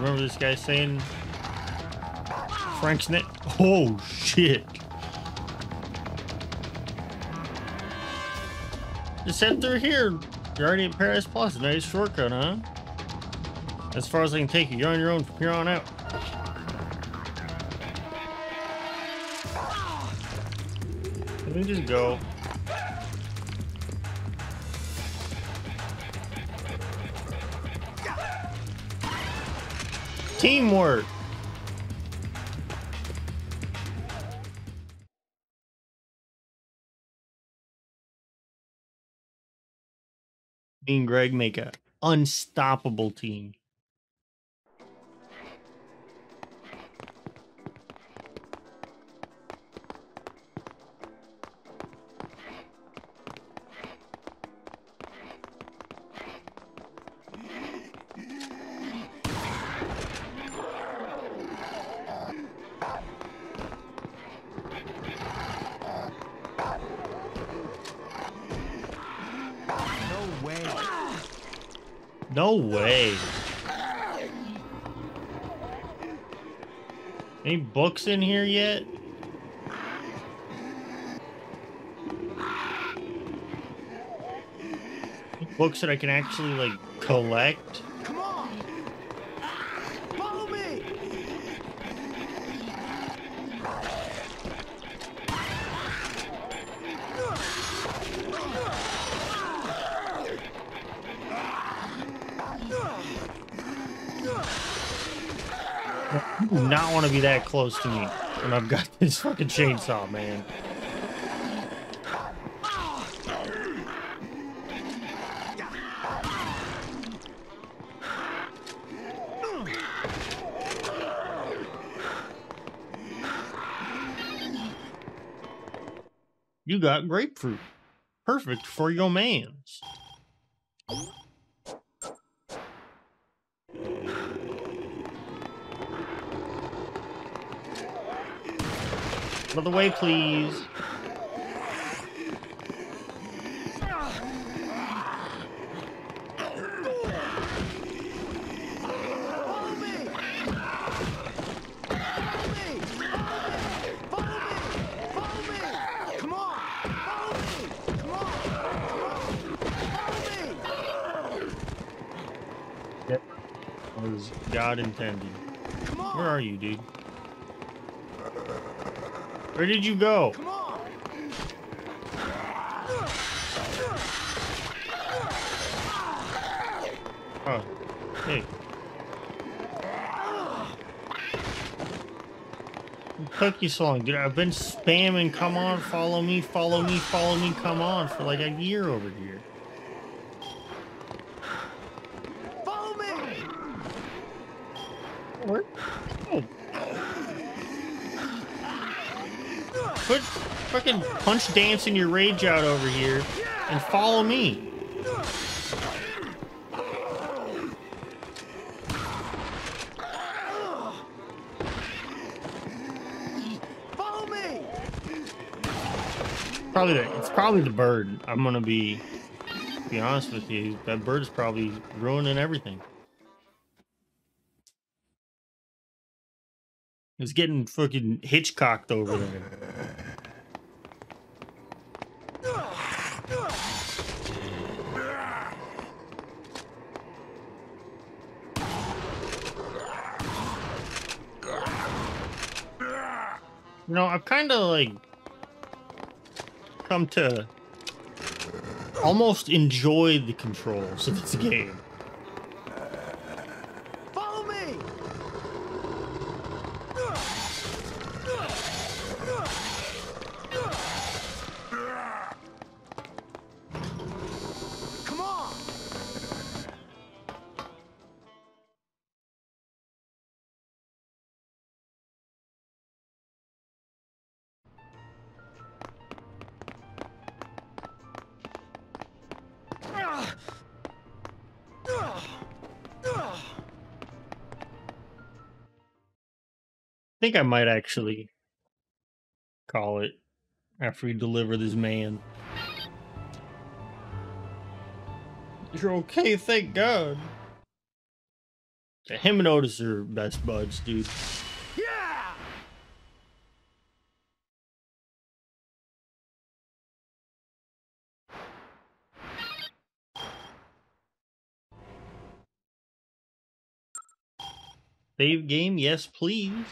Remember this guy saying Frank's net. Oh, shit. Just head through here. You're already at Paradise Plaza. Nice shortcut, huh? As far as I can take you, you're on your own from here on out. Let me just go. Teamwork. Me and Greg make a unstoppable team. No way. Any books in here yet? Books that I can actually like collect? That close to me when I've got this fucking chainsaw, man. You got grapefruit. Perfect for your mans. Out of the way, please. Follow me. Follow me. Follow me. Follow me. Come on. Follow me. Come on. Come on. The way please. Yep. God intended. Where are you, dude? Where did you go? Come on. Oh, hey. Took you so long, dude? I've been spamming, come on, follow me, follow me, follow me, come on, for like a year over here. Follow me. Where? Oh. Quit punch dancing your rage out over here and follow me. Follow me. Probably the, it's probably the bird. I'm gonna be be honest with you. That bird is probably ruining everything. It's getting fucking Hitchcocked over there. Kind of like come to almost enjoy the controls of this game. Think I might actually call it after we deliver this man. You're okay, thank God. Him and Otis are best buds, dude. Yeah! Save game, yes, please.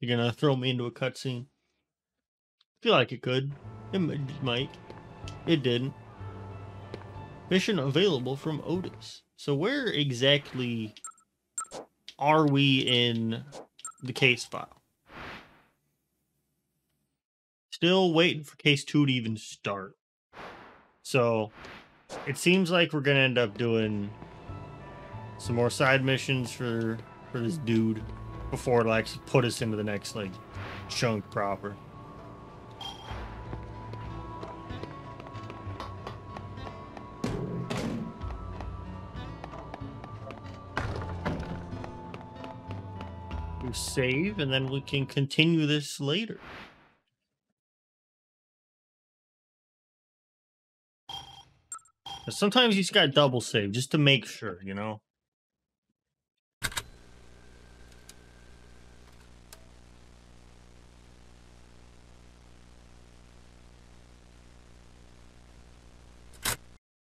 You're gonna throw me into a cutscene? Feel like it could. It might. It didn't. Mission available from Otis. So where exactly are we in the case file? Still waiting for case two to even start. So it seems like we're gonna end up doing some more side missions for for this dude before it'll actually put us into the next like chunk proper. We save and then we can continue this later. Sometimes you just gotta double save just to make sure, you know.